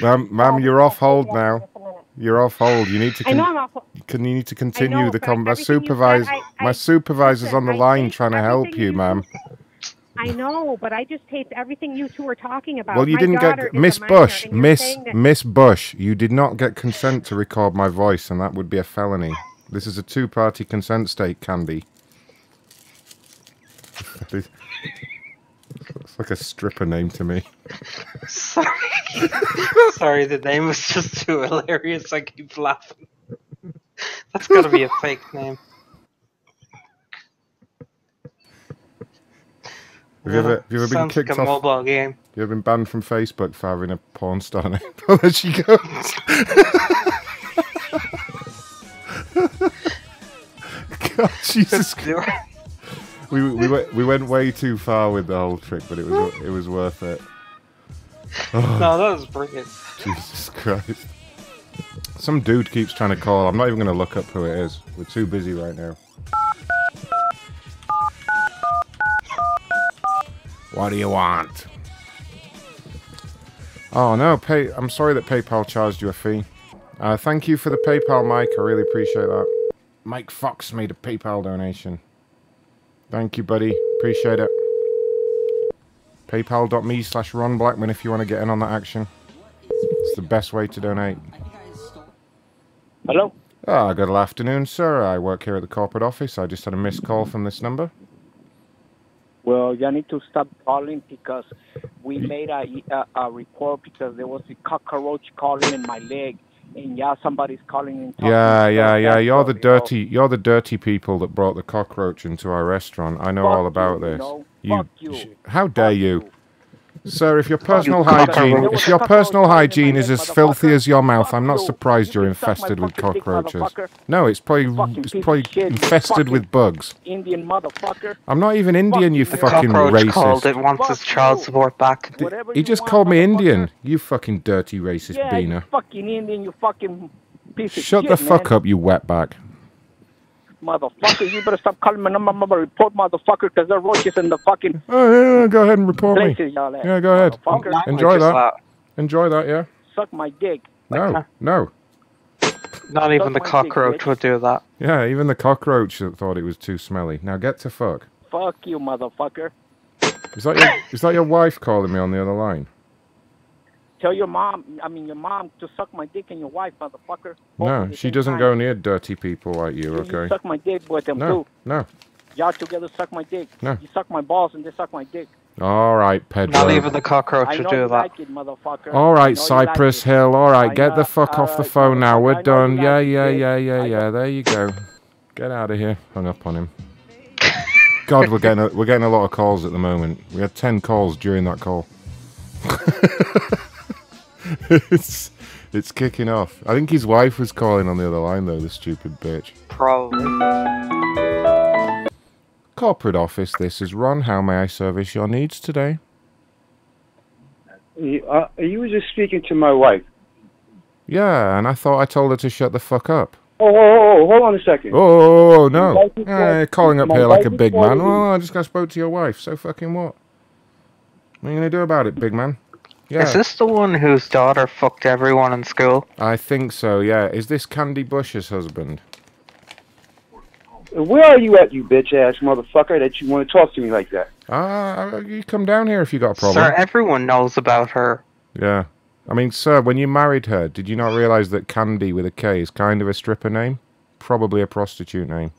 Ma'am, ma'am, you're off hold now. You're off hold. You need to. I know I'm off. Can you need to continue know, the com- my you said. I- I- my supervisor's on the I line trying to help you, you- ma'am. I know, but I just taped everything you two were talking about. Well, you My didn't get Miss Bush, Miss Miss Bush. You did not get consent to record my voice, and that would be a felony. This is a two-party consent state, Candy. It's like a stripper name to me. Sorry. Sorry, the name was just too hilarious. I keep laughing. That's gotta be a fake name. Have you ever, have you ever been Sounds kicked like a off? mobile game. You ever been banned from Facebook for having a porn star name? Oh, there she goes. God, Jesus Christ. We, we, went, we went way too far with the whole trick, but it was it was worth it. Oh, No, that was brilliant. Jesus Christ. Some dude keeps trying to call. I'm not even going to look up who it is. We're too busy right now. What do you want? Oh no, pay. I'm sorry that PayPal charged you a fee. Uh, thank you for the PayPal, Mike. I really appreciate that. Mike Fox made a PayPal donation. Thank you, buddy. Appreciate it. PayPal.me slash Ron Blackman if you want to get in on that action. It's the best way to donate. Hello? Ah, good afternoon, sir. I work here at the corporate office. I just had a missed call from this number. Well, you need to stop calling because we made a, a, a report because there was a cockroach crawling in my leg, and yeah, somebody's calling and talking Yeah, yeah, yeah. You're the you dirty. You're the dirty people that brought the cockroach into our restaurant. I know Fuck all about you, you this. know? You, Fuck you. how dare you, sir? If your personal cockroach. hygiene, if your personal crawling in my hygiene is as filthy as your mouth, I'm not surprised you're You can suck my infested with cockroaches. No, it's probably it's probably infested with bugs. Indian motherfucker. I'm not even Indian, you The fucking cockroach called racist. it wants his child support back. He just called me Indian. You fucking dirty racist Yeah, beaner. fucking Indian, you fucking piece of Shut the fuck up, you wetback. Motherfucker, you better stop calling my number, I'm gonna report motherfucker, because there are roaches in the fucking Oh yeah, yeah, go ahead and report me. y'all at. Yeah, go ahead. Motherfucker. Enjoy that. Uh, Enjoy that, yeah. Suck my dick. No, no. Not even the cockroach would do that. Yeah, even the cockroach thought it was too smelly. Now get to fuck. Fuck you, motherfucker. Is that your is that your wife calling me on the other line? Tell your mom, I mean your mom, to suck my dick and your wife, motherfucker. Both No, she doesn't time. go near dirty people like you. You- You Okay. suck my dick with them No, too. no. Y'all together suck my dick. No. You suck my balls and they suck my dick. All right, Pedro. Not even the cockroach I should know do you that. like it, motherfucker. All I right, know you like Cypress. Hill. All right, I get the know- fuck off the uh, phone now. We're I know you done. like Yeah, it, yeah, yeah, yeah, yeah. There you go. Get out of here. Hung up on him. God, we're getting a, we're getting a lot of calls at the moment. We had ten calls during that call. it's it's kicking off. I think his wife was calling on the other line though. The stupid bitch. Probably. Corporate office. This is Ron. How may I service your needs today? You, uh, you were just speaking to my wife. Yeah, and I thought I told her to shut the fuck up. Oh, oh, oh, oh, hold on a second. Oh, no. My wife is Eh, calling- calling up here like a big man. Oh, I just got spoke to your wife. So fucking what? What are you going to do about it, big man? Yeah. Is this the one whose daughter fucked everyone in school? I think so, yeah. Is this Candy Bush's husband? Where are you at, you bitch ass motherfucker, that you want to talk to me like that? Ah, you come down here if you got a problem. Sir, everyone knows about her. Yeah. I mean, sir, when you married her, did you not realize that Candy with a K is kind of a stripper name? Probably a prostitute name.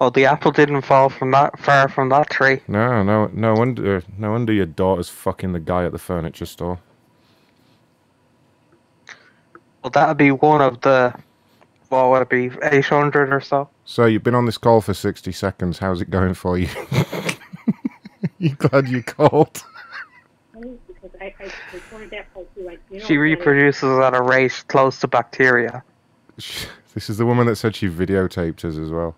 Well, the apple didn't fall from that far from that tree. No, no, no wonder, no wonder your daughter's fucking the guy at the furniture store. Well, that'd be one of the. What would it be? 800 or so? So you've been on this call for 60 seconds. How's it going for you? you glad you called? Because I, I reported that call too. Like, you know, She reproduces at a rate close to bacteria. This is the woman that said she videotaped us as well.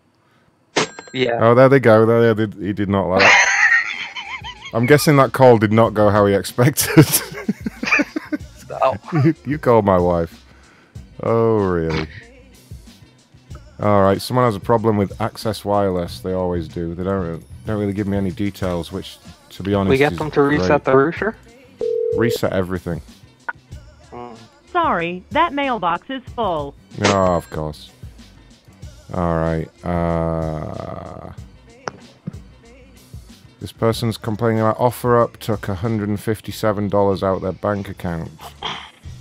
Yeah. Oh, there they go. There, they, he did not like. I'm guessing that call did not go how he expected. Oh. you, you called my wife. Oh, really? All right. Someone has a problem with Access Wireless. They always do. They don't don't really give me any details, which, to be honest, We get is them to reset great. the router? Reset everything. Hmm. Sorry, that mailbox is full. Oh, of course. All right. Uh, this person's complaining about OfferUp took $157 out their bank account.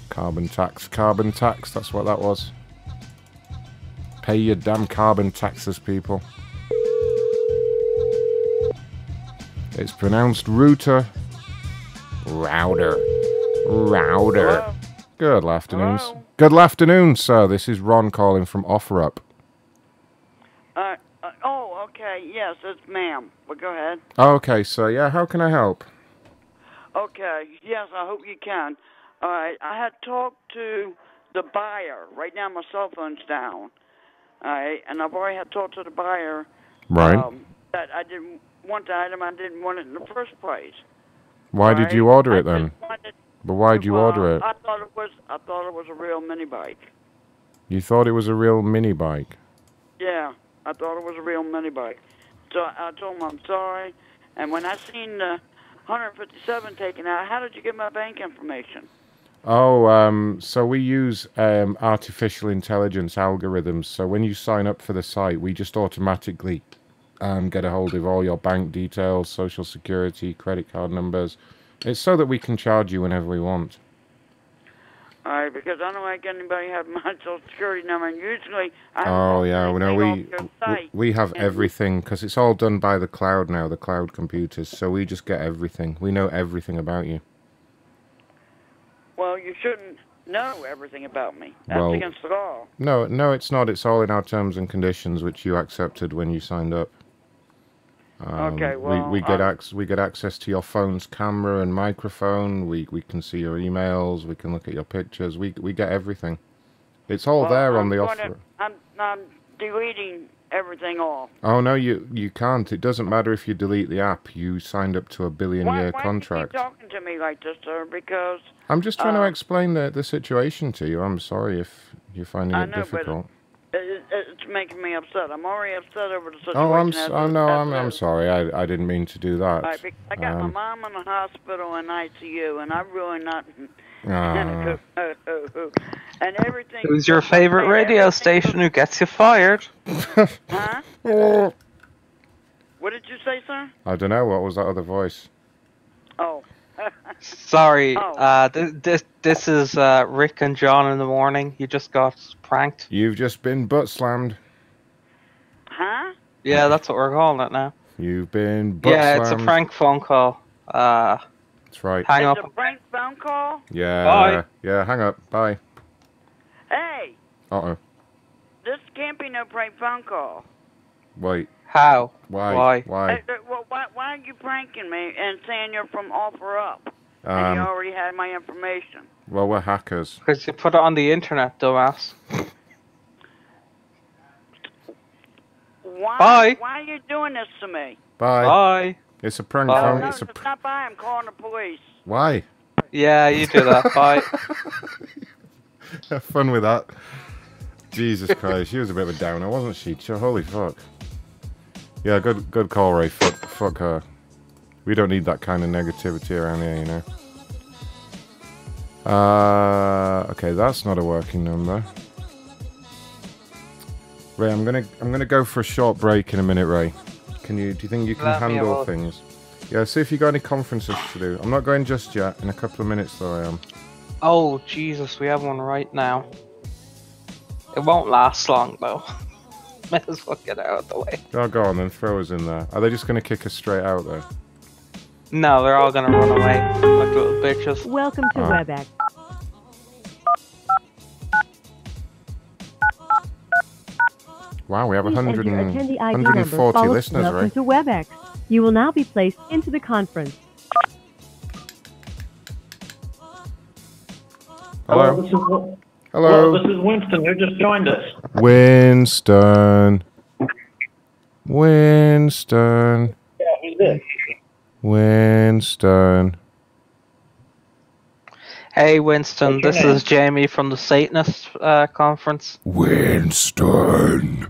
Carbon tax. Carbon tax. That's what that was. Pay your damn carbon taxes, people. It's pronounced router. Router. Router. Good afternoons. Good afternoon, sir. This is Ron calling from OfferUp. Uh, uh, oh, okay. Yes, it's ma'am. Well, go ahead. Okay, so yeah, how can I help? Okay. Yes, I hope you can. All right. I had talked to the buyer. Right now, my cell phone's down. All right, and I've already had talked to the buyer. Right. Um, that I didn't want the item. I didn't want it in the first place. Why did you Right. order I it then? But why did you order it? I thought it was. I thought it was a real mini bike. You thought it was a real mini bike. Yeah, I thought it was a real mini bike. So I told him I'm sorry. And when I seen the 157 taken out, how did you get my bank information? Oh, um, so we use um, artificial intelligence algorithms. So when you sign up for the site, we just automatically um, get a hold of all your bank details, social security, credit card numbers. It's so that we can charge you whenever we want. All right, because I don't like anybody have my social security number. And usually, I Oh yeah, well, no, we site. we have everything because it's all done by the cloud now, the cloud computers. So we just get everything. We know everything about you. well, you shouldn't know everything about me. That's Well- against the law. No, no, it's not. It's all in our terms and conditions, which you accepted when you signed up. Um, Okay, well, we, we get ac- we get access to your phone's camera and microphone. We we can see your emails. We can look at your pictures. We we get everything. It's all Well, there on I'm the gonna- offer. I'm, I'm deleting everything off. Oh no, you you can't. It doesn't matter if you delete the app. You signed up to a billion why, year why contract. do you talking to me like this, sir? Because I'm just trying uh, to explain the the situation to you. I'm sorry if you're finding I it know, but difficult. It, it's making me upset. I'm already upset over the situation. Oh, I'm as s- oh no, I'm I'm sorry. I I didn't mean to do that. All right, because I got Um, my mom in the hospital in ICU, and I'm really not. ah. and everything. Who's your favorite radio station who gets you fired? Huh? What did you say, sir? I don't know. What was that other voice? Oh. Sorry, Oh. uh, th- this this is uh, Rick and John in the morning. You just got pranked. You've just been butt slammed. huh? Yeah, that's what we're calling it now. You've been butt yeah, slammed. it's a prank phone call. Uh, That's right. hang up. It's a prank phone call? Yeah. Bye. Yeah. Hang up. Bye. Hey, Uh oh. this can't be no prank phone call. Wait. How? Why? Why? Why? Uh, well, why, why are you pranking me and saying you're from Offer Up? and you Um. already had my information. Well, we're hackers. Because you put it on the internet, dumbass. Why? Bye. Why are you doing this to me? Bye. Bye. It's a prank Bye. phone. No, It's a. it's Pr- not bye. I'm calling the police. Why? Yeah, you do that. Bye. Have fun with that. Jesus Christ, she was a bit of a downer, wasn't she? Holy fuck. Yeah, good good call, Ray. Fuck, fuck her. We don't need that kind of negativity around here, you know. Uh, okay, that's not a working number. Ray, I'm gonna I'm gonna go for a short break in a minute, Ray. Can you do you think you can Let handle things? Yeah, see if you got any conferences to do. I'm not going just yet. In a couple of minutes, though, I am. Oh, Jesus, we have one right now. It won't last long, though. Might as well get out of the way. Oh, go on then, throw us in there. Are they just gonna kick us straight out though? No, they're all gonna run away like little bitches. Welcome to Ah. WebEx. Wow, we have Please 100 enter and, attendee ID 140 number followed- listeners, Welcome right? to WebEx. You will now be placed into the conference. Hello. this is, Hello. Hello, this is Winston. Who just joined us? Winston. Winston. Yeah, who's this? Winston. Hey, Winston, What's this name? is Jamie from the Satanist uh, conference. Winston.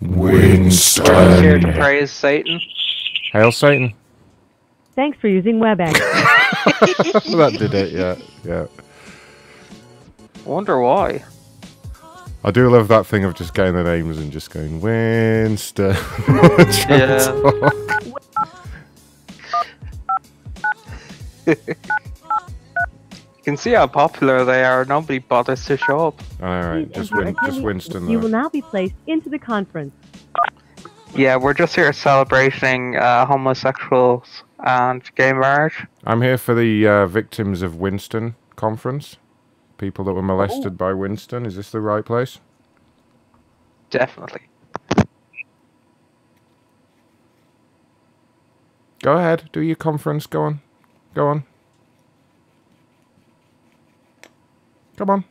We're just here to praise Satan. Hail Satan. Thanks for using WebEx. that did it, yeah. Yeah. Wonder why. I do love that thing of just getting the names and just going, Winston. Yeah. You can see how popular they are. Nobody bothers to show up. Alright, just, win, just attendee- Winston You will now be placed into the conference. Yeah, we're just here celebrating uh, homosexuals and gay marriage. I'm here for the uh, Victims of Winston conference. People that were molested by Winston. Is this the right place? Definitely. Go ahead, do your conference. Go on. Go on. Come on.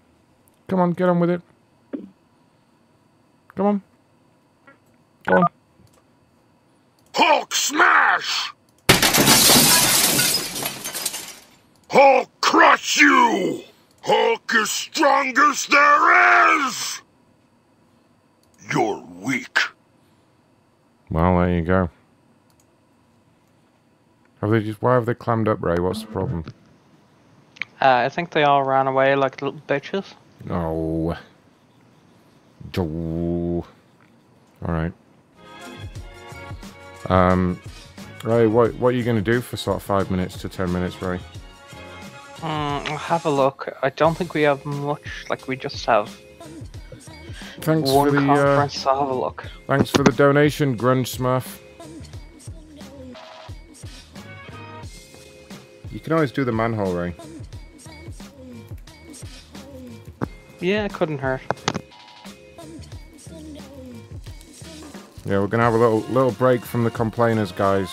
Come on, get on with it. Come on. Go on. Hulk smash! Hulk crush you! Hulk is strongest there is! You're weak. Well, there you go. Have they just? Why have they clammed up, Ray? What's the problem? Uh, I think they all ran away like little bitches. No. Do. All right. Um, Ray, what what are you going to do for sort of five minutes to ten minutes, Ray? Mm, I'll have a look. I don't think we have much. Like we just have Thanks one for the uh, conference. I'll have a look. thanks for the donation, Grunge Smurf. You can always do the manhole, Ray. Yeah, it couldn't hurt. Yeah, we're gonna have a little little break from the complainers, guys.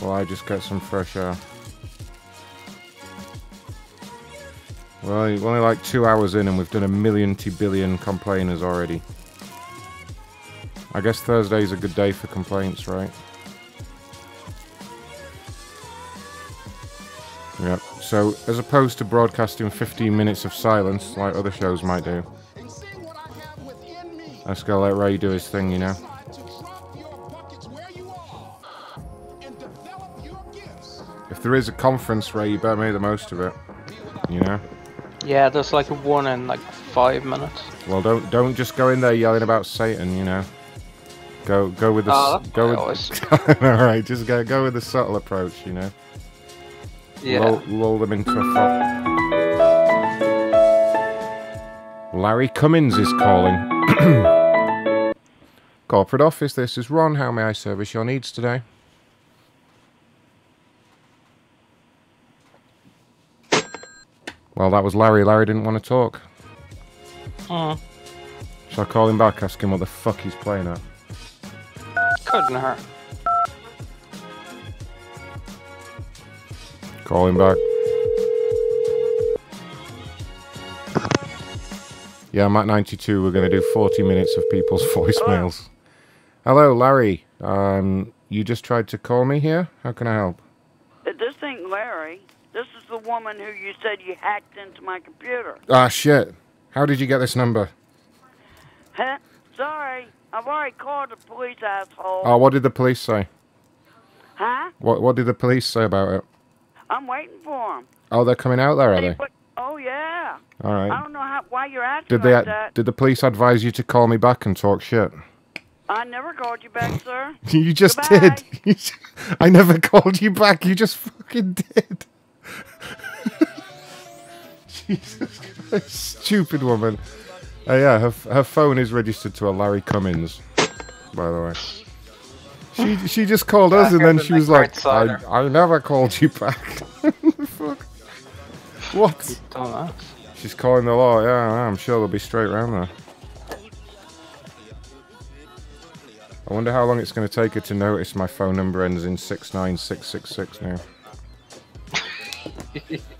While I just get some fresh air. Well, we're only like two hours in, and we've done a million to billion complainers already. I guess Thursday's a good day for complaints, right? Yep. So, as opposed to broadcasting 15 minutes of silence like other shows might do, let's go let Ray do his thing, you know. If there is a conference, Ray, you better make the most of it. You know. Yeah, there's like a one in like five minutes. Well, don't don't just go in there yelling about Satan. You know. Go go with the Oh, go with. All right, just go go with the subtle approach. You know. Yeah. Lull, lull them into a thought. Larry Cummins is calling. Corporate office. This is Ron. How may I service your needs today? Well, that was Larry. Larry didn't want to talk. Hmm. Shall I call him back? Ask him what the fuck he's playing at. Couldn't hurt. Call him back. Yeah, I'm at 92. We're going to do 40 minutes of people's voicemails. Hello, Larry. Um, you just tried to call me here. How can I help? This ain't Larry. This is the woman who you said you hacked into my computer. Ah, shit. How did you get this number? Huh? Sorry, I've already called the police, asshole. Oh, what did the police say? Huh? What What did the police say about it? I'm waiting for them. Oh, they're coming out there, are they? Oh yeah. All right. I don't know how, why you're acting Did they like that. Did the police advise you to call me back and talk shit? I never called you back, sir. You just Goodbye. did. I never called you back. You just fucking did. Jesus Christ, stupid woman. Uh, yeah, her, her phone is registered to a Larry Cummins, by the way. She she just called us and then she was like, I, I never called you back. Fuck. What? She's calling the law. Yeah, I'm sure they'll be straight round there. I wonder how long it's going to take her to notice my phone number ends in 69666 now.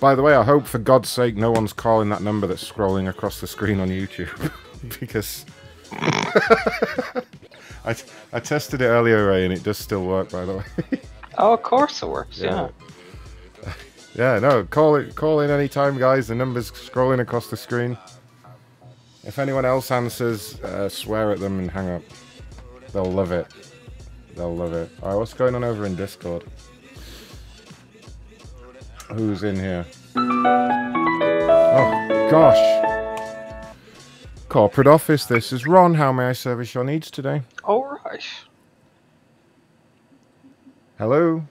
By the way, I hope for God's sake no one's calling that number that's scrolling across the screen on YouTube. because. I, I tested it earlier, Ray, and it does still work, by the way. Oh, of course it works. Yeah. Yeah, no, call it call in anytime, guys. The number's scrolling across the screen. If anyone else answers, uh, swear at them and hang up. They'll love it. They'll love it. Alright, what's going on over in Discord? Who's in here? Oh, gosh. Corporate office, this is Ron. How may I service your needs today? All right. Hello?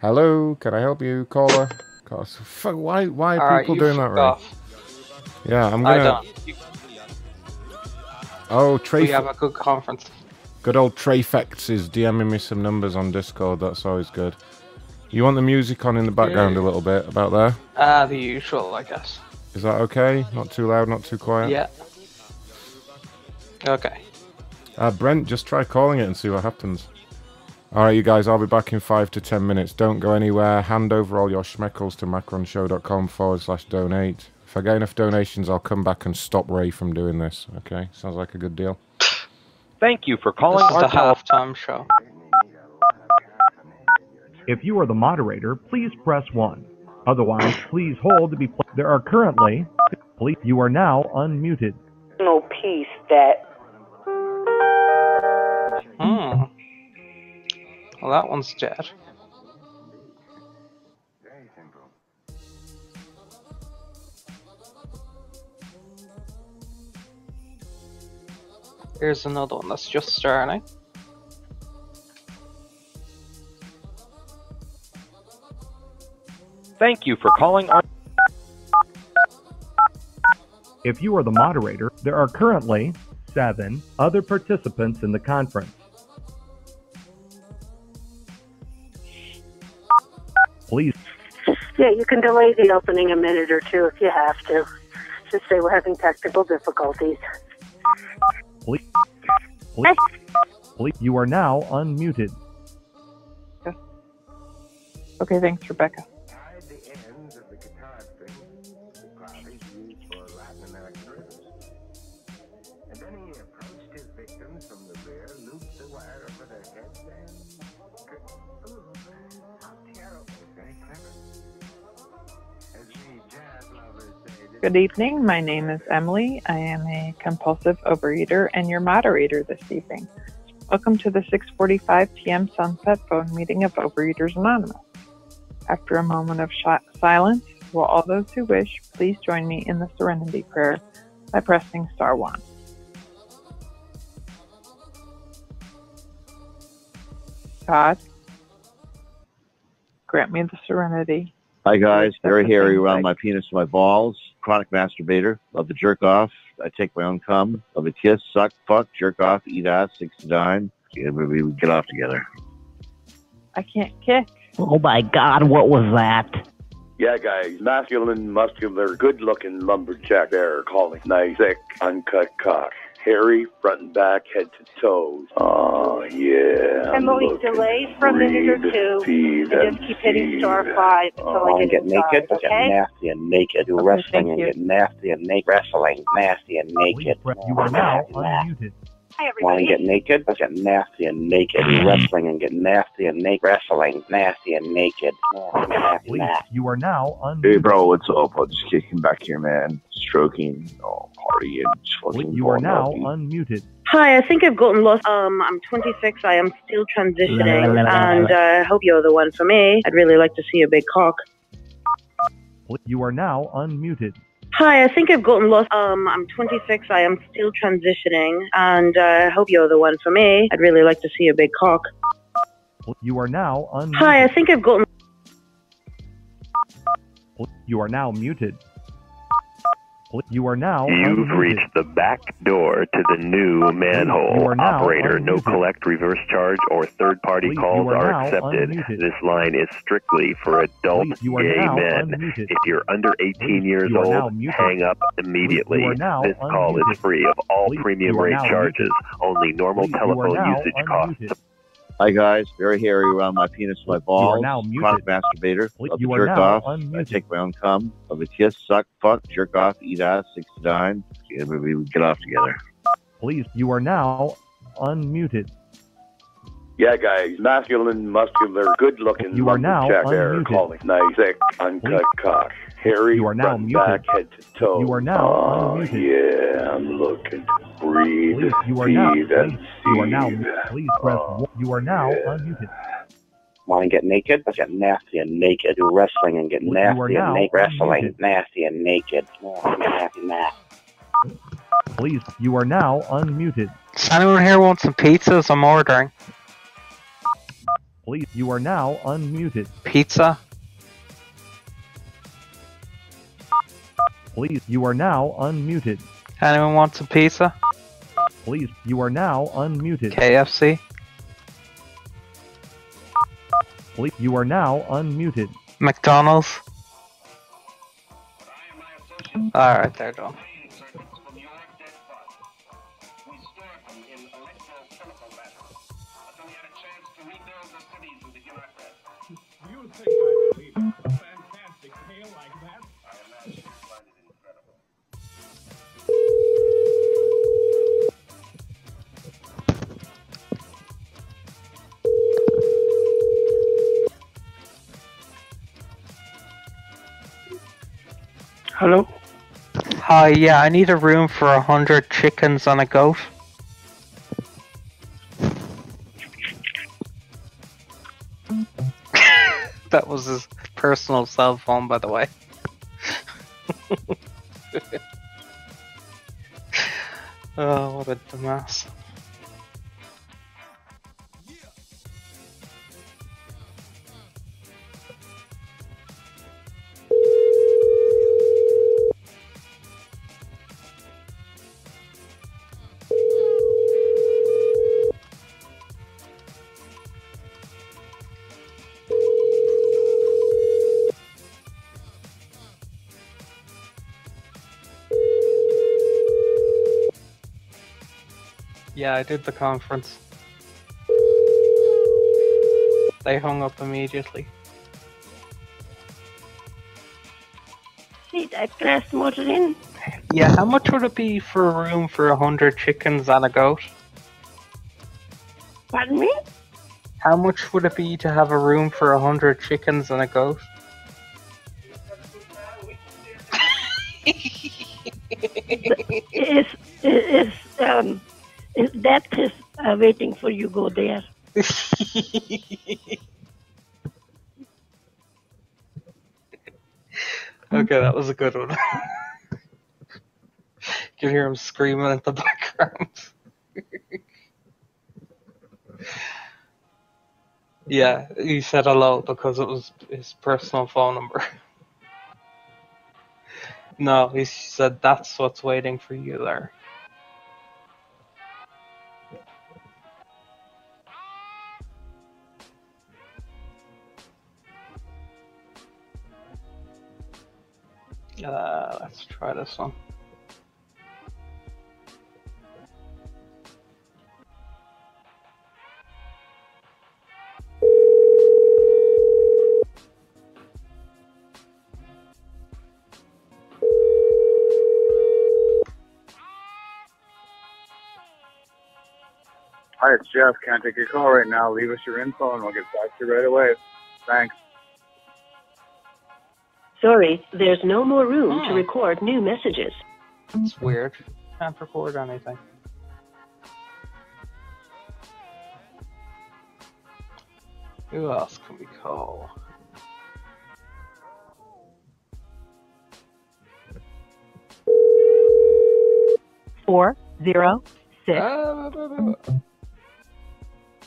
Hello, can I help you, caller? Gosh, fuck, why, why are people you doing that, right? Off. Yeah, I'm I gonna. don't. Oh, Trey. we have a good conference. Good old Trayfects is DMing me some numbers on Discord. That's always good. You want the music on in the background a little bit about there? Ah, the usual, I guess. Is that okay? Not too loud, not too quiet? Yeah. Okay. Uh, Brent, just try calling it and see what happens. Alright, you guys, I'll be back in five to ten minutes. Don't go anywhere. Hand over all your schmeckles to macronshow.com forward slash donate. If I get enough donations, I'll come back and stop Ray from doing this. Okay? Sounds like a good deal. Thank you for calling This is our the halftime show. If you are the moderator, please press 1. Otherwise, please hold to be pl- There are currently please you are now unmuted. No peace that Hmm. Well, that one's dead. Here's another one that's just starting. Thank you for calling our If you are the moderator, there are currently 7 other participants in the conference. Please Yeah, you can delay the opening a minute or two if you have to. Just say we're having technical difficulties. Please, please, please, you are now unmuted. Okay, thanks, Rebecca. Good evening. My name is Emily. I am a compulsive overeater and your moderator this evening. Welcome to the 6:45 p.m. sunset phone meeting of Overeaters Anonymous. After a moment of silence, will all those who wish please join me in the serenity prayer by pressing star 1. God, grant me the serenity. Hi guys, very hairy around my penis and my balls. Chronic masturbator. Love to jerk off. I take my own cum. Love to kiss, suck, fuck, jerk off, eat ass, six to nine. Yeah, maybe we get off together. I can't kick. Oh my God, what was that? Yeah, guys, masculine, muscular, good-looking lumberjack there, calling nice, thick, uncut cock. Hairy, front and back, head to toes. Oh, yeah. I'm Emily, looking delay for a minute or two, feed, and just keep hitting star five until I want oh, get get naked, inside, get nasty and naked, do wrestling and get nasty and naked, wrestling, nasty and naked. You are now unmuted. Hi, Want to get naked, get nasty and naked, wrestling and get nasty and naked, wrestling, nasty and naked, nasty, nasty, nasty. you are now unmuted. Hey, bro, what's up? I'm just kicking back here, man. Stroking, you know, partying, just fucking You are now up. unmuted. Hi, I think I've gotten lost. Um, I'm 26. I am still transitioning, and uh, I hope you're the one for me. I'd really like to see a big cock. You are now unmuted. Hi, I think I've gotten lost. Um, I'm 26. I am still transitioning, and uh, I hope you're the one for me. I'd really like to see a big cock. You are now unmuted. Hi, I think I've gotten. You are now muted. You are now You've unmuted. reached the back door to the new manhole. You are now Operator, no collect, reverse charge, or third party Please, calls are are accepted. unmuted. This line is strictly for adult Please, gay men. unmuted. If you're under 18 years you are now old, hang up immediately. you are now This call unmuted. is free of all premium rate charges. Only normal telephone usage unmuted. costs. Hi guys, very hairy around my penis my balls. now muted. Chronic masturbator. Love to you are jerk now off. I take my own cum. Love to kiss, suck, fuck, jerk off, eat ass, six to nine. Yeah, maybe we get off together. Please, you are now unmuted. Yeah, guys, masculine, muscular, good-looking You are now lumberjack there, unmuted. calling nice, thick, uncut cock. Hairy, You are now front muted. back, head to toe. You are now oh, unmuted. yeah, I'm looking breathe, Please, you are now. feed, and Please, you are now. Please press. Oh, one. You are now unmuted. Want to get naked, Let's get nasty and naked, do wrestling and get You are nasty now and naked, wrestling, unmuted. nasty and naked, nasty, nasty, nasty. Please, you are now unmuted. Does anyone here want some pizzas? I'm ordering. Please, you are now unmuted. Pizza? Please, you are now unmuted. Anyone want some pizza? Please, you are now unmuted. KFC? Please, you are now unmuted. McDonald's? Alright, they're done. Hello? Hi, yeah, I need a room for a hundred chickens and a goat. that was his personal cell phone, by the way. oh, what a dumbass. Yeah, I did the conference. They hung up immediately. See, I pressed motor in. Yeah, how much would it be for a room for a hundred chickens and a goat? Pardon me? How much would it be to have a room for a hundred chickens and a goat? is is um that is uh, waiting for you go there. Okay, that was a good one. you can hear him screaming in the background. Yeah, he said hello because it was his personal phone number. no, he said that's what's waiting for you there. Uh, let's try this one. Hi, it's Jeff. Can't take your call right now. Leave us your info and we'll get back to you right away. Thanks. Sorry, there's no more room to Oh. record new messages. It's weird. Can't record anything. Who else can we call? Four zero six. Uh,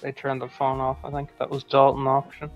They turned the phone off. I think that was Dalton option.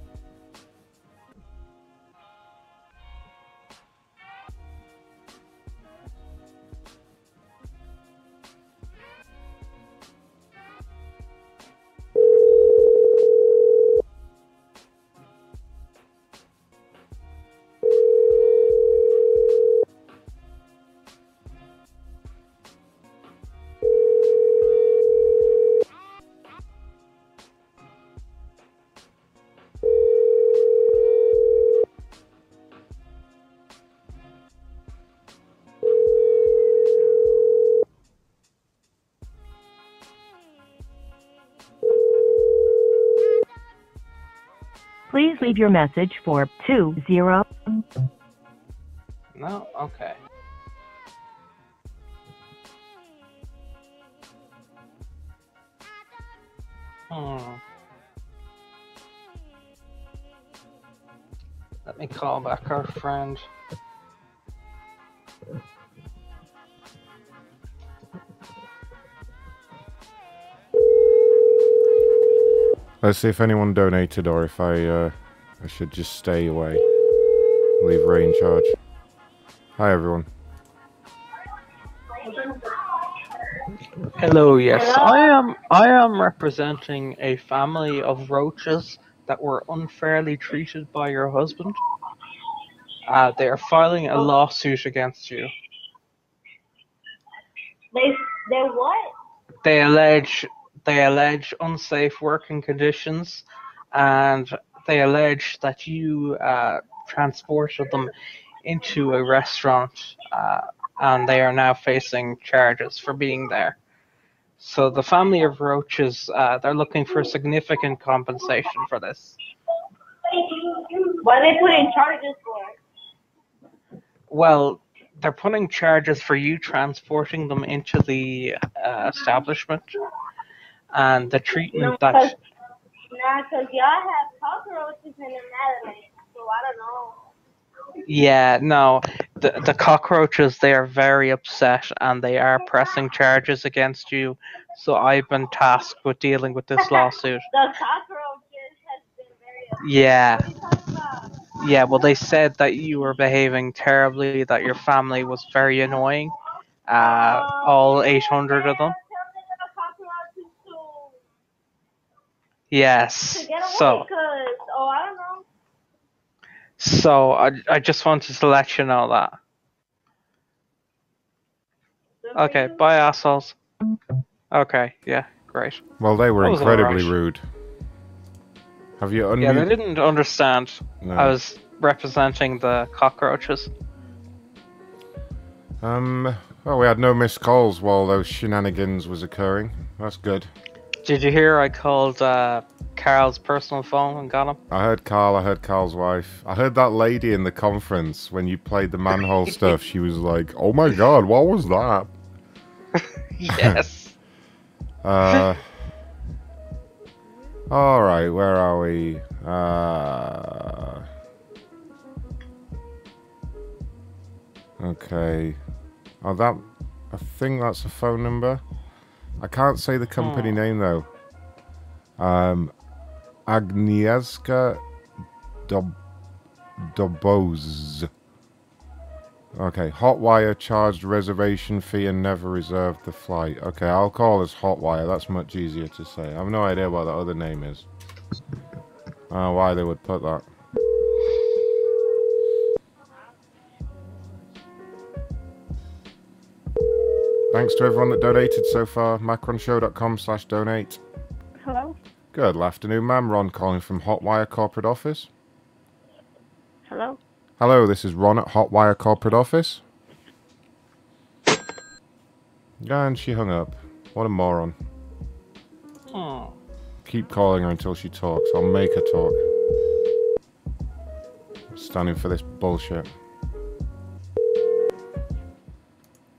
Leave your message for two zero. No? Okay. Hmm. Let me call back our friend. Let's see if anyone donated or if I uh, I should just stay away. Leave Ray in charge. Hi everyone. Hello, yes. I am I am representing a family of roaches that were unfairly treated by your husband. Uh, they are filing a lawsuit against you. They they what? They allege they allege unsafe working conditions, and they allege that you uh, transported them into a restaurant, uh, and they are now facing charges for being there. So the family of roaches, uh, they're looking for significant compensation for this. Why they put in charges for? Well, they're putting charges for you transporting them into the uh, establishment, and the treatment that Nah, cause y'all have cockroaches in the Madeleine, so I don't know. Yeah, no, the the cockroaches they are very upset and they are pressing charges against you. So I've been tasked with dealing with this lawsuit. The cockroaches has been very. Yeah. Yeah, well they said that you were behaving terribly, that your family was very annoying. Uh all 800 of them. Yes. To get away, So cause oh I don't know. so I I just wanted to let you know that. Okay, bye assholes. Okay, yeah, great. Well, they were That was a incredibly rush. rude. Have you Yeah, they didn't understand. No. I was representing the cockroaches. Um. Well, we had no missed calls while those shenanigans was occurring. That's good. Did you hear I called uh, Carl's personal phone and got him? I heard Carl. I heard Carl's wife. I heard that lady in the conference when you played the manhole stuff. She was like, "Oh my god, what was that?" Yes. Uh. All right, where are we? Uh. Okay. Oh, that. I think that's a phone number. I can't say the company Hmm. name though. Um. Agnieszka Dob- Doboz. Okay, Hotwire charged reservation fee and never reserved the flight. Okay, I'll call this Hotwire. That's much easier to say. I have no idea what the other name is. Uh, why they would put that. Thanks to everyone that donated so far. Macronshow.com slash donate. Hello? Good afternoon, ma'am. Ron calling from Hotwire Corporate Office. Hello? Hello, this is Ron at Hotwire Corporate Office. And she hung up. What a moron. Oh. Keep calling her until she talks. I'll make her talk. Standing for this bullshit.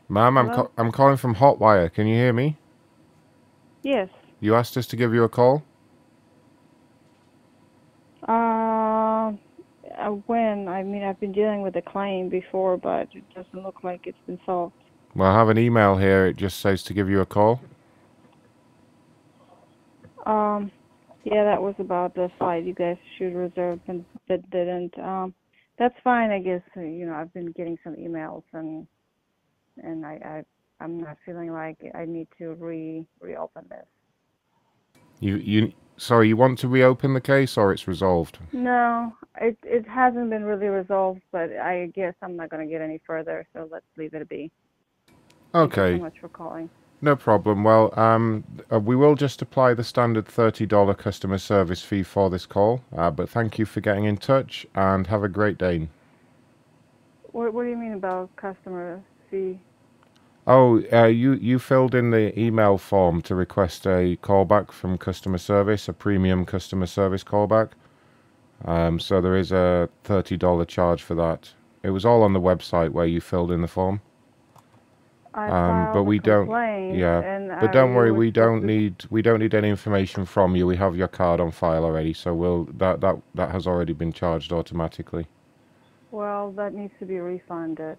Ma'am, I'm, ca- I'm calling from Hotwire. Can you hear me? Yes. You asked us to give you a call? Uh, uh, when? I mean, I've been dealing with a claim before, but it doesn't look like it's been solved. Well, I have an email here. It just says to give you a call. Um, yeah, that was about the flight you guys should reserve and that didn't. Um, that's fine, I guess. You know, I've been getting some emails and and I, I I'm not feeling like I need to re reopen this. You, you, sorry, you want to reopen the case or it's resolved? No, it it hasn't been really resolved, but I guess I'm not going to get any further, so let's leave it be. Thank you Okay. so much for calling. No problem. Well, um, uh, we will just apply the standard $30 customer service fee for this call. Uh, but thank you for getting in touch and have a great day. What what do you mean about customer fee? Oh, uh, you, you filled in the email form to request a callback from customer service, a premium customer service callback. Um, so there is a $30 charge for that. It was all on the website where you filled in the form. I Um, but we don't. Yeah, but I don't worry, we don't need we don't need any information from you. We have your card on file already, so we'll that that that has already been charged automatically. Well, that needs to be refunded.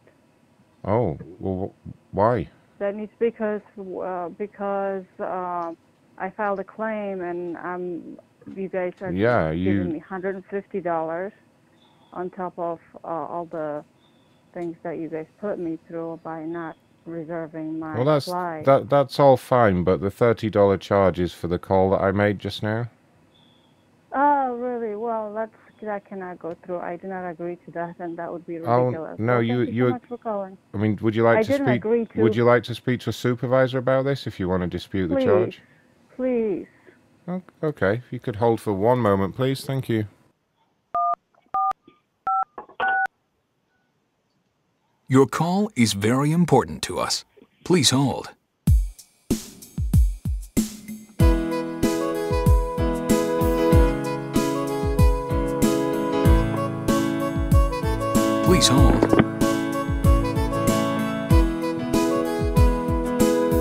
Oh, well, why? That needs because uh, because uh, I filed a claim and um you guys are Yeah, giving you- me hundred and fifty dollars on top of uh, all the things that you guys put me through by not reserving my Well, that's flight. that that's all fine, but the thirty dollar charge is for the call that I made just now. Oh, really? Well, that's that cannot go through. I do not agree to that, and that would be oh, ridiculous. Oh, ridiculous. no, Well, you- thank you you- so much for calling. I mean, would you like I to didn't speak? agree to- Would you like to speak to a supervisor about this if you want to dispute the charge? please. O- Okay, if you could hold for one moment, please. Thank you. Your call is very important to us. Please hold. Please hold.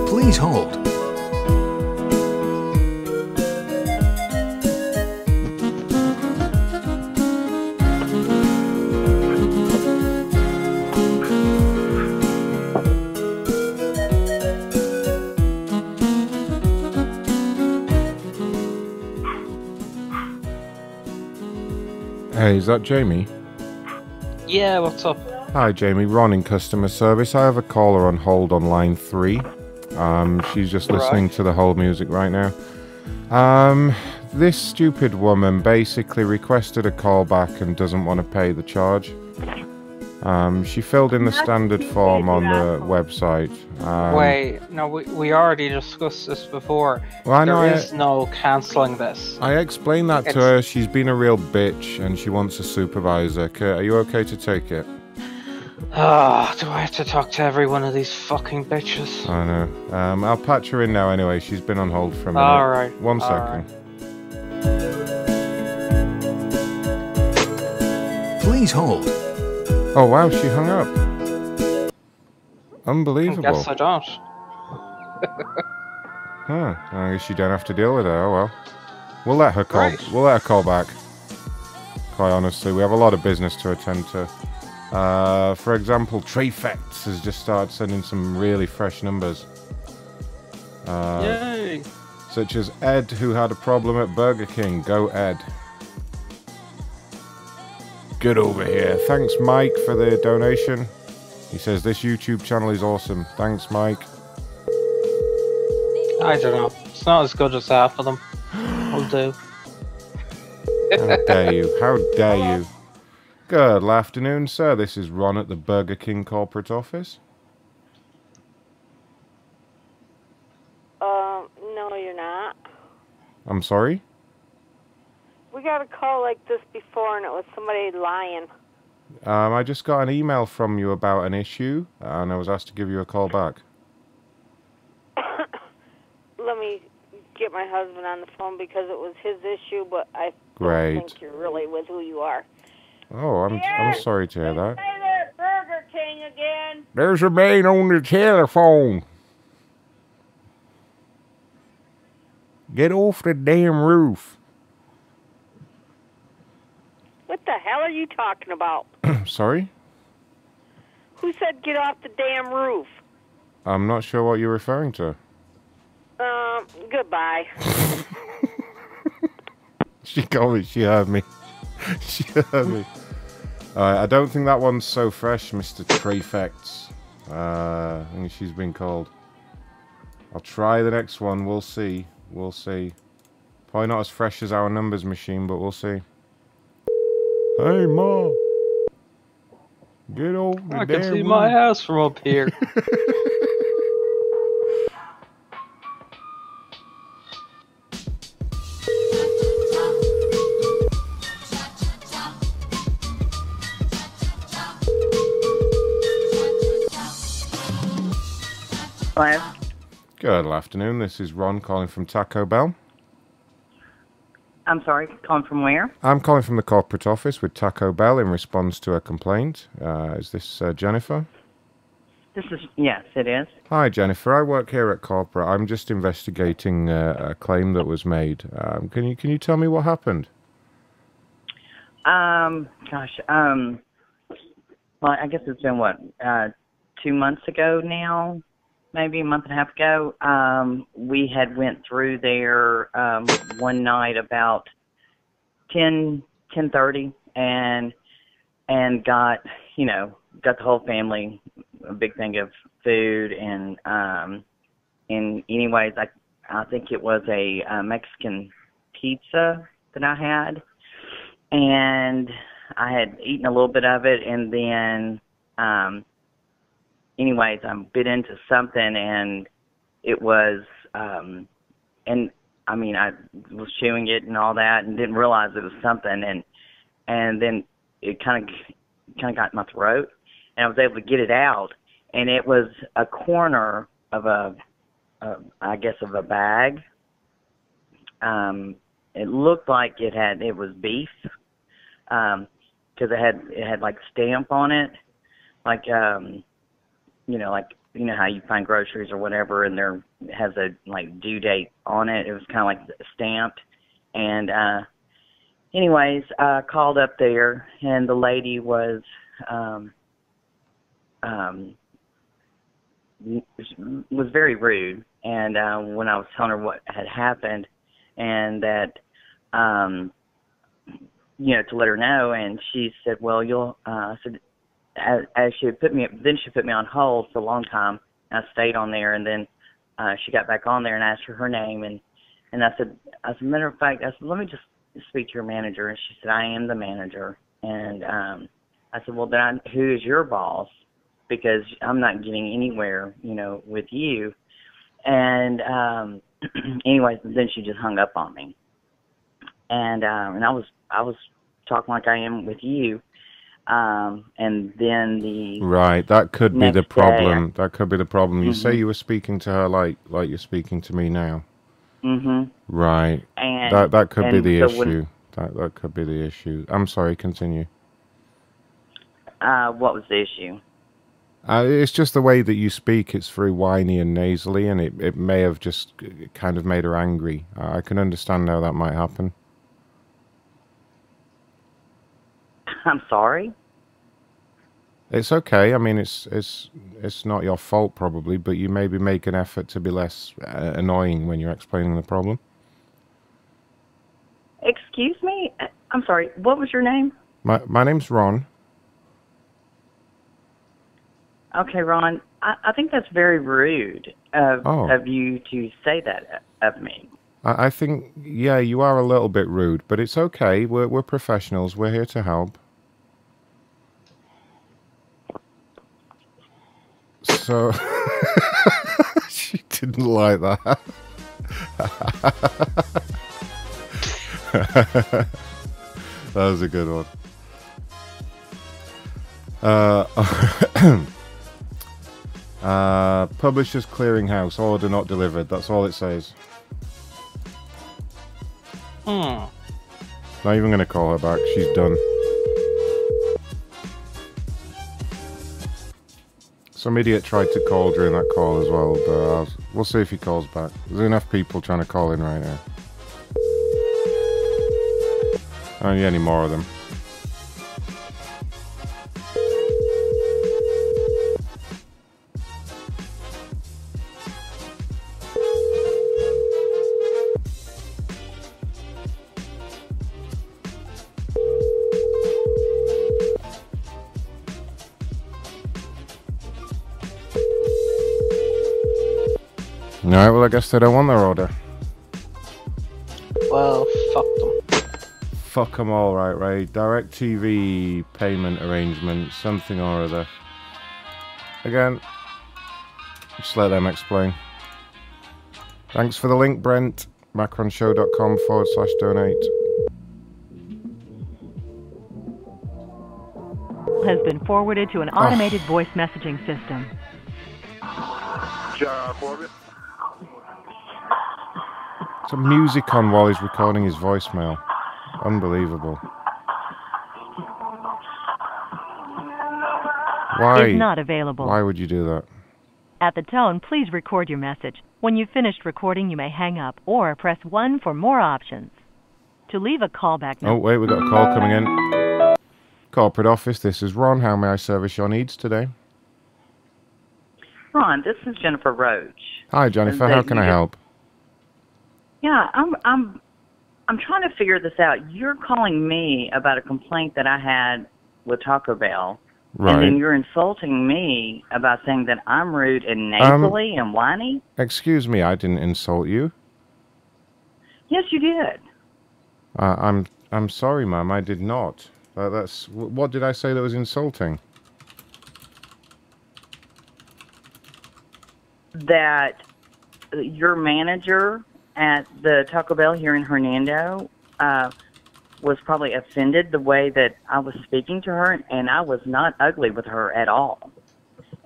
Please hold. Hey, is that Jamie? Yeah, what's up? Hi, Jamie. Ron in customer service. I have a caller on hold on line three. Um, she's just Right. listening to the hold music right now. Um, this stupid woman basically requested a call back and doesn't want to pay the charge. Um, she filled in the standard form on the website. Um, Wait, no, we, we already discussed this before. Well, I know There I- is no cancelling this. I explained that to her. She's been a real bitch and she wants a supervisor. Ca- Are you okay to take it? Ah, do I have to talk to every one of these fucking bitches? I know. Um, I'll patch her in now anyway. She's been on hold for a minute. All right, One all second. Please hold. Oh wow, she hung up. Unbelievable. Guess I don't. Huh. I guess you don't have to deal with her. Oh well. We'll let her call. Right. We'll let her call back. Quite honestly, we have a lot of business to attend to. Uh, for example, Trayfects has just started sending some really fresh numbers. Uh, Yay! such as Ed, who had a problem at Burger King. Go, Ed. Get over here. Thanks, Mike, for the donation. He says this YouTube channel is awesome. Thanks, Mike. I don't know. It's not as good as half of them. I'll do. How dare you? How dare you? Good afternoon, sir. This is Ron at the Burger King corporate office. Um, no, you're not. I'm sorry? We got a call like this before, and it was somebody lying. Um, I just got an email from you about an issue, and I was asked to give you a call back. Let me get my husband on the phone because it was his issue, but I Great. don't think you're really with who you are. Oh, I'm I'm sorry to hear that. There, Burger King again. There's a man on the telephone. Get off the damn roof. What the hell are you talking about? sorry? Who said get off the damn roof? I'm not sure what you're referring to. Um, goodbye. She got me. She heard me. she heard me. Alright, I don't think that one's so fresh, Mr. Prefects. Uh, I think she's been called. I'll try the next one. We'll see. We'll see. Probably not as fresh as our numbers machine, but we'll see. Hey, Ma. Get over the I can damn see my house from up here. Hello. Good afternoon. This is Ron calling from Taco Bell. I'm sorry, calling from where? I'm calling from the corporate office with Taco Bell in response to a complaint. Uh, is this uh, Jennifer? This is yes, it is. Hi, Jennifer. I work here at corporate. I'm just investigating uh, a claim that was made. Um, can you can you tell me what happened? Um, gosh, um, well, I guess it's been what, uh, two months ago now, maybe a month and a half ago. Um, we had went through there um, one night about ten ten thirty, and and got you know got the whole family a big thing of food and um and anyways I I think it was a, uh Mexican pizza that I had and I had eaten a little bit of it and then um anyways I bit into something and it was um and I mean I was chewing it and all that and didn't realize it was something and and then it kind of kind of got in my throat and I was able to get it out and it was a corner of a, a I guess of a bag. Um it looked like it had it was beef um because it had it had like stamp on it like um you know like you know how you find groceries or whatever and there has a like due date on it? It was kind of like stamped. And uh anyways i called up there and the lady was um um was very rude. And uh when i was telling her what had happened and that um you know to let her know and she said well you'll uh I said as, as she put me up then she put me on hold for a long time. And i stayed on there and then uh she got back on there and asked for her name and and i said as a matter of fact i said let me just speak to your manager. And she said i am the manager. And um i said well then I, who is your boss? Because i'm not getting anywhere you know with you. And um anyways then she just hung up on me. And um and i was i was talking like i am with you um and then the Right, that could be the problem. That could be the problem. You say Mhm. you were speaking to her like like you're speaking to me now. mhm Right. And- that that could be the so when- issue. That that could be the issue. I'm sorry. Continue. uh what was the issue Uh, it's just the way that you speak. It's very whiny and nasally, and it, it may have just uh, kind of made her angry. I can understand how that might happen. i'm sorry It's okay. I mean, it's it's it's not your fault probably, but you maybe make an effort to be less uh, annoying when you're explaining the problem. Excuse me? Uh, I'm sorry. What was your name? My my name's Ron. Okay, Ron. I, I think that's very rude of Oh. of you to say that of me. I, I think yeah, you are a little bit rude, but it's okay. We're we're professionals. We're here to help. So she didn't like that. that was a good one. Uh, uh, Publishers Clearinghouse, order not delivered. That's all it says. Hmm. Not even going to call her back. She's done. Some idiot tried to call during that call as well, but was, we'll see if he calls back. There's enough people trying to call in right now. I need any more of them. Alright, well, I guess they don't want their order. Well, fuck them. Fuck them all, right, Ray. DirecTV payment arrangement, something or other. Again, just let them explain. Thanks for the link, Brent. Macronshow.com forward slash donate. Has been forwarded to an automated ah. voice messaging system. John Corbett. Some music on while he's recording his voicemail. Unbelievable. Why? Is not available. Why would you do that? At the tone, please record your message. When you've finished recording, you may hang up or press 1 for more options. To leave a callback Oh, wait, we've got a call coming in. Corporate office, this is Ron. How may I service your needs today? Ron, this is Jennifer Roach. Hi, Jennifer. How can I help? Yeah, I'm I'm I'm trying to figure this out. You're calling me about a complaint that I had with Taco Bell. And then you're insulting me about saying that I'm rude and Um, and whiny? Excuse me, I didn't insult you. Yes, you did. Uh, I'm I'm sorry, ma'am. I did not. Uh, that's what did I say that was insulting? That your manager at the Taco Bell here in Hernando uh, was probably offended the way that I was speaking to her, and I was not ugly with her at all.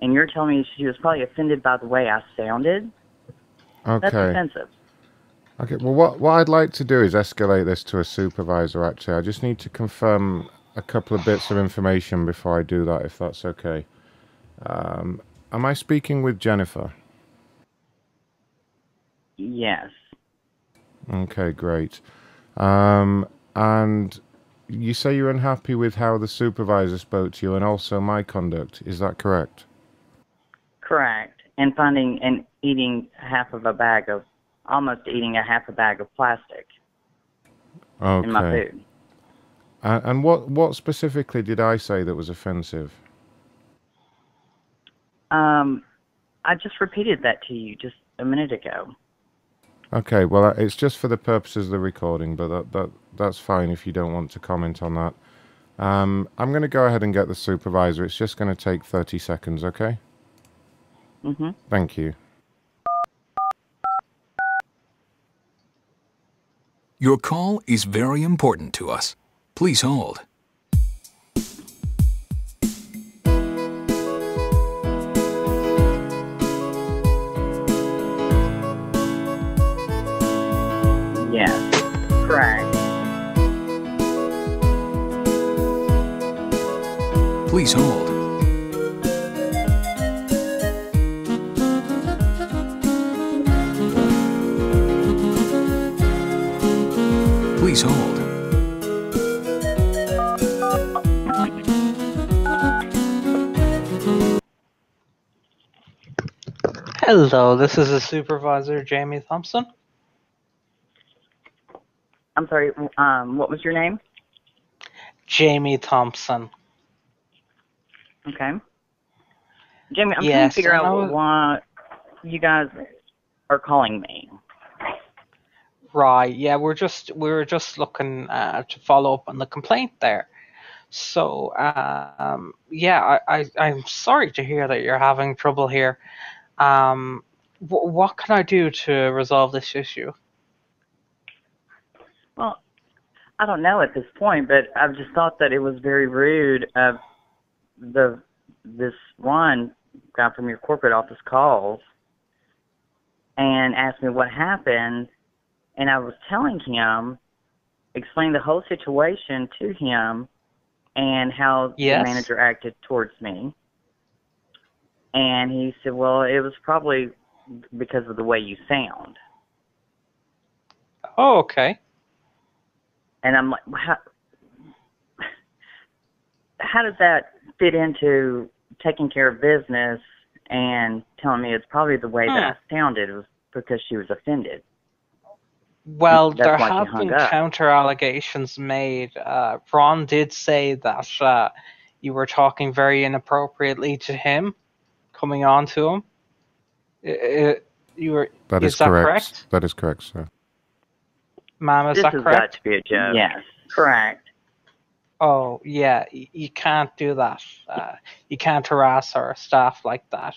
And you're telling me she was probably offended by the way I sounded? Okay. That's offensive. Okay. Well, what what I'd like to do is escalate this to a supervisor. Actually, I just need to confirm a couple of bits of information before I do that, if that's okay. Um, am I speaking with Jennifer? Yes. Okay, great. Um, and you say you're unhappy with how the supervisor spoke to you and also my conduct. Is that correct? Correct. And finding and eating half of a bag of, almost eating a half a bag of plastic Okay. in my food. Uh, and what what specifically did I say that was offensive? Um, I just repeated that to you just a minute ago. Okay, well, uh, it's just for the purposes of the recording, but that, that that's fine if you don't want to comment on that. Um, I'm going to go ahead and get the supervisor. It's just going to take 30 seconds, okay? Mm-hmm. Thank you. Your call is very important to us. Please hold. Yes. Correct. Please hold. Please hold. Hello, this is the supervisor, Jamie Thompson. I'm sorry. Um, what was your name? Jamie Thompson. Okay. Jamie, I'm trying to figure out was- why you guys are calling me. Right. Yeah, we're just we were just looking uh, to follow up on the complaint there. So, um, yeah, I, I I'm sorry to hear that you're having trouble here. Um, wh- what can I do to resolve this issue? Well, I don't know at this point, but I've just thought that it was very rude of the this one guy from your corporate office calls and asked me what happened, and I was telling him, explained the whole situation to him, and how Yes. the manager acted towards me. And he said, "Well, it was probably because of the way you sound." Oh, okay. And I'm like, how, how does that fit into taking care of business and telling me it's probably the way that I sounded was because she was offended? Well, That's there have been up. counter allegations made. Uh, Ron did say that uh, you were talking very inappropriately to him, coming on to him. I- I- you were. That is is that correct. correct, That is correct, sir. Ma'am? Is this that has correct? got to be a joke. Yes, correct. Oh, yeah, you can't do that. Uh, you can't harass our staff like that.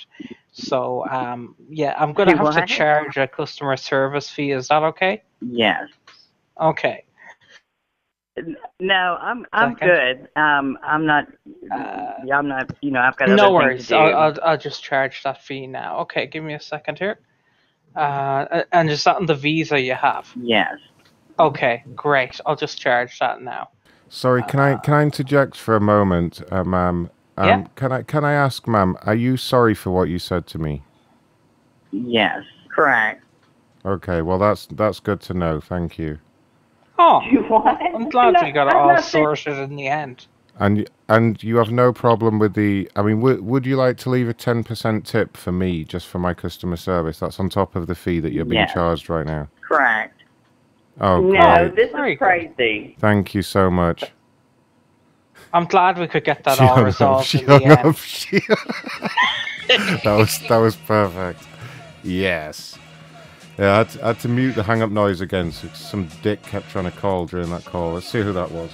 So, um, yeah, I'm going to See have to charge a customer service fee. Is that okay? Yes. Okay. No, I'm I'm Second. good. Um, I'm not. yeah, I'm not. You know, I've got other No worries. to do. I'll, I'll, I'll just charge that fee now. Okay, give me a second here. Uh, and is that on the visa you have? Yes. Okay, great. I'll just charge that now. Sorry, can I can I interject for a moment, uh, ma'am? Um, Yeah. Can I can I ask, ma'am, are you sorry for what you said to me? Yes, correct. Okay, well that's that's good to know. Thank you. Oh, what? I'm glad No, we got it I'm all not saying- sorted in the end. And and you have no problem with the. I mean, would would you like to leave a ten percent tip for me just for my customer service? That's on top of the fee that you're being Yes. charged right now. Correct. Oh, no, great. this is crazy. Thank you so much. I'm glad we could get that She all hung up, resolved she in the hung end. up, she- that was that was perfect. Yes. Yeah, I had, to, I had to mute the hang up noise again. So some dick kept trying to call during that call. Let's see who that was.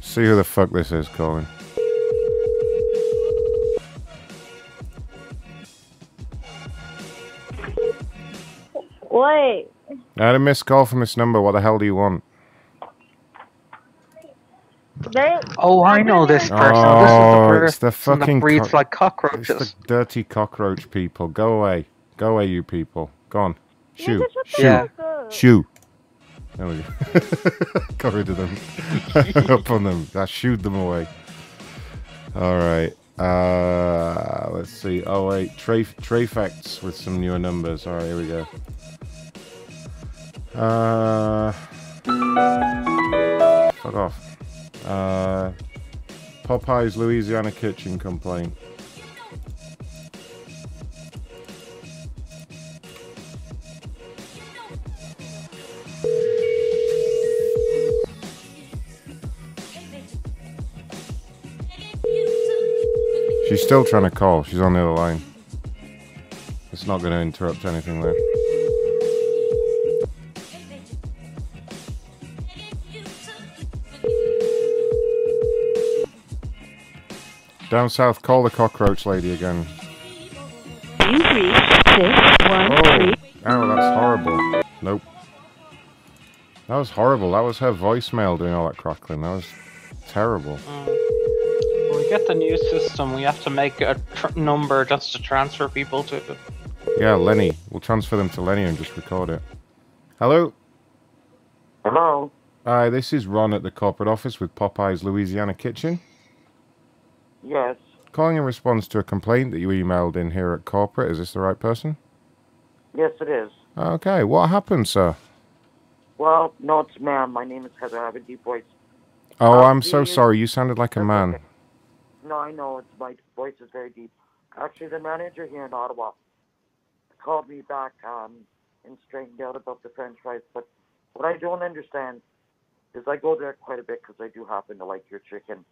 See who the fuck this is calling. Wait. I had a missed call from this number. What the hell do you want? They, Oh, I know this person. Oh, this it's is the the fucking that breathes co- like cockroaches. It's the dirty cockroach people. Go away. Go away, you people. Go on. Shoo. Shoo. Yeah. Shoo. There we go. Got rid of them. Up on them. I shooed them away. All right. Uh, let's see. Oh wait, Tre Trefacts with some newer numbers. All right, here we go. Uh, fuck off. Uh, Popeyes Louisiana kitchen complaint. She's still trying to call. She's on the other line. It's not going to interrupt anything there. Down south, call the cockroach lady again. You reached six one Oh, three. oh, that's horrible. Nope. That was horrible. That was her voicemail doing all that crackling. That was terrible. Mm. When we get the new system, we have to make a tr- number just to transfer people to. Yeah, Lenny. We'll transfer them to Lenny and just record it. Hello? Hello? Hi, this is Ron at the corporate office with Popeyes Louisiana Kitchen. Yes. Calling in response to a complaint that you emailed in here at corporate. Is this the right person? Yes, it is. Okay, what happened, sir? Well, no, it's ma'am. My name is Heather. I have a deep voice. Oh, Uh, I'm so you- sorry. You sounded like a That's man. okay. No, I know. It's my voice is very deep. Actually, the manager here in Ottawa called me back um, and straightened out about the French fries. But what I don't understand is I go there quite a bit because I do happen to like your chicken.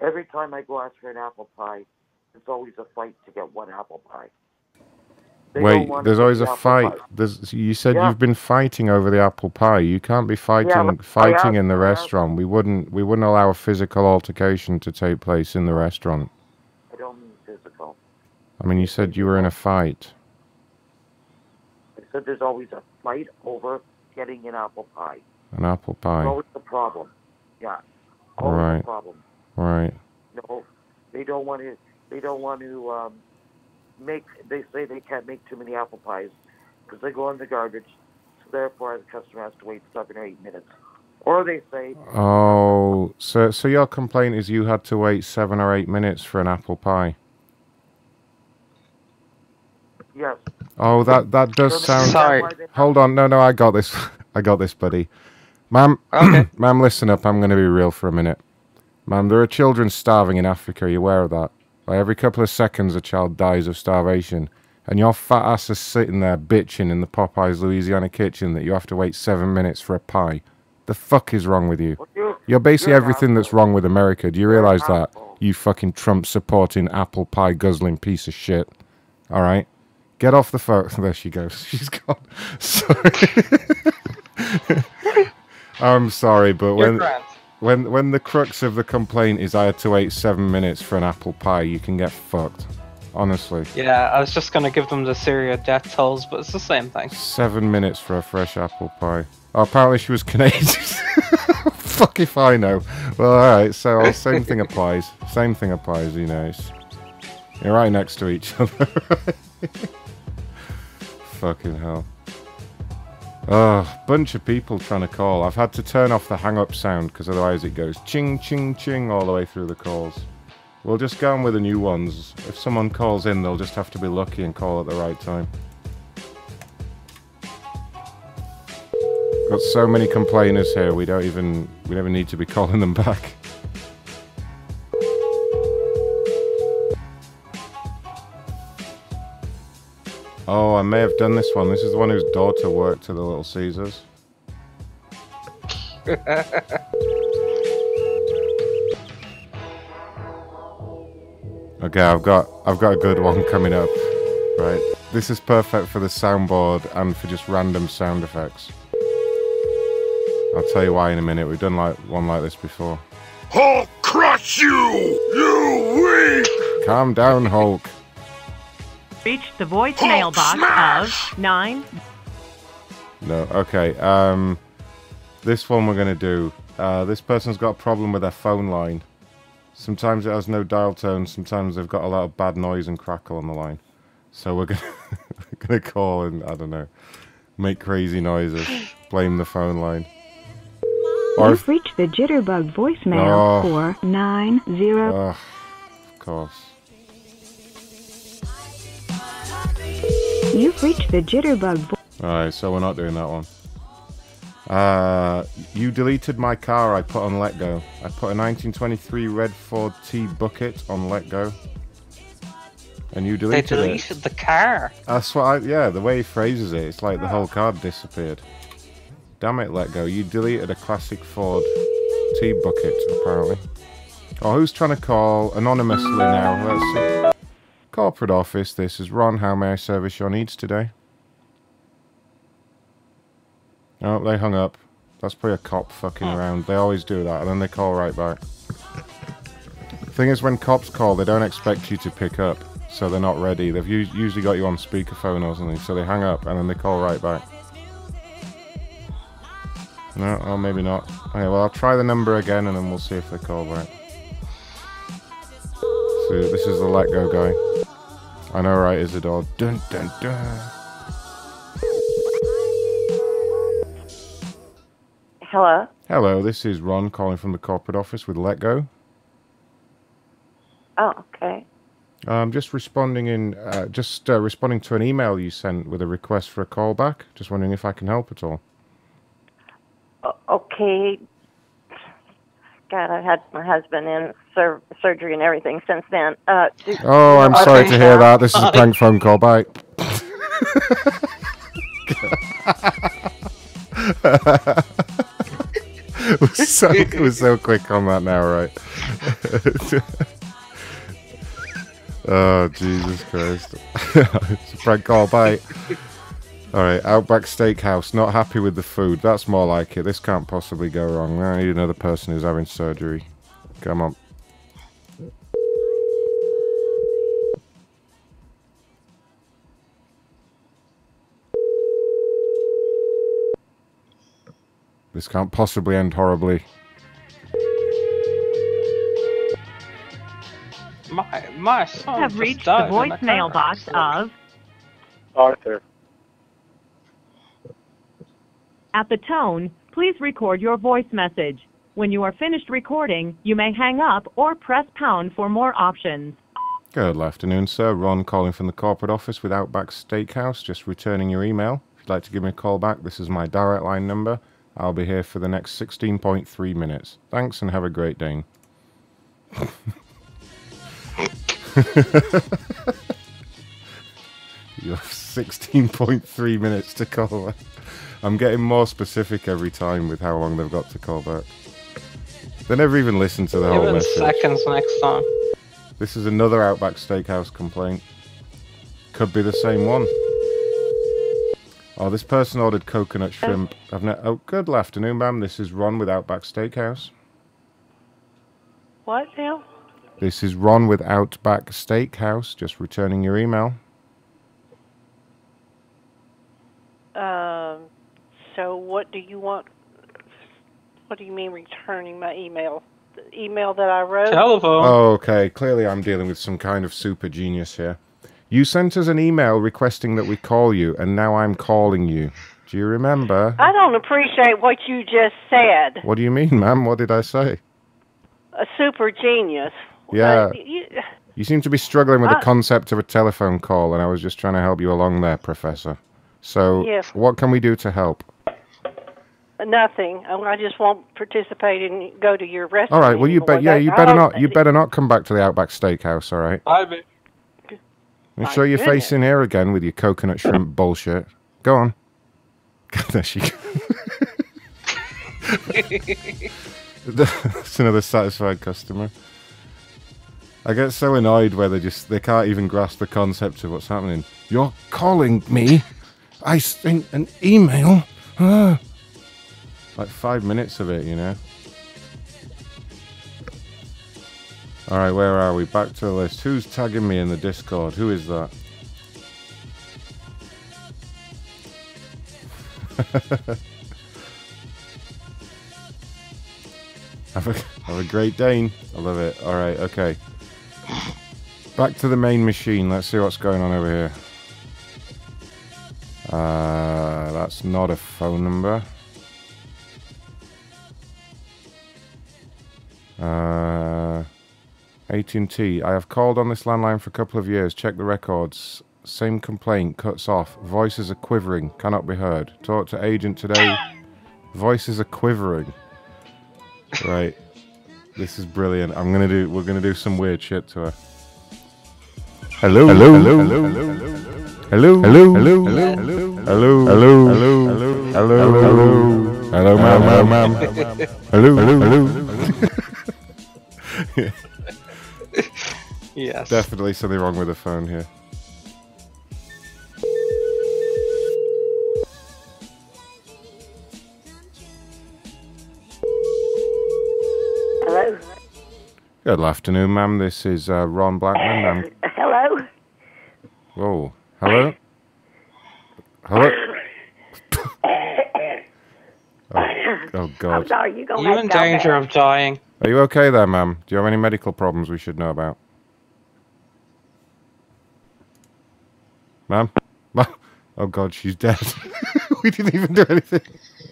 Every time I go ask for an apple pie, it's always a fight to get one apple pie. They Wait, there's always a fight. There's, you said Yeah. you've been fighting over the apple pie. You can't be fighting I fighting asked- in the restaurant. We wouldn't we wouldn't allow a physical altercation to take place in the restaurant. I don't mean physical. I mean, you said you were in a fight. I said there's always a fight over getting an apple pie. An apple pie. always the problem. Yeah. All right. the problem. Right. No, they don't want to. They don't want to um, make. They say they can't make too many apple pies because they go in the garbage. So therefore, the customer has to wait seven or eight minutes. Or they say, Oh, so so your complaint is you had to wait seven or eight minutes for an apple pie. yes. Oh, that that does sound. Sorry. Hold on, no, no, I got this. I got this, buddy. Ma'am, okay. ma'am, listen up. I'm going to be real for a minute. Ma'am, there are children starving in Africa. Are you aware of that? Like every couple of seconds, a child dies of starvation, and your fat ass is sitting there bitching in the Popeyes Louisiana kitchen that you have to wait seven minutes for a pie. The fuck is wrong with you? you- You're basically everything that's wrong with America. Do you realize that? You fucking Trump supporting apple pie guzzling piece of shit. All right? Get off the phone. There she goes. She's gone. Sorry. I'm sorry, but when. When when the crux of the complaint is I had to wait seven minutes for an apple pie, you can get fucked. Honestly. Yeah, I was just gonna give them the Syria death tolls, but it's the same thing. Seven minutes for a fresh apple pie. Oh, apparently she was Canadian. Fuck if I know. Well, alright, so uh, same thing applies. Same thing applies, you know. You're right next to each other. Fucking hell. Oh, bunch of people trying to call. I've had to turn off the hang up sound because otherwise it goes ching, ching, ching all the way through the calls. We'll just go on with the new ones. If someone calls in, they'll just have to be lucky and call at the right time. Got so many complainers here, we don't even we never need to be calling them back. Oh, I may have done this one. This is the one whose daughter worked at the Little Caesars. Okay, I've got I've got a good one coming up. Right. This is perfect for the soundboard and for just random sound effects. I'll tell you why in a minute. We've done like one like this before. I'll crush you, you weak! Calm down, Hulk. Reach the voicemail box of nine. No, okay. Um, this one we're gonna do. Uh, this person's got a problem with their phone line. Sometimes it has no dial tone. Sometimes they've got a lot of bad noise and crackle on the line. So we're gonna we're gonna call and I don't know, make crazy noises, blame the phone line. Or You've reached the Jitterbug voicemail Oh. for nine zero. Ugh, of course. You've reached the Jitterbug. Vo- Alright, so we're not doing that one. Uh, you deleted my car I put on letgo. I put a 1923 red Ford T bucket on letgo. And you They deleted it. deleted the car. That's what I, yeah, the way he phrases it, it's like the whole car disappeared. Damn it, letgo. You deleted a classic Ford T bucket, apparently. Oh, who's trying to call anonymously now? Let's see. Corporate office, this is Ron. How may I service your needs today? Oh, they hung up. That's probably a cop fucking oh. around. They always do that, and then they call right back. Thing is, when cops call, they don't expect you to pick up, so they're not ready. They've us- usually got you on speakerphone or something, so they hang up and then they call right back. No, oh, maybe not. Okay, well, I'll try the number again, and then we'll see if they call back. So this is the letgo guy. I know, right, Isidore? Dun dun dun. Hello. Hello, this is Ron calling from the corporate office with letgo. Oh, okay. I'm just responding in, uh, just uh, responding to an email you sent with a request for a call back. Just wondering if I can help at all. O- Okay. God, I've had my husband in sur- surgery and everything since then. Uh, do- Oh, I'm Okay. sorry to hear that. This is a prank phone call. Bye. it was so it was so quick on that now, right? oh Jesus Christ! it's a prank call. Bye. All right, Outback Steakhouse. Not happy with the food. That's more like it. This can't possibly go wrong. I need another person who's having surgery. Come on. This can't possibly end horribly. My my son have reached the died in a voicemail box of Arthur. At the tone, please record your voice message. When you are finished recording, you may hang up or press pound for more options. Good afternoon, sir. Ron calling from the corporate office with Outback Steakhouse. Just returning your email. If you'd like to give me a call back, this is my direct line number. I'll be here for the next 16.3 minutes. Thanks and have a great day. you have 16.3 minutes to call. I'm getting more specific every time with how long they've got to call back. They never even listen to the whole Even message. seconds next time. This is another Outback Steakhouse complaint. Could be the same one. Oh, this person ordered coconut shrimp. I've ne- oh, good afternoon, ma'am. This is Ron with Outback Steakhouse. What now? This is Ron with Outback Steakhouse. Just returning your email. Um, so what do you want? What do you mean returning my email? The email that I wrote? Oh, okay. Clearly, I'm dealing with some kind of super genius here. You sent us an email requesting that we call you, and now I'm calling you. Do you remember? I don't appreciate what you just said. What do you mean, ma'am? What did I say? A super genius. Yeah. Uh, you, You seem to be struggling with the concept of a telephone call, and I was just trying to help you along there, Professor. So, Yes. what can we do to help? Nothing. I I just won't participate and go to your restaurant. All right. Well, you anymore. bet. Yeah, you better not. You better not come back to the Outback Steakhouse. All right. I be. Let me My show your face goodness. in here again with your coconut shrimp bullshit. Go on. there she goes. That's another satisfied customer. I get so annoyed where they just they can't even grasp the concept of what's happening. You're calling me. I sent an email. Ah. Like five minutes of it, you know. All right, where are we? Back to the list. Who's tagging me in the Discord? Who is that? have, a, have a great day. I love it. All right, okay. Back to the main machine. Let's see what's going on over here. Uh, that's not a phone number. Uh, AT&T. I have called on this landline for a couple of years. Check the records. Same complaint. Cuts off. Voices are quivering. Cannot be heard. Talk to agent today. Voices are quivering. Right. This is brilliant. I'm gonna do. We're gonna do some weird shit to her. Hello. Hello. Hello. Hello. Hello. Hello. Hello. Hello. Hello. Hello. Hello. Hello. Hello. Hello, ma'am. Ma'am. Hello. Hello. Yes. Definitely something wrong with the phone here. Hello. Good afternoon, ma'am. This is uh, Ron Blackman. I'm Hello. Whoa. Hello? Hello? Oh, oh I'm sorry. You gonna You in danger of dying. Are you okay there, ma'am? Do you have any medical problems we should know about? Ma'am? Ma- Oh God, she's dead. we didn't even do anything.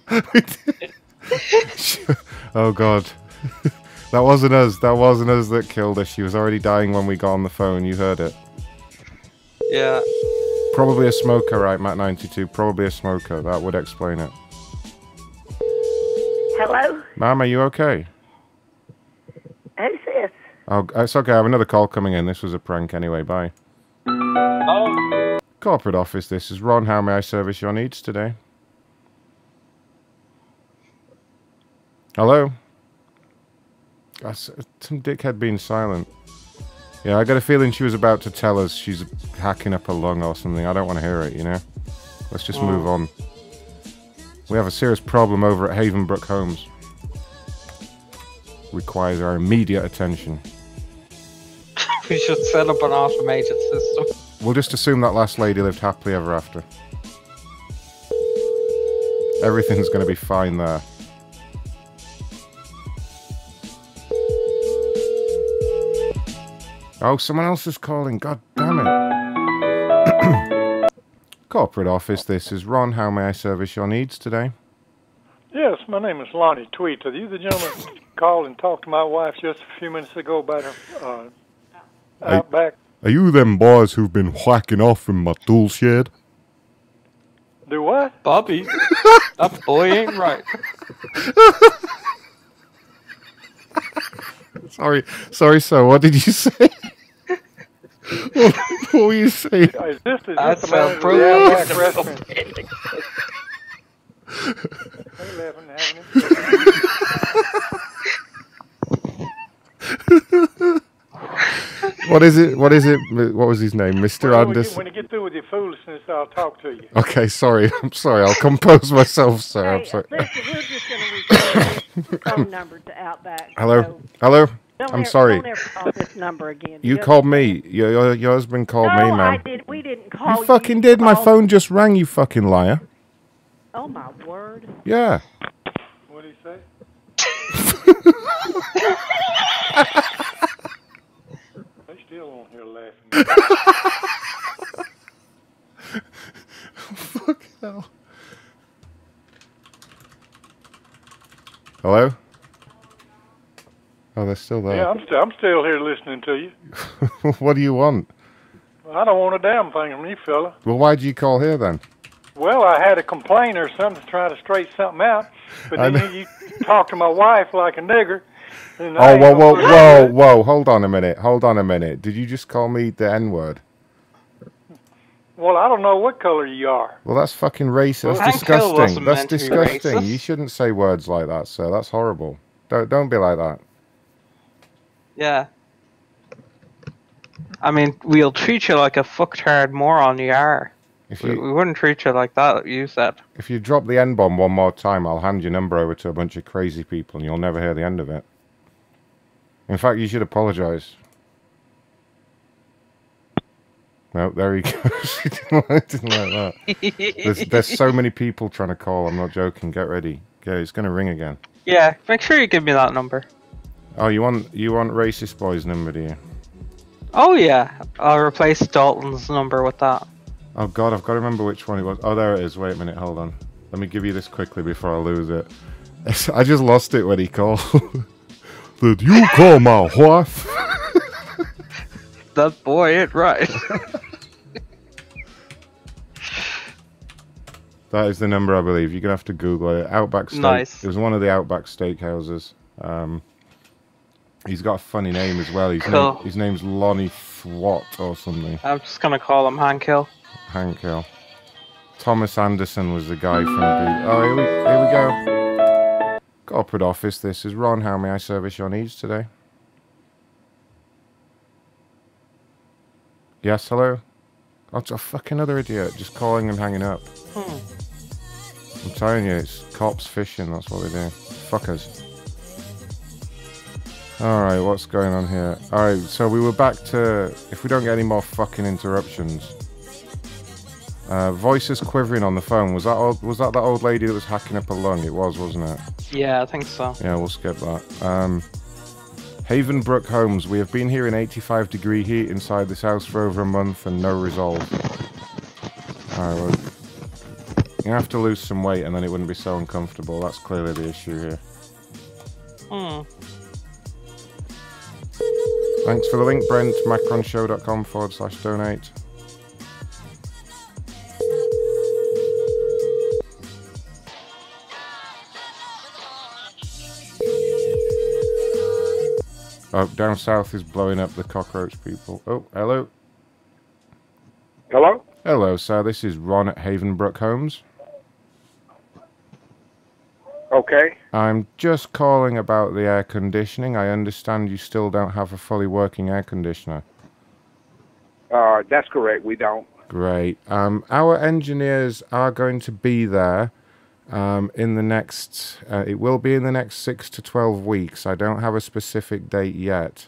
Oh God. that wasn't us. That wasn't us that killed her. She was already dying when we got on the phone. You heard it. Yeah. Probably a smoker, right, Matt92? Probably a smoker. That would explain it. Hello? Ma'am, are you okay? Who's this? Oh, it's okay. I have another call coming in. This was a prank anyway. Bye. Oh. Corporate office, this is Ron. How may I service your needs today? Hello? That's some dickhead being silent. Yeah, I got a feeling she was about to tell us she's hacking up a lung or something. I don't want to hear it, you know? Let's just move on. We have a serious problem over at Havenbrook Homes. Requires our immediate attention. we should set up an automated system. We'll just assume that last lady lived happily ever after. Everything's going to be fine there. Oh, someone else is calling. God damn it. Corporate office, this is Ron. How may I service your needs today? Yes, my name is Lonnie Tweet. Are you the gentleman who called and talked to my wife just a few minutes ago about her uh, Are- outback? Are you them boys who've been whacking off in my tool shed? Do what? Bobby, that boy ain't right. Sorry, sorry, sir. What did you say? what, what were you saying? Is this, is That's this the man What is it? What is it? What was his name? Mr. Well, when, you, Anderson. when you get through with your foolishness, I'll talk to you. Okay, sorry. I'm sorry. I'll compose myself, sir. I'm sorry. Listen, we're just going to phone number to Outback. Hello? so Hello? don't I'm ever- sorry. Don't ever call this number again. You Just- called me. Your, your, your husband called no, me, I man. did. We didn't call You fucking did. My phone just rang, you fucking liar. Oh my word! Yeah. What did he say? they still on here laughing. Fuck hell. Hello? Oh, they're still there. Yeah, I'm, st- I'm still here listening to you. what do you want? I don't want a damn thing from you, fella. Well, why do you call here then? Well, I had a complaint or something to try to straighten something out, but then know. you, you talk to my wife like a nigger. And Oh, ain't whoa, gonna whoa, whoa, whoa. Hold on a minute. Hold on a minute. Did you just call me the N word? Well, I don't know what color you are. Well, that's fucking racist. Well, That's disgusting. That's meant to be disgusting. You shouldn't say words like that, sir. That's horrible. Don't don't be like that. Yeah. I mean, we'll treat you like a fucktard moron you are. If we, you- we wouldn't treat you like that, you said. If you drop the N bomb one more time, I'll hand your number over to a bunch of crazy people, and you'll never hear the end of it. In fact, you should apologise. No, there he goes. he didn't like, didn't like that. There's, there's so many people trying to call. I'm not joking. Get ready. Yeah, it's going to ring again. Yeah, make sure you give me that number. Oh, you want you want racist boy's number, do you? Oh yeah, I'll replace Dalton's number with that. Oh God, I've got to remember which one it was. Oh, there it is. Wait a minute, hold on. Let me give you this quickly before I lose it. I just lost it when he called. Did you call my wife? That boy ain't right. That is the number, I believe. You're gonna have to Google it. Outback Steak. Nice. It was one of the Outback Steakhouses. Um, he's got a funny name as well. His, Cool. name, his name's Lonnie Thwat or something. I'm just gonna call him Hank Hill. Hank Hill. Thomas Anderson was the guy from the. Oh, here we, here we go. Corporate office. This is Ron. How may I service your needs today? Yes, hello. It's a fucking other idiot just calling and hanging up. Hmm. I'm telling you, it's cops fishing. That's what they do. Fuckers. All right, what's going on here? All right, so we were back to if we don't get any more fucking interruptions. Uh, voices quivering on the phone. Was that old, was that that old lady that was hacking up a lung? It was, wasn't it? Yeah, I think so. Yeah, we'll skip that. Um, Havenbrook Homes. We have been here in 85 degree heat inside this house for over a month and no resolve. Alright, well, you have to lose some weight and then it wouldn't be so uncomfortable. That's clearly the issue here. Hmm. Thanks for the link, Brent. Macronshow.com forward slash donate. Oh, down south is blowing up the cockroach people. Oh, hello. Hello? Hello, sir. This is Ron at Havenbrook Homes. Okay. I'm just calling about the air conditioning. I understand you still don't have a fully working air conditioner. Uh, that's correct. We don't. Great. Um, our engineers are going to be there um, in the next. Uh, it will be in the next six to twelve weeks. I don't have a specific date yet.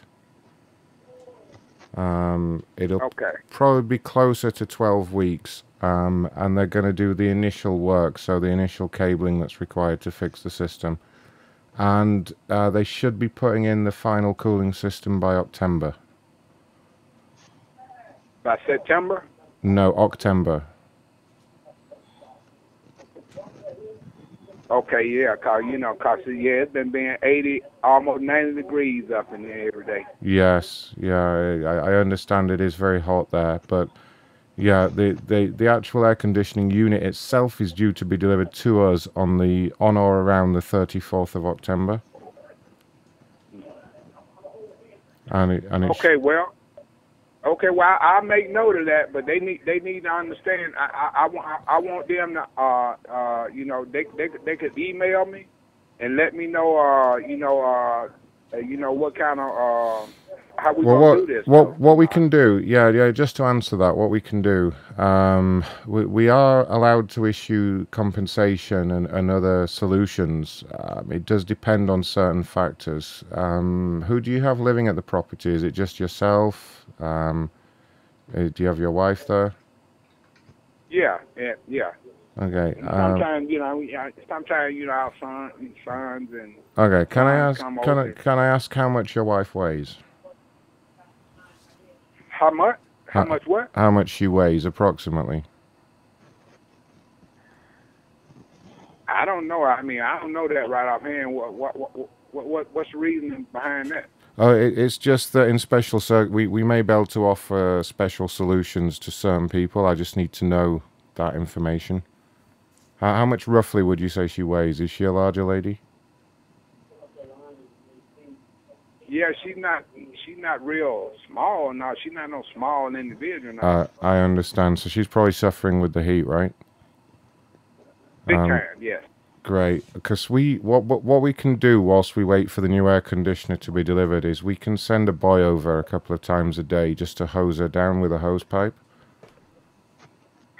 Um, it'll Okay. probably be closer to twelve weeks. Um, and they're going to do the initial work, so the initial cabling that's required to fix the system, and uh, they should be putting in the final cooling system by October. By September? No, October. Okay, yeah, cause you know, cause yeah, it's been being eighty, almost ninety degrees up in there every day. Yes, yeah, I, I understand it is very hot there, but yeah, the, the, the actual air conditioning unit itself is due to be delivered to us on the on or around the 34th of October. And it, and it sh- Okay, well, okay, well, I, I'll make note of that, but they need they need to understand. I I, I want I want them to uh uh you know they they they could email me and let me know uh you know uh uh, you know what kind of uh how we well, what do this. what what we can do? Yeah, yeah. Just to answer that, what we can do, um, we we are allowed to issue compensation and, and other solutions. Um, it does depend on certain factors. Um, who do you have living at the property? Is it just yourself? Um, uh, do you have your wife there? Yeah, yeah, yeah. Okay. And Um, sometimes you know, sometimes you know our son, sons and okay. Can I ask? Can I can I ask how much your wife weighs? How much? How How- much what? How much she weighs approximately? I don't know. I mean, I don't know that right offhand. What what what what, what what's the reason behind that? Oh, it, it's just that in special cir- we we may be able to offer special solutions to certain people. I just need to know that information. How, how much roughly would you say she weighs? Is she a larger lady? Yeah, she's not she's not real small. No, she's not no small individual. No. Uh, I understand. So she's probably suffering with the heat, right? Big um, time, yes. Great, because we what, what what we can do whilst we wait for the new air conditioner to be delivered is we can send a boy over a couple of times a day just to hose her down with a hose pipe.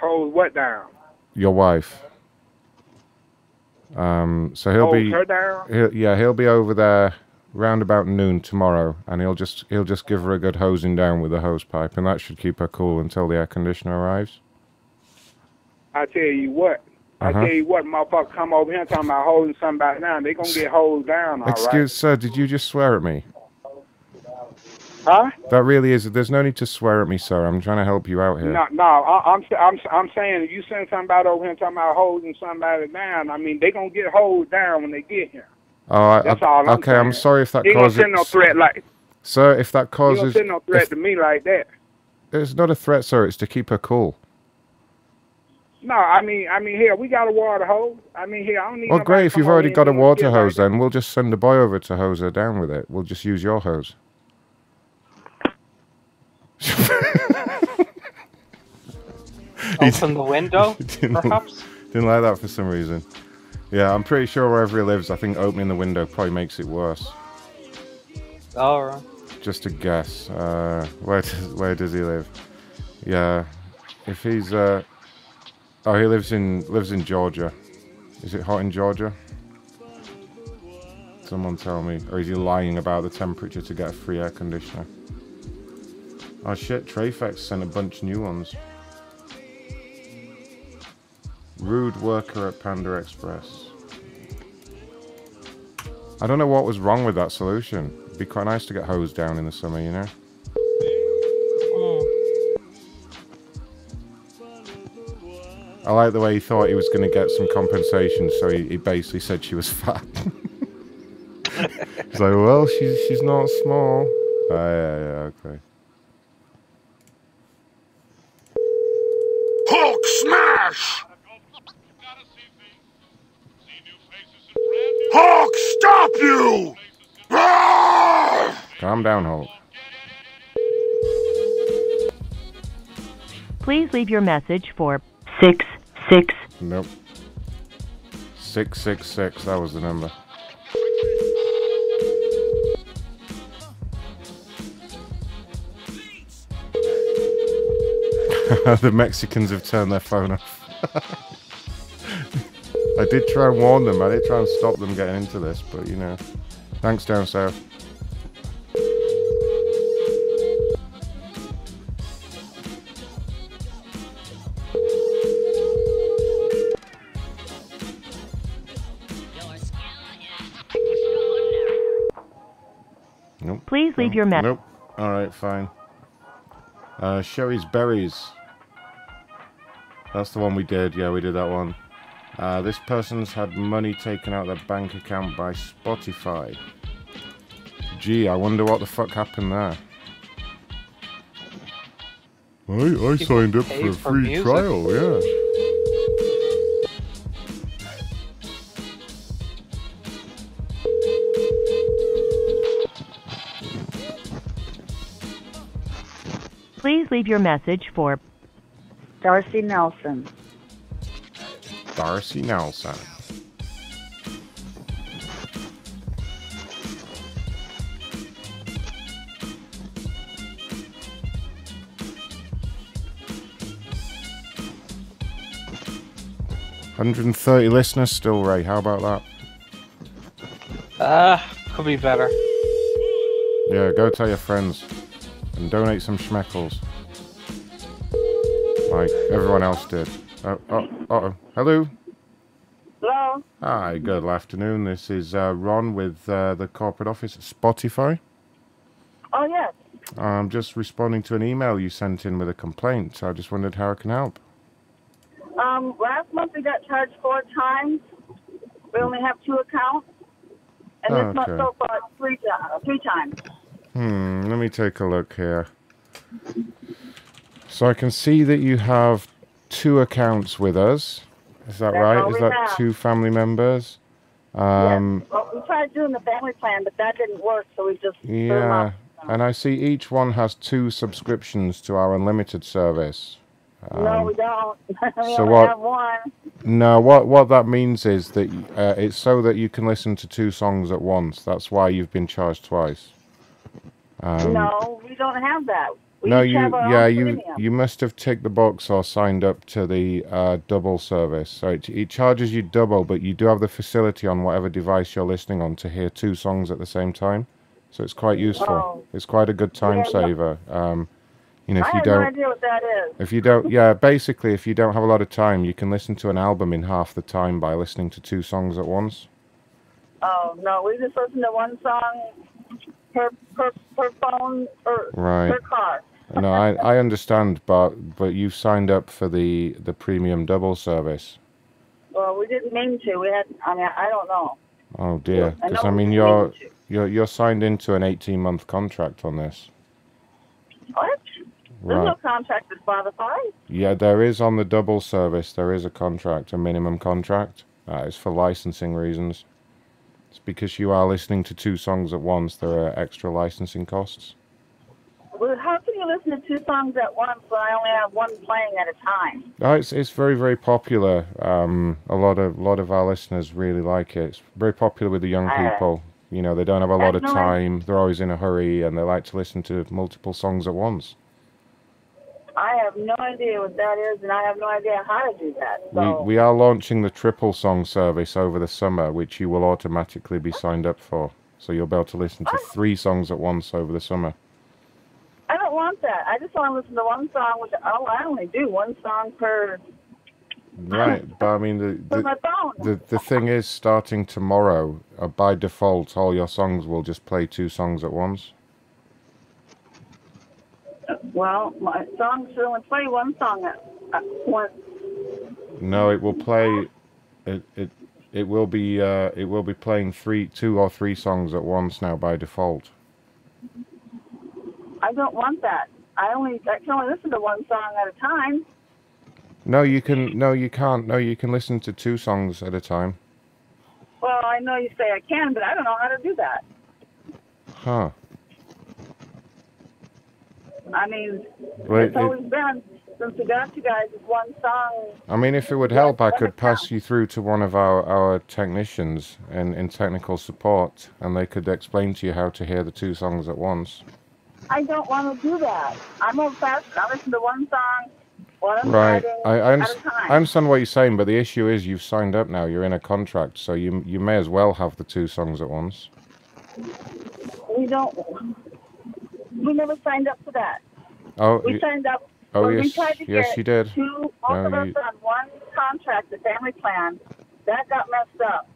Hose what down? Your wife. Um, so he'll Hose be her down? He'll, yeah, he'll be over there round about noon tomorrow, and he'll just he'll just give her a good hosing down with a hose pipe, and that should keep her cool until the air conditioner arrives. I tell you what. I Uh-huh. tell you what, motherfucker, come over here and talking about holding somebody down—they're gonna get hosed down, all right? Excuse, sir, did you just swear at me? Huh? That really is. There's no need to swear at me, sir. I'm trying to help you out here. No, no, I, I'm I'm I'm saying if you send somebody over here and talking about holding somebody down, I mean they're gonna get hosed down when they get here. Oh, I, That's I- all I'm okay. I'm sorry if that You ain't gonna causes. send no threat like Sir, if that you don't causes. send no threat if- to me like that. it's not a threat, sir. It's to keep her cool. No, I mean I mean here we got a water hose. I mean here I don't need. Well, great. If you've already got a water hose, like then we'll just send a boy over to hose her down with it. We'll just use your hose. Open the window, didn't, perhaps? didn't like that for some reason. Yeah, I'm pretty sure wherever he lives, I think opening the window probably makes it worse. All right. Just a guess. Uh, where does where does he live? Yeah, if he's uh, oh, he lives in lives in Georgia. Is it hot in Georgia? Someone tell me, or is he lying about the temperature to get a free air conditioner? Oh shit, Trafex sent a bunch of new ones. Rude worker at Panda Express. I don't know what was wrong with that solution. It'd be quite nice to get hosed down in the summer, you know? I like the way he thought he was going to get some compensation, so he, he basically said she was fat. He's like, well, she's she's not small. Oh, yeah, yeah, okay. Hulk smash! Hulk, stop you! Ah! Calm down, Hulk. Please leave your message for 66. Nope. 666, that was the number. the Mexicans have turned their phone off. I did try and warn them. I did try and stop them getting into this, but you know. Thanks down south. Nope. Please leave your message. Nope. All right, fine. Uh, Shari's Berries. That's the one we did. Yeah, we did that one. Uh, this person's had money taken out of their bank account by Spotify. Gee, I wonder what the fuck happened there. I, I signed up for a free music? trial, yeah. Please leave your message for Darcy Nelson. Darcy Nelson. Hundred and thirty listeners still, Ray. How about that? Uh, could be better. Yeah, go tell your friends and donate some schmeckles. Like everyone else did. Oh, oh. Hello. Hello. Hi, good afternoon. This is uh, Ron with uh, the corporate office at Spotify. Oh yes. I'm just responding to an email you sent in with a complaint. I just wondered how I can help. Um, last month we got charged four times. We only have two accounts, and this month so far three times. Three times. Hmm, let me take a look here. So I can see that you have two accounts with us. Is that That's right? Is that have. two family members? Um, Well, we tried doing the family plan, but that didn't work, so we just Yeah, and I see each one has two subscriptions to our unlimited service. no, Um, we don't. we so only what- have one. No, what what that means is that uh, it's so that you can listen to two songs at once. That's why you've been charged twice. Um, no, we don't have that. We no, you yeah you premium. you must have ticked the box or signed up to the uh, double service. So it, it charges you double, but you do have the facility on whatever device you're listening on to hear two songs at the same time. So it's quite useful. Oh. It's quite a good time Yeah, saver. Um, you know, if I you have don't no idea what that is. if you don't, yeah, basically, if you don't have a lot of time, you can listen to an album in half the time by listening to two songs at once. Oh no, we just listen to one song per per per phone or Right. per car. No, I, I understand, but but you've signed up for the the premium double service. Well, we didn't mean to. We had. I mean, I don't know. Oh dear, I because know I mean you're you're you're signed into an 18 month contract on this. What? There's no Right. contract with Spotify. Yeah, there is on the double service. There is a contract, a minimum contract. Uh, it's for licensing reasons. It's because you are listening to two songs at once. There are extra licensing costs. Well, how can you listen to two songs at once when I only have one playing at a time? No, it's it's very very popular. Um, a lot of a lot of our listeners really like it. It's very popular with the young Uh, people. You know, they don't have a lot of time. They're always in a hurry, and they like to listen to multiple songs at once. I have no idea what that is, and I have no idea how to do that. So We we are launching the triple song service over the summer, which you will automatically be signed up for. So you'll be able to listen to three songs at once over the summer. I don't want that. I just want to listen to one song. Which oh, I only do one song per Right, but I mean the the, the, the thing is, starting tomorrow, uh, by default, all your songs will just play two songs at once. Well, my songs should only play one song at, at once. No, it will play. It it it will be uh, it will be playing three, two or three songs at once now by default. I don't want that. I only I can only listen to one song at a time. No, you can. No, you can't. No, you can listen to two songs at a time. Well, I know you say I can, but I don't know how to do that. Huh. I mean, Well, it's it- always been since we got you guys. is one song. I mean, if it would help, I could pass you through to one of our, our technicians in, in technical support, and they could explain to you how to hear the two songs at once. I don't want to do that. I'm old fashioned. I listen to one song, one I'm Right. I, I, at a underst- time. I understand what you're saying, but the issue is you've signed up now. You're in a contract, so you you may as well have the two songs at once. We don't. We never signed up for that. Oh, We you- signed up. oh, yes- tried to yes, get you did. Two, both No, of us you- on one contract, the family plan. That got messed up,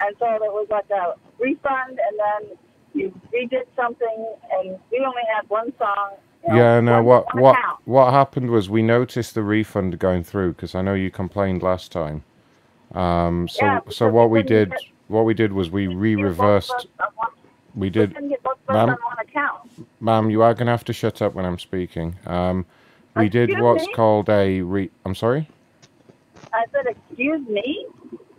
and so there was like a refund, and then you redid something, and we only had one song. you know, yeah, no. one- What one what account. what happened was we noticed the refund going through because I know you complained last time. Um, so Yeah, so what we did what we did was we re-reversed. We did, couldn't get both of ma'am. ma'am. You are gonna have to shut up when I'm speaking. Um, we did what's me? called a re. I'm sorry. I said, "Excuse me,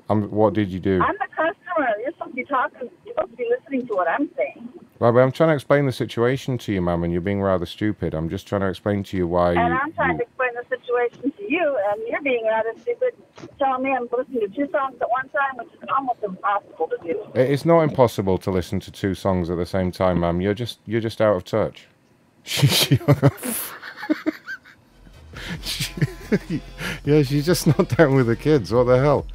Um, what did you do? I'm the customer. You're supposed to be talking. You're supposed to be listening to what I'm saying." Right, but I'm trying to explain the situation to you, ma'am, and you're being rather stupid. I'm just trying to explain to you why and you, I'm trying you to explain the situation to you, and you're being rather stupid, telling me I'm listening to two songs at one time, which is almost impossible to do. It- It's not impossible to listen to two songs at the same time, ma'am. You're just you're just out of touch. She hung up. She- yeah, she's just not down with the kids. What the hell?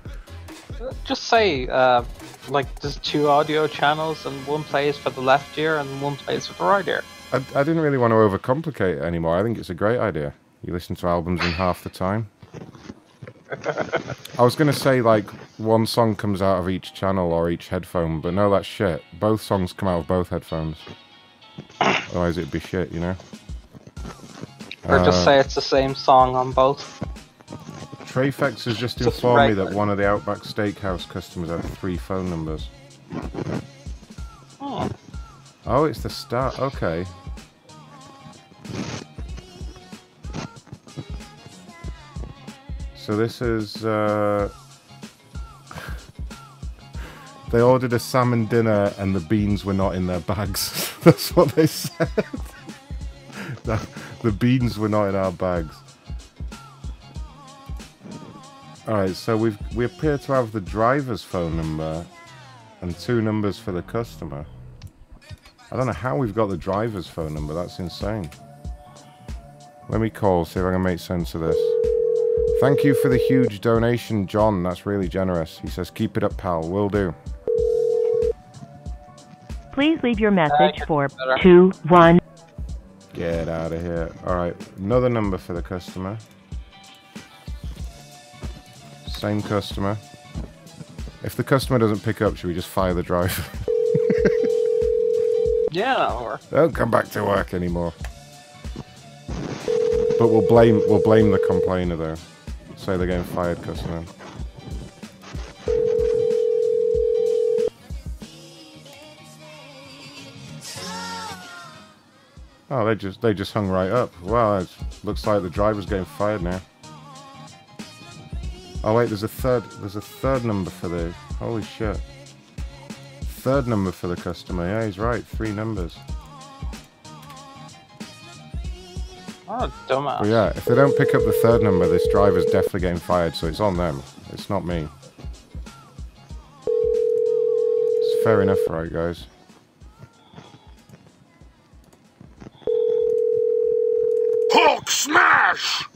Just say, uh, like, there's two audio channels, and one plays for the left ear and one plays for the right ear. I, I didn't really want to overcomplicate it anymore. I think it's a great idea. You listen to albums in half the time. I was going to say, like, one song comes out of each channel or each headphone, but no, that's shit. Both songs come out of both headphones. Otherwise, it'd be shit, you know? Or just Uh, say it's the same song on both. Trafex has just informed me that one of the Outback Steakhouse customers had three phone numbers. Oh. Oh, it's the start. Okay. So this is. Uh, they ordered a salmon dinner and the beans were not in their bags. That's what they said. the beans were not in our bags. Alright, so we've we appear to have the driver's phone number and two numbers for the customer. I don't know how we've got the driver's phone number, that's insane. Let me call, see if I can make sense of this. Thank you for the huge donation, John. That's really generous. He says, keep it up, pal. Will do. Please leave your message for better. two one. Get out of here. Alright, another number for the customer. Same customer. If the customer doesn't pick up, should we just fire the driver? Yeah, that'll. Don't come back to work anymore. But we'll blame we'll blame the complainer though. Say they're getting fired, customer. Oh, they just they just hung right up. Wow, it looks like the driver's getting fired now. Oh wait, there's a third there's a third number for the holy shit. Third number for the customer. Yeah, he's right. Three numbers. Oh, dumbass. Well, yeah, if they don't pick up the third number, this driver's definitely getting fired, so it's on them. It's not me. It's fair enough, right, guys? Hulk smash!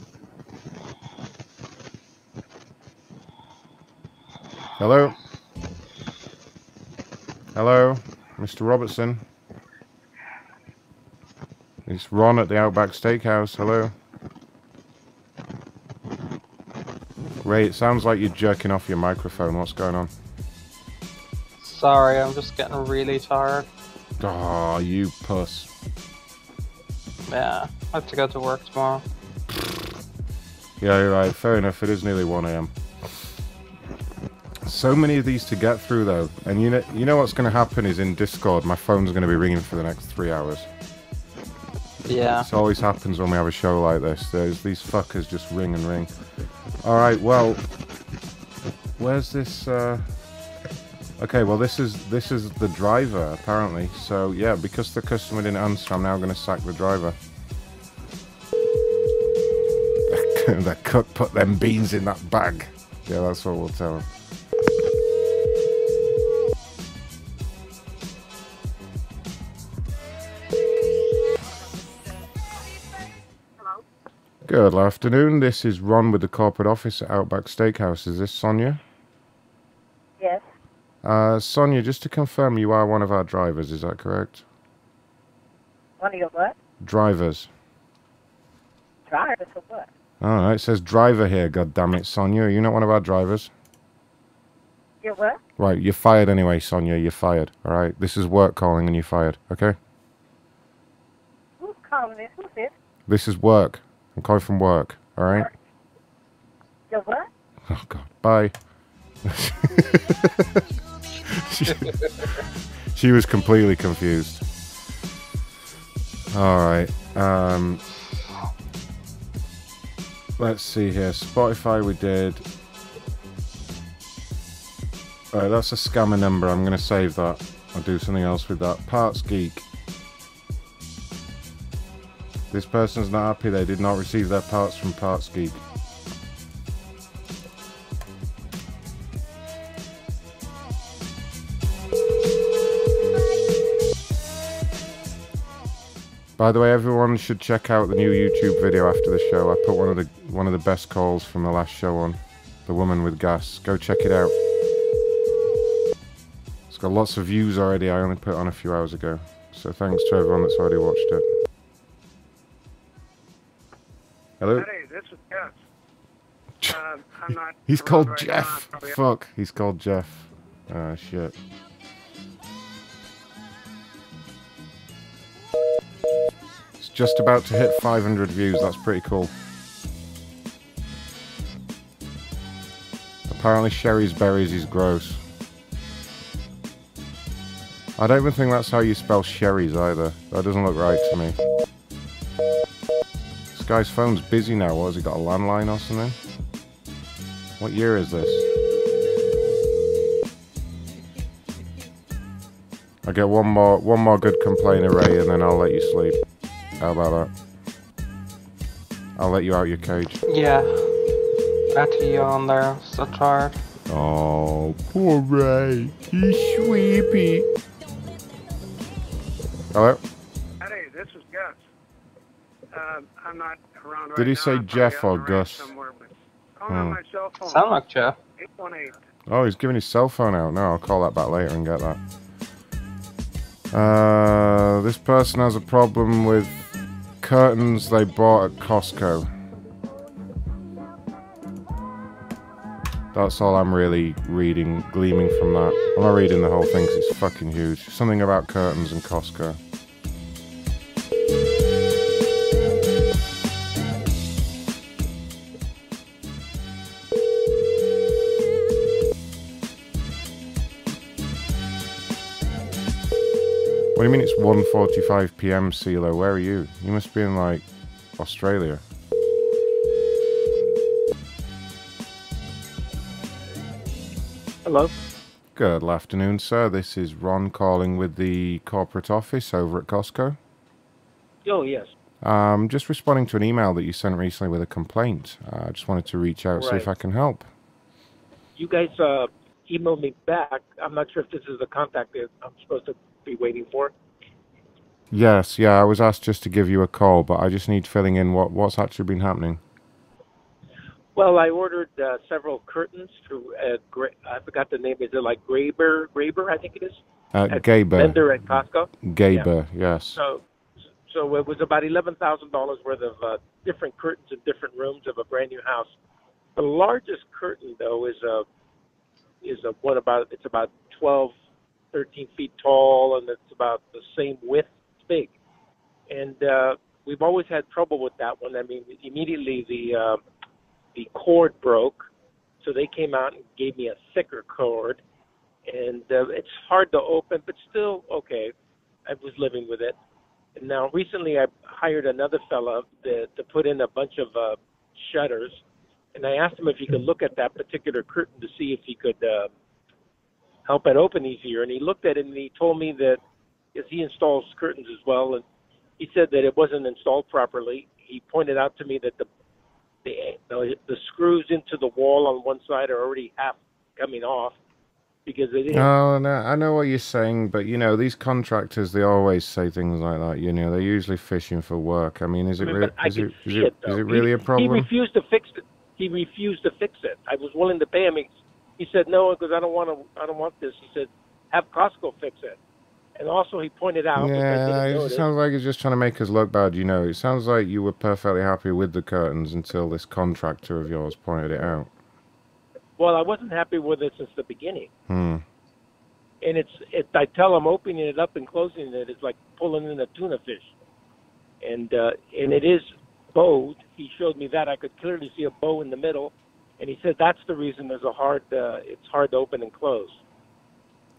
Hello? Hello? Mr. Robertson? It's Ron at the Outback Steakhouse. Hello? Ray, it sounds like you're jerking off your microphone. What's going on? Sorry, I'm just getting really tired. Oh, you puss. Yeah, I have to go to work tomorrow. Yeah, you're right. Fair enough. It is nearly 1 a.m. So many of these to get through, though. And you know, you know what's going to happen is in Discord, my phone's going to be ringing for the next three hours. Yeah. This always happens when we have a show like this. There's these fuckers just ring and ring. All right, well, where's this? Uh... Okay, well this is this is the driver apparently. So yeah, because the customer didn't answer, I'm now going to sack the driver. the cook put them beans in that bag. Yeah, that's what we'll tell him. Good afternoon. This is Ron with the corporate office at Outback Steakhouse. Is this Sonia? Yes. Uh, Sonia, just to confirm, you are one of our drivers. Is that correct? One of your what? Drivers. Drivers for what? Oh, it says driver here. God damn it, Sonia. Are you not one of our drivers? Your what? Right, you're fired anyway, Sonia. You're fired. All right. This is work calling, and you're fired. Okay. Who's calling this? Who's this? This is work. I'm calling from work. All right. Your what? Oh God. Bye. she, she was completely confused. All right. Um, let's see here. Spotify, we did. All right, that's a scammer number. I'm going to save that. I'll do something else with that. Parts Geek. This person's not happy they did not receive their parts from Parts Geek. By the way, everyone should check out the new YouTube video after the show. I put one of the one of the best calls from the last show on. The woman with gas. Go check it out. It's got lots of views already. I only put it on a few hours ago. So thanks to everyone that's already watched it. Hello? Hey, this is Jeff. Um, I'm not. He's called right Jeff. now, Fuck. He's called Jeff. Ah, shit. It's just about to hit 500 views. That's pretty cool. Apparently, Sherry's berries is gross. I don't even think that's how you spell Sherry's either. That doesn't look right to me. This guy's phone's busy now. What has he got? A landline or something? What year is this? I get one more one more good complaint array and then I'll let you sleep. How about that? I'll let you out your cage. Yeah. Better you on there. So tired. Oh, poor Ray. He's sleepy. Hello? Um, I'm not around right Did he say I'm Jeff or on Gus? somewhere, but Call me on Hmm. my cell phone. Sound like Jeff. 818. Oh, he's giving his cell phone out. No, I'll call that back later and get that. Uh, this person has a problem with curtains they bought at Costco. That's all I'm really reading, gleaming from that. I'm not reading the whole thing 'cause it's fucking huge. Something about curtains and Costco. What do you mean it's 1.45 p.m. CeeLo? Where are you? You must be in, like, Australia. Hello. Good afternoon, sir. This is Ron calling with the corporate office over at Costco. Oh, yes. Um, just responding to an email that you sent recently with a complaint. Uh, I just wanted to reach out, see if I can help. You guys uh, emailed me back. I'm not sure if this is the contact that I'm supposed to be waiting for. Yes, yeah, I was asked just to give you a call, but I just need filling in what, what's actually been happening. Well, I ordered uh, several curtains through. Uh, Gra- I forgot the name. Is it like Graber? Graber, I think it is. Uh, At Gaber. Vendor at Costco. Gaber, yes. So, so it was about eleven thousand dollars worth of uh, different curtains in different rooms of a brand new house. The largest curtain, though, is a is a one about it's about 12, 13 feet tall, and it's about the same width. It's big, and uh, we've always had trouble with that one. I mean, immediately the uh, the cord broke, so they came out and gave me a thicker cord, and uh, it's hard to open, but still okay. I was living with it. And now recently I hired another fella to, to put in a bunch of uh, shutters, and I asked him if he could look at that particular curtain to see if he could uh, help it open easier. And he looked at it and he told me that because he installs curtains as well, and he said that it wasn't installed properly. He pointed out to me that the the, the the screws into the wall on one side are already half coming off because they didn't. Oh, no, I know what you're saying, but you know these contractors, they always say things like that. You know, they're usually fishing for work. I mean, is it I mean, really? Is it, is see it, it, though. He- really a problem? He refused to fix it. He refused to fix it. I was willing to pay him. He, he said no because I don't want to. I don't want this. He said have Costco fix it. And also he pointed out, Yeah, it notice, sounds like he's just trying to make us look bad. You know, it sounds like you were perfectly happy with the curtains until this contractor of yours pointed it out. well, I wasn't happy with it since the beginning. Hmm. And it's, it, I tell him opening it up and closing it is like pulling in a tuna fish. And, uh, and it is bowed. He showed me that. I could clearly see a bow in the middle. And he said that's the reason there's a hard, uh, it's hard to open and close.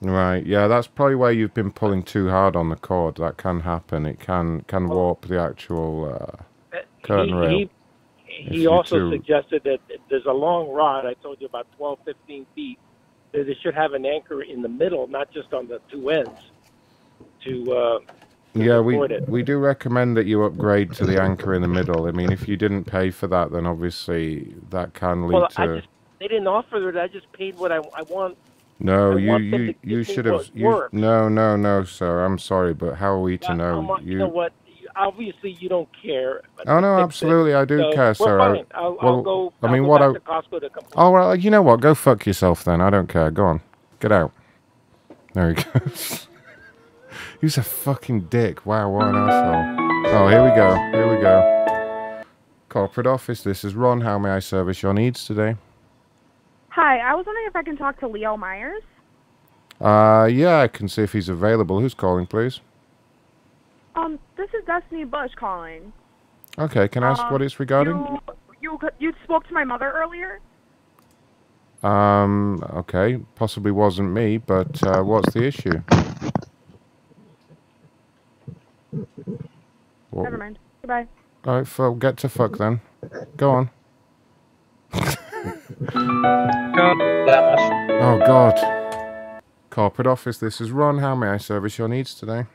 Right. Yeah, that's probably where you've been pulling too hard on the cord. That can happen. It can can warp the actual uh, curtain he, rail. He, he also too- suggested that there's a long rod, I told you about 12, 15 feet, that it should have an anchor in the middle, not just on the two ends, to, uh, Yeah, we it. we do recommend that you upgrade to the anchor in the middle. I mean, if you didn't pay for that, then obviously that can lead well, to. I just, they didn't offer it. I just paid what I, I want. No, I you want you you should have. You, no, no, no, sir. I'm sorry, but how are we to know? much- You. you know what? Obviously, you don't care. Oh no, fix it. absolutely, I do So, care, sir. Fine. I'll, well, I'll go. I I'll mean, go what I- to Costco to complain. Oh well, you know what? Go fuck yourself then. I don't care. Go on, get out. There he goes. He's a fucking dick. Wow, what an asshole. Oh, here we go. Here we go. Corporate office. This is Ron. How may I service your needs today? Hi, I was wondering if I can talk to Leo Myers. Uh, yeah, I can see if he's available. Who's calling, please? Um, this is Destiny Bush calling. Okay, can I ask Um, what it's regarding? You, you you spoke to my mother earlier. Um, okay, possibly wasn't me, but uh, what's the issue? What- Never mind. Goodbye. All right, well, get to fuck then. Go on. God. Oh God. Corporate office. This is Ron. How may I service your needs today?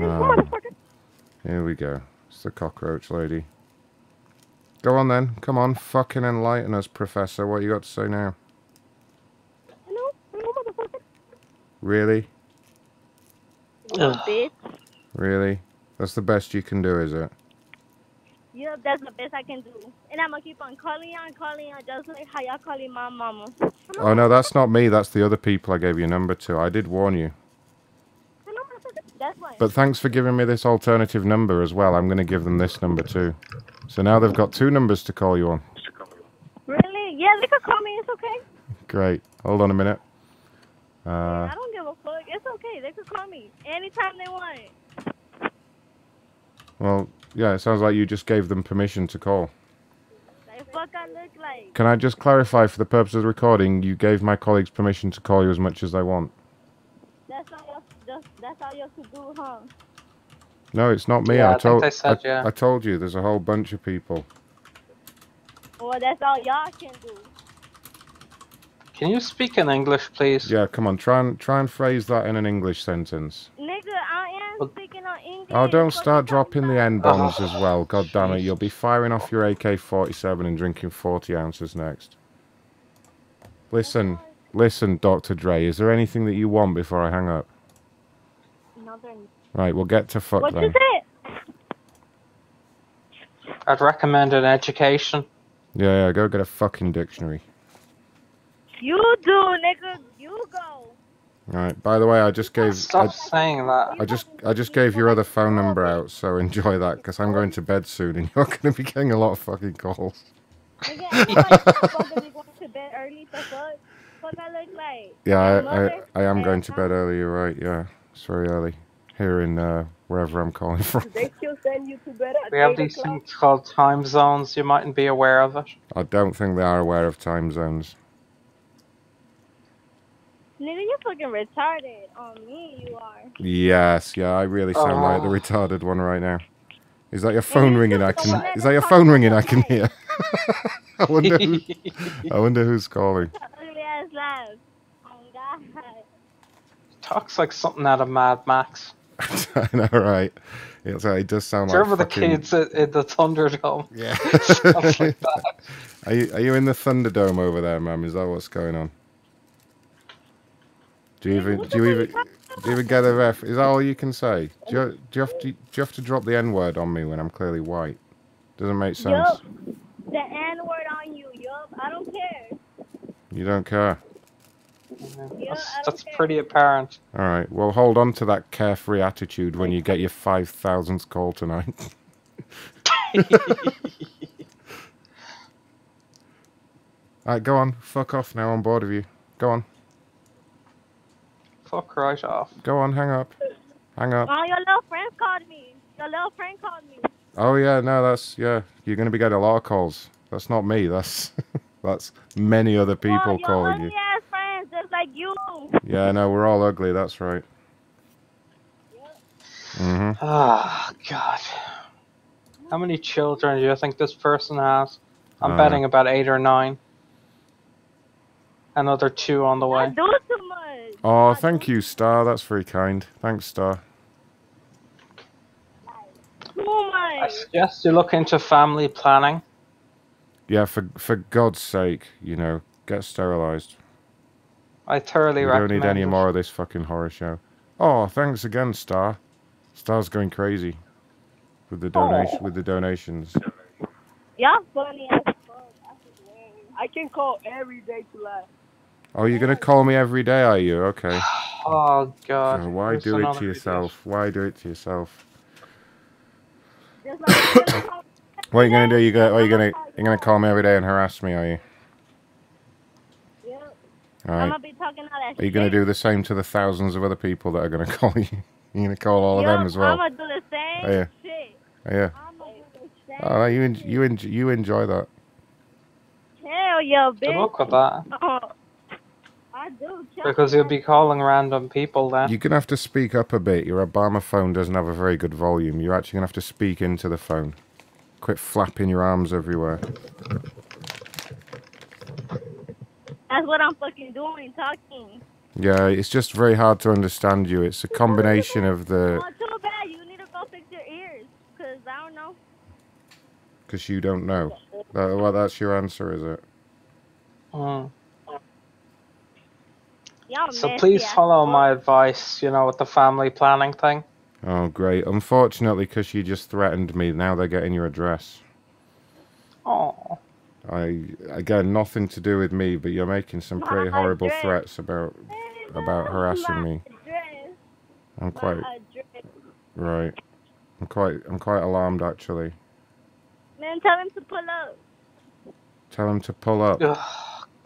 Ah, here we go. It's the cockroach lady. Go on then. Come on. Fucking enlighten us, Professor. What you got to say now? Hello, hello, motherfucker. Really? Little bitch. Really? That's the best you can do, is it? Yeah, that's the best I can do. And I'm gonna keep on calling on, calling on, just like how y'all calling my mama. Oh no, that's not me. That's the other people I gave your number to. I did warn you. But thanks for giving me this alternative number as well. I'm going to give them this number too. So now they've got two numbers to call you on. Really? Yeah, they could call me. It's okay. Great. Hold on a minute. Uh, I don't give a fuck. It's okay. They could call me anytime they want. Well, yeah, it sounds like you just gave them permission to call. Like fuck, I look like. Can I just clarify for the purpose of the recording, you gave my colleagues permission to call you as much as they want? That's all y'all. That's all y'all could do, huh? No, it's not me. Yeah, I I think told they said, I, yeah. I told you there's a whole bunch of people. Well, that's all y'all can do. Can you speak in English, please? Yeah, come on, try and try and phrase that in an English sentence. Nigga, I am speaking on English. Oh, don't start dropping the N bombs as well. Ah, God damn it, you'll be firing off your AK 47 and drinking 40 ounces next. Listen, listen, Dr. Dre, is there anything that you want before I hang up? Nothing. Right, we'll get to fuck What then. you say? I'd recommend an education. Yeah, yeah, go get a fucking dictionary. You do, nigga. You go. All right. By the way, I just gave Stop I, saying that. I just I just gave your other phone number out, so enjoy that because I'm going to bed soon and you're going to be getting a lot of fucking calls. Nigga, to be going to bed early. The fuck? Fuck, I look like. Yeah, I, I. I am going to bed early. You're right. Yeah, it's very early here in uh, wherever I'm calling from. They still send you to bed We have these things called time zones. You mightn't be aware of it. I don't think they are aware of time zones. Nigga, you're fucking retarded. On me, you are. Yes, yeah, I really sound like the retarded one right now. Is that your phone ringing? I can. Is that your phone ringing? I can hear. I wonder. Who, I wonder who's calling. Ugly ass laugh. Oh God. Talks like something out of Mad Max. I know, right? It's, it does sound Do like remember the kids at, at the Thunderdome? Yeah. Stuff like. Are you, are you in the Thunderdome over there, ma'am? Is that what's going on? Do you even do you even do you even get a ref? Is that all you can say? Do you, do you have to do you have to drop the N word on me when I'm clearly white? Doesn't make sense. Yup. The N word on you, yup. I don't care. You don't care. That's, that's pretty apparent. All right. Well, hold on to that carefree attitude when you get your five thousandth call tonight. All right, go on. Fuck off now. I'm bored of you. Go on. Fuck right off. Go on. Hang up. Hang up. Oh, your little friend called me. Your little friend called me. Oh yeah, no, that's yeah. You're gonna be getting a lot of calls. That's not me. That's that's many other people oh, your calling you. ugly ass friends just like you. Yeah, no, we're all ugly. That's right. Mhm. Ah, God. How many children do you think this person has? I'm Uh, betting about eight or nine. Another two on the way. I Do too much. Oh, thank you, Star. That's very kind. Thanks, Star. Too I much. suggest you look into family planning. Yeah, for for God's sake, you know, get sterilized. I thoroughly We don't need any it. more of this fucking horror show. Oh, thanks again, Star. Star's going crazy with the oh. donation with the donations. Y'all funny. I can call every day to laugh. Oh, you're gonna call me every day, are you? Okay. Oh God. Oh, why Here's do it to yourself? Why do it to yourself? What are you gonna do? You go? Are you gonna you're gonna call me every day and harass me? Are you? Yeah. All I'm gonna be talking all that Are you gonna shit. do the same to the thousands of other people that are gonna call you? You're gonna call all of them as well. I'm gonna do the same Oh, yeah. shit. Oh, yeah. I'm gonna do the same. Oh, you en- you en- you enjoy that. Hell yeah, bitch. Good luck with that. Oh, I do. Because you'll be calling random people then. You're gonna have to speak up a bit. Your Obama phone doesn't have a very good volume. You're actually gonna have to speak into the phone. Quit flapping your arms everywhere. That's what I'm fucking doing, talking. Yeah, it's just very hard to understand you. It's a combination of the Oh, too bad. You need to go fix your ears. Because I don't know. because you don't know. That, well, that's your answer, is it? Mm. Y'all So please as follow my advice, you know, with the family planning thing. Oh, great. Unfortunately, because you just threatened me, now they're getting your address. Oh. I again, nothing to do with me, but you're making some pretty My horrible address. threats about about harassing me. Address. I'm quite Address. right. I'm quite I'm quite alarmed actually. Man, tell him to pull up. Tell him to pull up.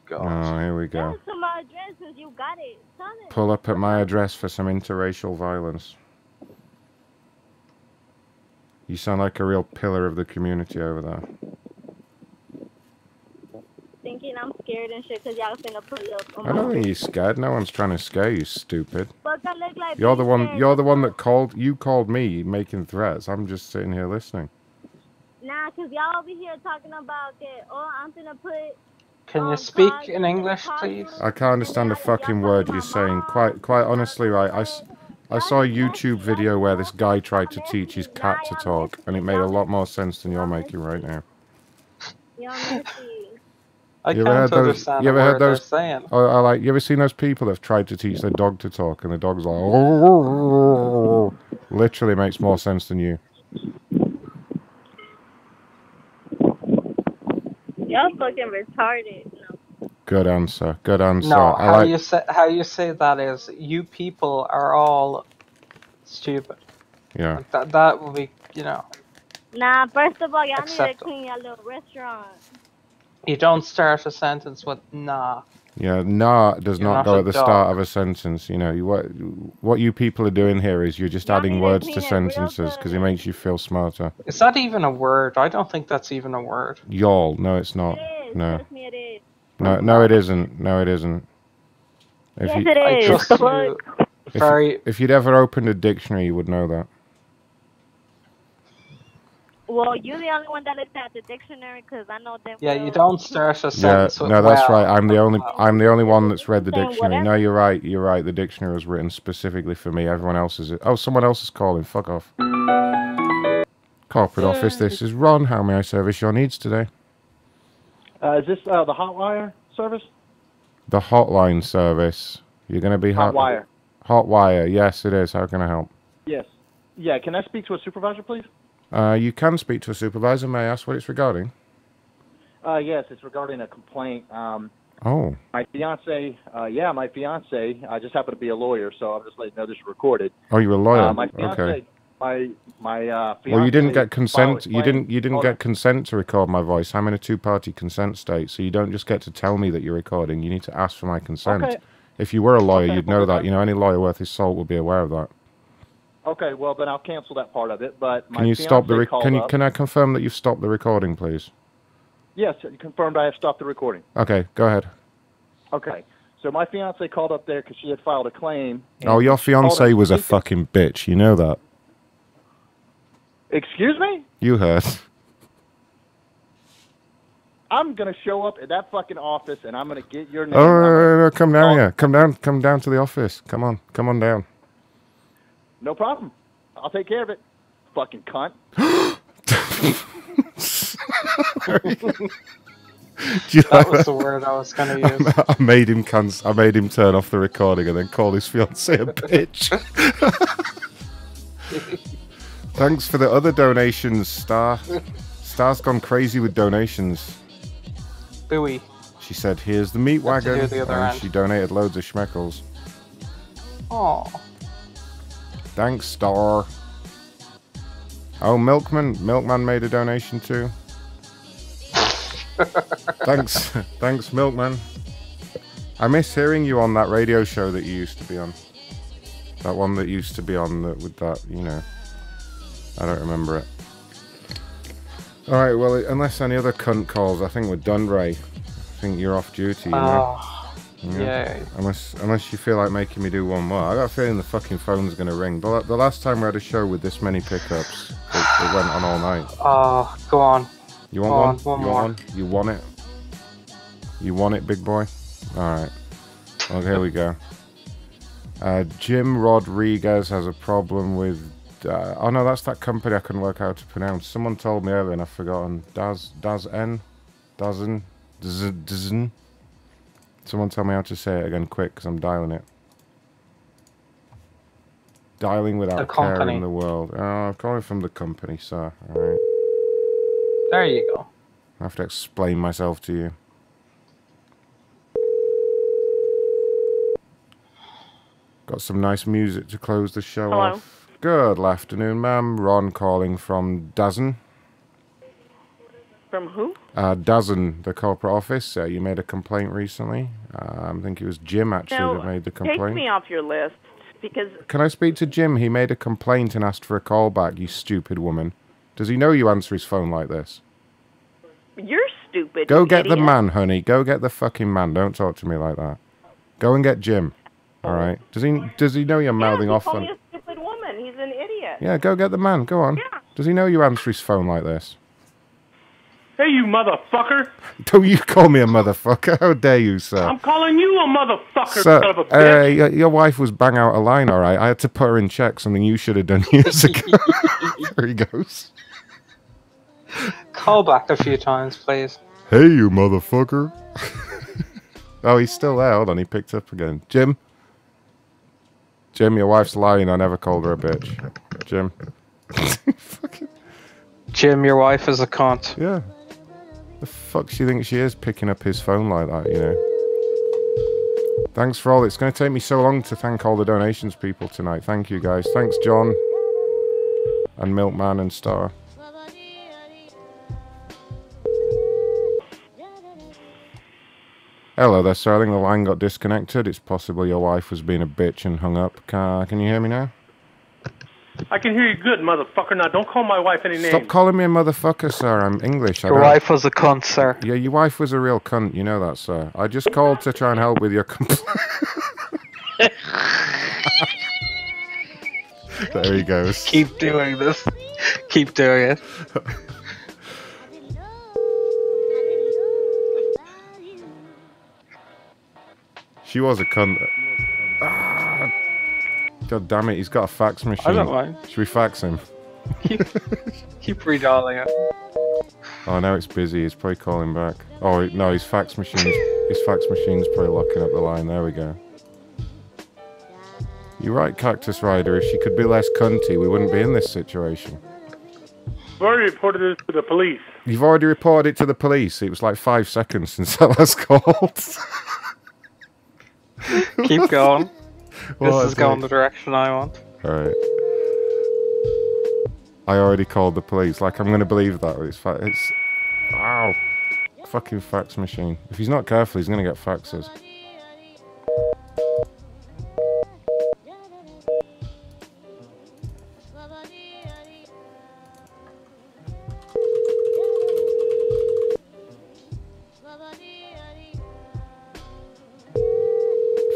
God. Oh, here we go. him to my address since you got it. Tell him. Pull up at my address for some interracial violence. You sound like a real pillar of the community over there. Thinking I'm scared and shit because y'all finna pull up. on I don't think you're scared. No one's trying to scare you, stupid. Fuck, I look like You're the one. scared. You're the one that called. You called me making threats. I'm just sitting here listening. Nah, because y'all over here talking about that. Oh, I'm finna put. Can you speak in English, please? I can't understand a fucking word you're saying. Quite, quite honestly, right? I saw a YouTube video where this guy tried to teach his cat to talk, and it made a lot more sense than you're making right now. Y'all. I you can't ever heard those? understand You ever heard those? saying. Oh, I like. You ever seen those people that've tried to teach their dog to talk, and the dog's like, "Oh," literally makes more sense than you. Y'all fucking retarded. No. Good answer. Good answer. No, I how like. you say how you say that is you people are all stupid. Yeah. That that would be you know Nah, first of all, y'all need to clean your little restaurant. You don't start a sentence with nah. Yeah, nah does You're not not go a at the dog. start of a sentence. You know, you, what what you people are doing here is you're just adding words to it sentences because it makes you feel smarter. Is that even a word? I don't think that's even a word. Y'all, no, it's not. It is. No, Trust me, it is. no, no, it isn't. No, it isn't. If Yes, you, it I trust The you fuck? if, very if you'd ever opened a dictionary, you would know that. Well, you're the only one that looked at the dictionary because I know them. Yeah, you don't start a Yeah, sentence with no, that's well. right. I'm the only I'm the only one that's read the dictionary. No, you're right. You're right. The dictionary was written specifically for me. Everyone else is. Oh, someone else is calling. Fuck off. Corporate office. This is Ron. How may I service your needs today? Uh, is this uh, the Hotwire service? The hotline service. You're going to be hot. Hotwire. Hotwire. Yes, it is. How can I help? Yes. Yeah. Can I speak to a supervisor, please? Uh, you can speak to a supervisor. May I ask what it's regarding? Uh, yes, it's regarding a complaint. Um, Oh, my fiance, uh, yeah, my fiance. I just happen to be a lawyer, so I'm just letting you know this is recorded. oh, you're a lawyer. Uh, my fiance, okay. my my uh, fiance. Well, you didn't get consent. You didn't. You didn't get consent to record my voice. I'm in a two-party consent state, so you don't just get to tell me that you're recording. You need to ask for my consent. Okay. If you were a lawyer, Okay, you'd know that. You know, any lawyer worth his salt would be aware of that. Okay, well then I'll cancel that part of it. But my Can you stop the? Can you? up. Can I confirm that you've stopped the recording, please? Yes, confirmed I have stopped the recording. Okay, go ahead. Okay. So my fiance called up there because she had filed a claim. Oh, your fiance was a fucking bitch. You know that. Excuse me? You heard. I'm gonna show up at that fucking office and I'm gonna get your name. Oh, no, no, no, come down here. Come down. Come down to the office. Come on. Come on down. No problem. I'll take care of it. Fucking cunt. You That like was the word I was gonna use. I made him cons- I made him turn off the recording and then call his fiance a bitch. Thanks for the other donations, Star. Star's gone crazy with donations. Buoy. She said, "Here's the meat Let's wagon," hear the other and end. she donated loads of schmeckles. Oh. Thanks, Star. Oh, Milkman. Milkman made a donation too. thanks, thanks, Milkman. I miss hearing you on that radio show that you used to be on. That one that used to be on that with that, you know. I don't remember it. All right. Well, unless any other cunt calls, I think we're done, Ray. I think you're off duty. You know? Oh, yay. Unless, unless you feel like making me do one more. I got a feeling the fucking phone's gonna ring. The, the last time we had a show with this many pickups, it, it went on all night. Oh, go on. You want Go one? on, one you more. want one? You want it? You want it, big boy? Alright. Well, here we go. Uh, Jim Rodriguez has a problem with. Uh, oh no, that's that company I couldn't work out how to pronounce. Someone told me earlier and I've forgotten. Daz Daz N, Dazen, Dz- Dzn. Someone tell me how to say it again, quick, because I'm dialing it. Dialing without The care in the world. Oh, I'm calling from the company, sir. All right. There you go. I have to explain myself to you. Got some nice music to close the show Hello. off. Good afternoon, ma'am. Ron calling from Dozen. From who? Uh, Dozen, the corporate office. Uh, you made a complaint recently. Uh, I think it was Jim actually no, that made the take complaint. me off your list because Can I speak to Jim? He made a complaint and asked for a call back, you stupid woman. Does he know you answer his phone like this? you're stupid. Go get the man, honey. Go get the fucking man. Don't talk to me like that. Go and get Jim. All right. Does he does he know you're mouthing yeah, off on me a stupid woman. He's an idiot. Yeah, go get the man. Go on. Yeah. Does he know you answer his phone like this? Hey, you motherfucker! Don't you call me a motherfucker. How dare you, sir? I'm calling you a motherfucker, Sir, son of a uh, bitch! your, your wife was bang out a line, all right. I had to put her in check, something you should have done years ago. there he goes. Call back a few times, please. Hey, you motherfucker. oh, he's still there. Hold on, he picked up again. Jim? Jim, your wife's lying. I never called her a bitch. Jim? Jim, your wife is a cunt. Yeah. The fuck she thinks she is picking up his phone like that, you know? Thanks for all. It's going to take me so long to thank all the donations people tonight. Thank you, guys. Thanks, John. And Milkman and Star. Hello there, Sterling. The line got disconnected. It's possible your wife was being a bitch and hung up. Can you hear me now? I can hear you good, motherfucker. Now, don't call my wife any names. Stop calling me a motherfucker, sir. I'm English. I Your don't- wife was a cunt, sir. Yeah, your wife was a real cunt. You know that, sir. I just called to try and help with your complaint. there he goes. Keep doing this. Keep doing it. She was a cunt. God damn it, he's got a fax machine. I don't mind. Should we fax him? Keep redialing it. Oh, now it's busy. He's probably calling back. Oh, no, his fax machine. his fax machine's probably locking up the line. There we go. You're right, Cactus Rider. If she could be less cunty, we wouldn't be in this situation. I've already reported this to the police. You've already reported it to the police. It was like five seconds since I last called. Keep going. What this is going dick. the direction I want. Alright. I already called the police. Like, I'm going to believe that. It's, fa- it's. Wow. Fucking fax machine. If he's not careful, he's going to get faxes.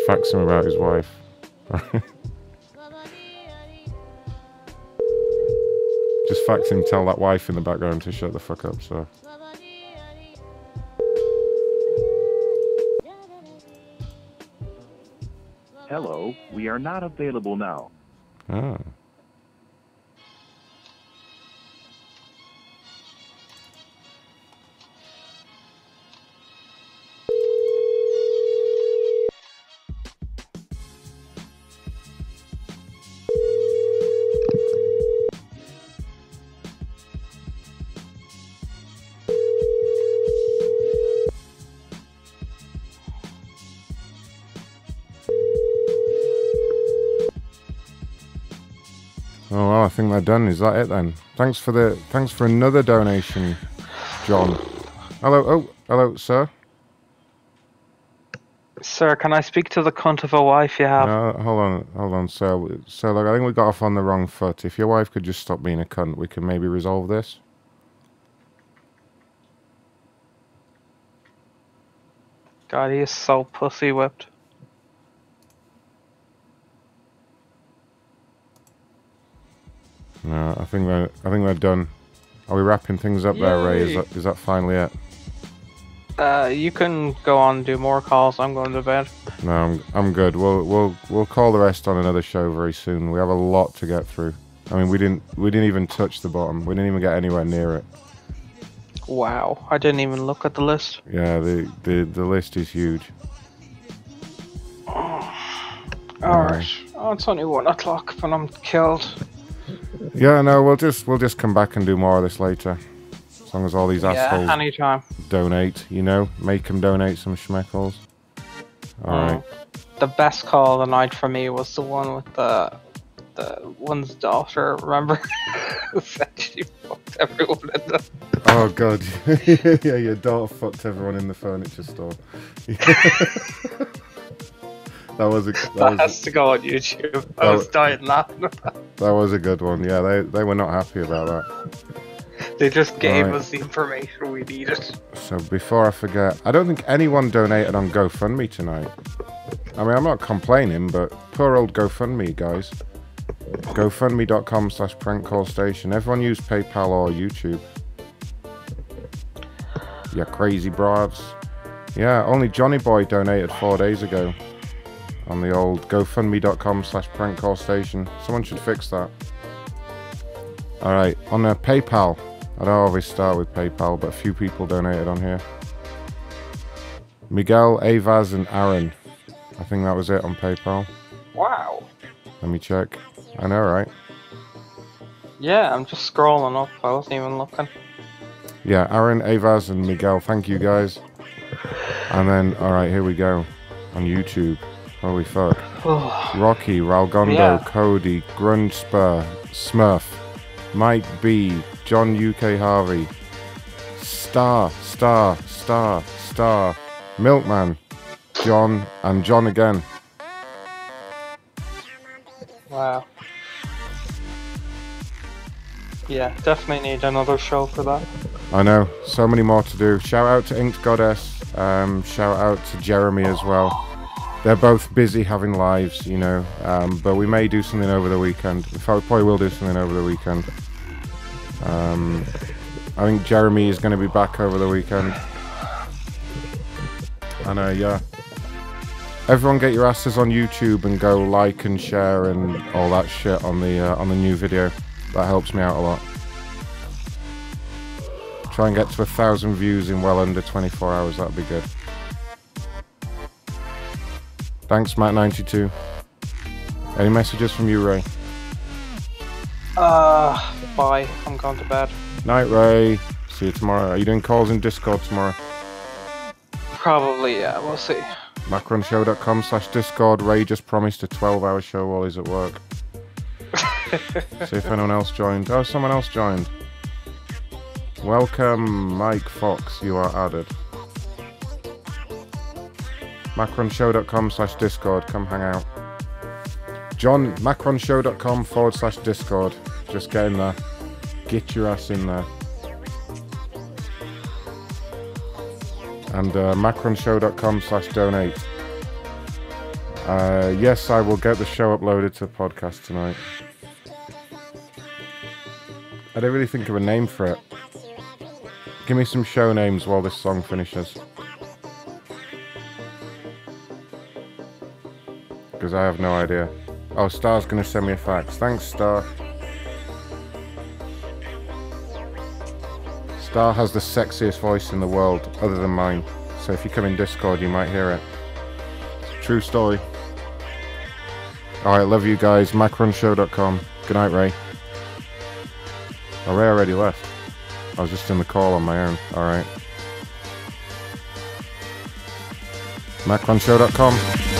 Fax him about his wife. Just fax him, tell that wife in the background to shut the fuck up, so. Hello, we are not available now. Ah. Oh well, I think they're done. Is that it then? Thanks for the thanks for another donation, John. Hello, oh, hello, sir. Sir, can I speak to the cunt of a wife you have? Hold on, hold on, sir. So, look, I think we got off on the wrong foot. If your wife could just stop being a cunt, we can maybe resolve this. God, he is so pussy whipped. No, I think they're I think they're done. Are we wrapping things up there, Ray? Is that is that finally it? Uh, you can go on and do more calls. I'm going to bed. No, I'm I'm good. We'll we'll we'll call the rest on another show very soon. We have a lot to get through. I mean, we didn't we didn't even touch the bottom. We didn't even get anywhere near it. Wow, I didn't even look at the list. Yeah, the the the list is huge. Alright. Oh, it's only one o'clock, but I'm killed. Yeah, no, we'll just we'll just come back and do more of this later. As long as all these Yeah, assholes anytime. donate, you know, make them donate some schmeckles. All mm. right. The best call of the night for me was the one with the the one's daughter. Remember? Said she fucked everyone in the. Oh god, yeah, your daughter fucked everyone in the furniture store. that was a that, That was, has to go on YouTube. I That was dying laughing. that was a good one. Yeah, they they were not happy about that. They just gave Right. us the information we needed. So before I forget, I don't think anyone donated on GoFundMe tonight. I mean, I'm not complaining, but poor old GoFundMe guys. GoFundMe.com slash prank call station. Everyone use PayPal or YouTube. Yeah, crazy broads. Yeah, only Johnny Boy donated four days ago on the old GoFundMe.com slash prank call station. Someone should fix that. Alright, on uh, PayPal. I don't always start with PayPal, but a few people donated on here. Miguel, Avaz, and Aaron. I think that was it on PayPal. Wow. Let me check. I know, right? Yeah, I'm just scrolling up. I wasn't even looking. Yeah, Aaron, Avaz, and Miguel. Thank you guys. And then, all right, here we go on YouTube. Holy fuck! Rocky, Ralgondo, Yeah. Cody, Grunspur, Smurf, Mike B, John UK Harvey, Star, Star, Star, Star, Milkman, John, and John again. Wow. Yeah, definitely need another show for that. I know, so many more to do. Shout out to Inked Goddess. Um, shout out to Jeremy as well. They're both busy having lives, you know. Um, but we may do something over the weekend. In fact, we probably will do something over the weekend. Um, I think Jeremy is going to be back over the weekend. And uh, yeah, everyone get your asses on YouTube and go like and share and all that shit on the uh, on the new video. That helps me out a lot. Try and get to a thousand views in well under 24 hours. That'd be good. Thanks, Matt92. Any messages from you, Ray? Uh, bye. I'm going to bed. Night, Ray. See you tomorrow. Are you doing calls in Discord tomorrow? Probably, yeah. We'll see. Macronshow.com slash Discord. Ray just promised a 12 hour show while he's at work. see if anyone else joined. Oh, someone else joined. Welcome, Mike Fox. You are added. Macronshow.com slash Discord. Come hang out. John, macronshow.com forward slash Discord. Just get in there. Get your ass in there. And uh, macronshow.com slash donate. Uh, yes, I will get the show uploaded to the podcast tonight. I don't really think of a name for it. Give me some show names while this song finishes. Because I have no idea. Oh, Star's gonna send me a fax. Thanks, Star. Star has the sexiest voice in the world, other than mine. So if you come in Discord, you might hear it. True story. Alright, love you guys. Macronshow.com. Good night, Ray. Oh, Ray already left. I was just in the call on my own. Alright. Macronshow.com.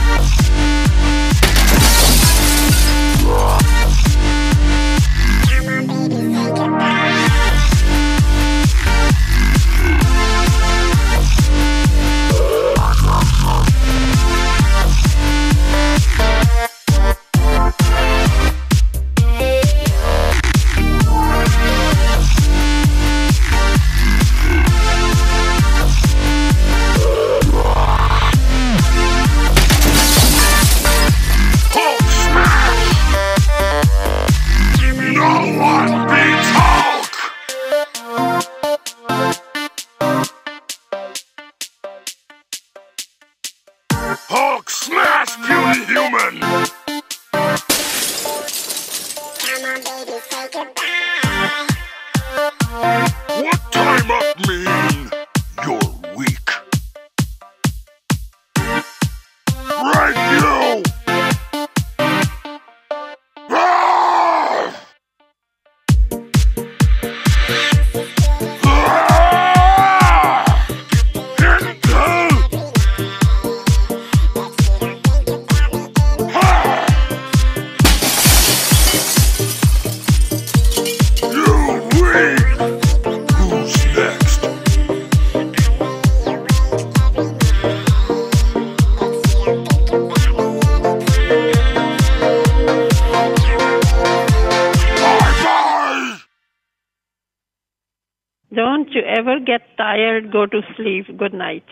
Go to sleep. Good night.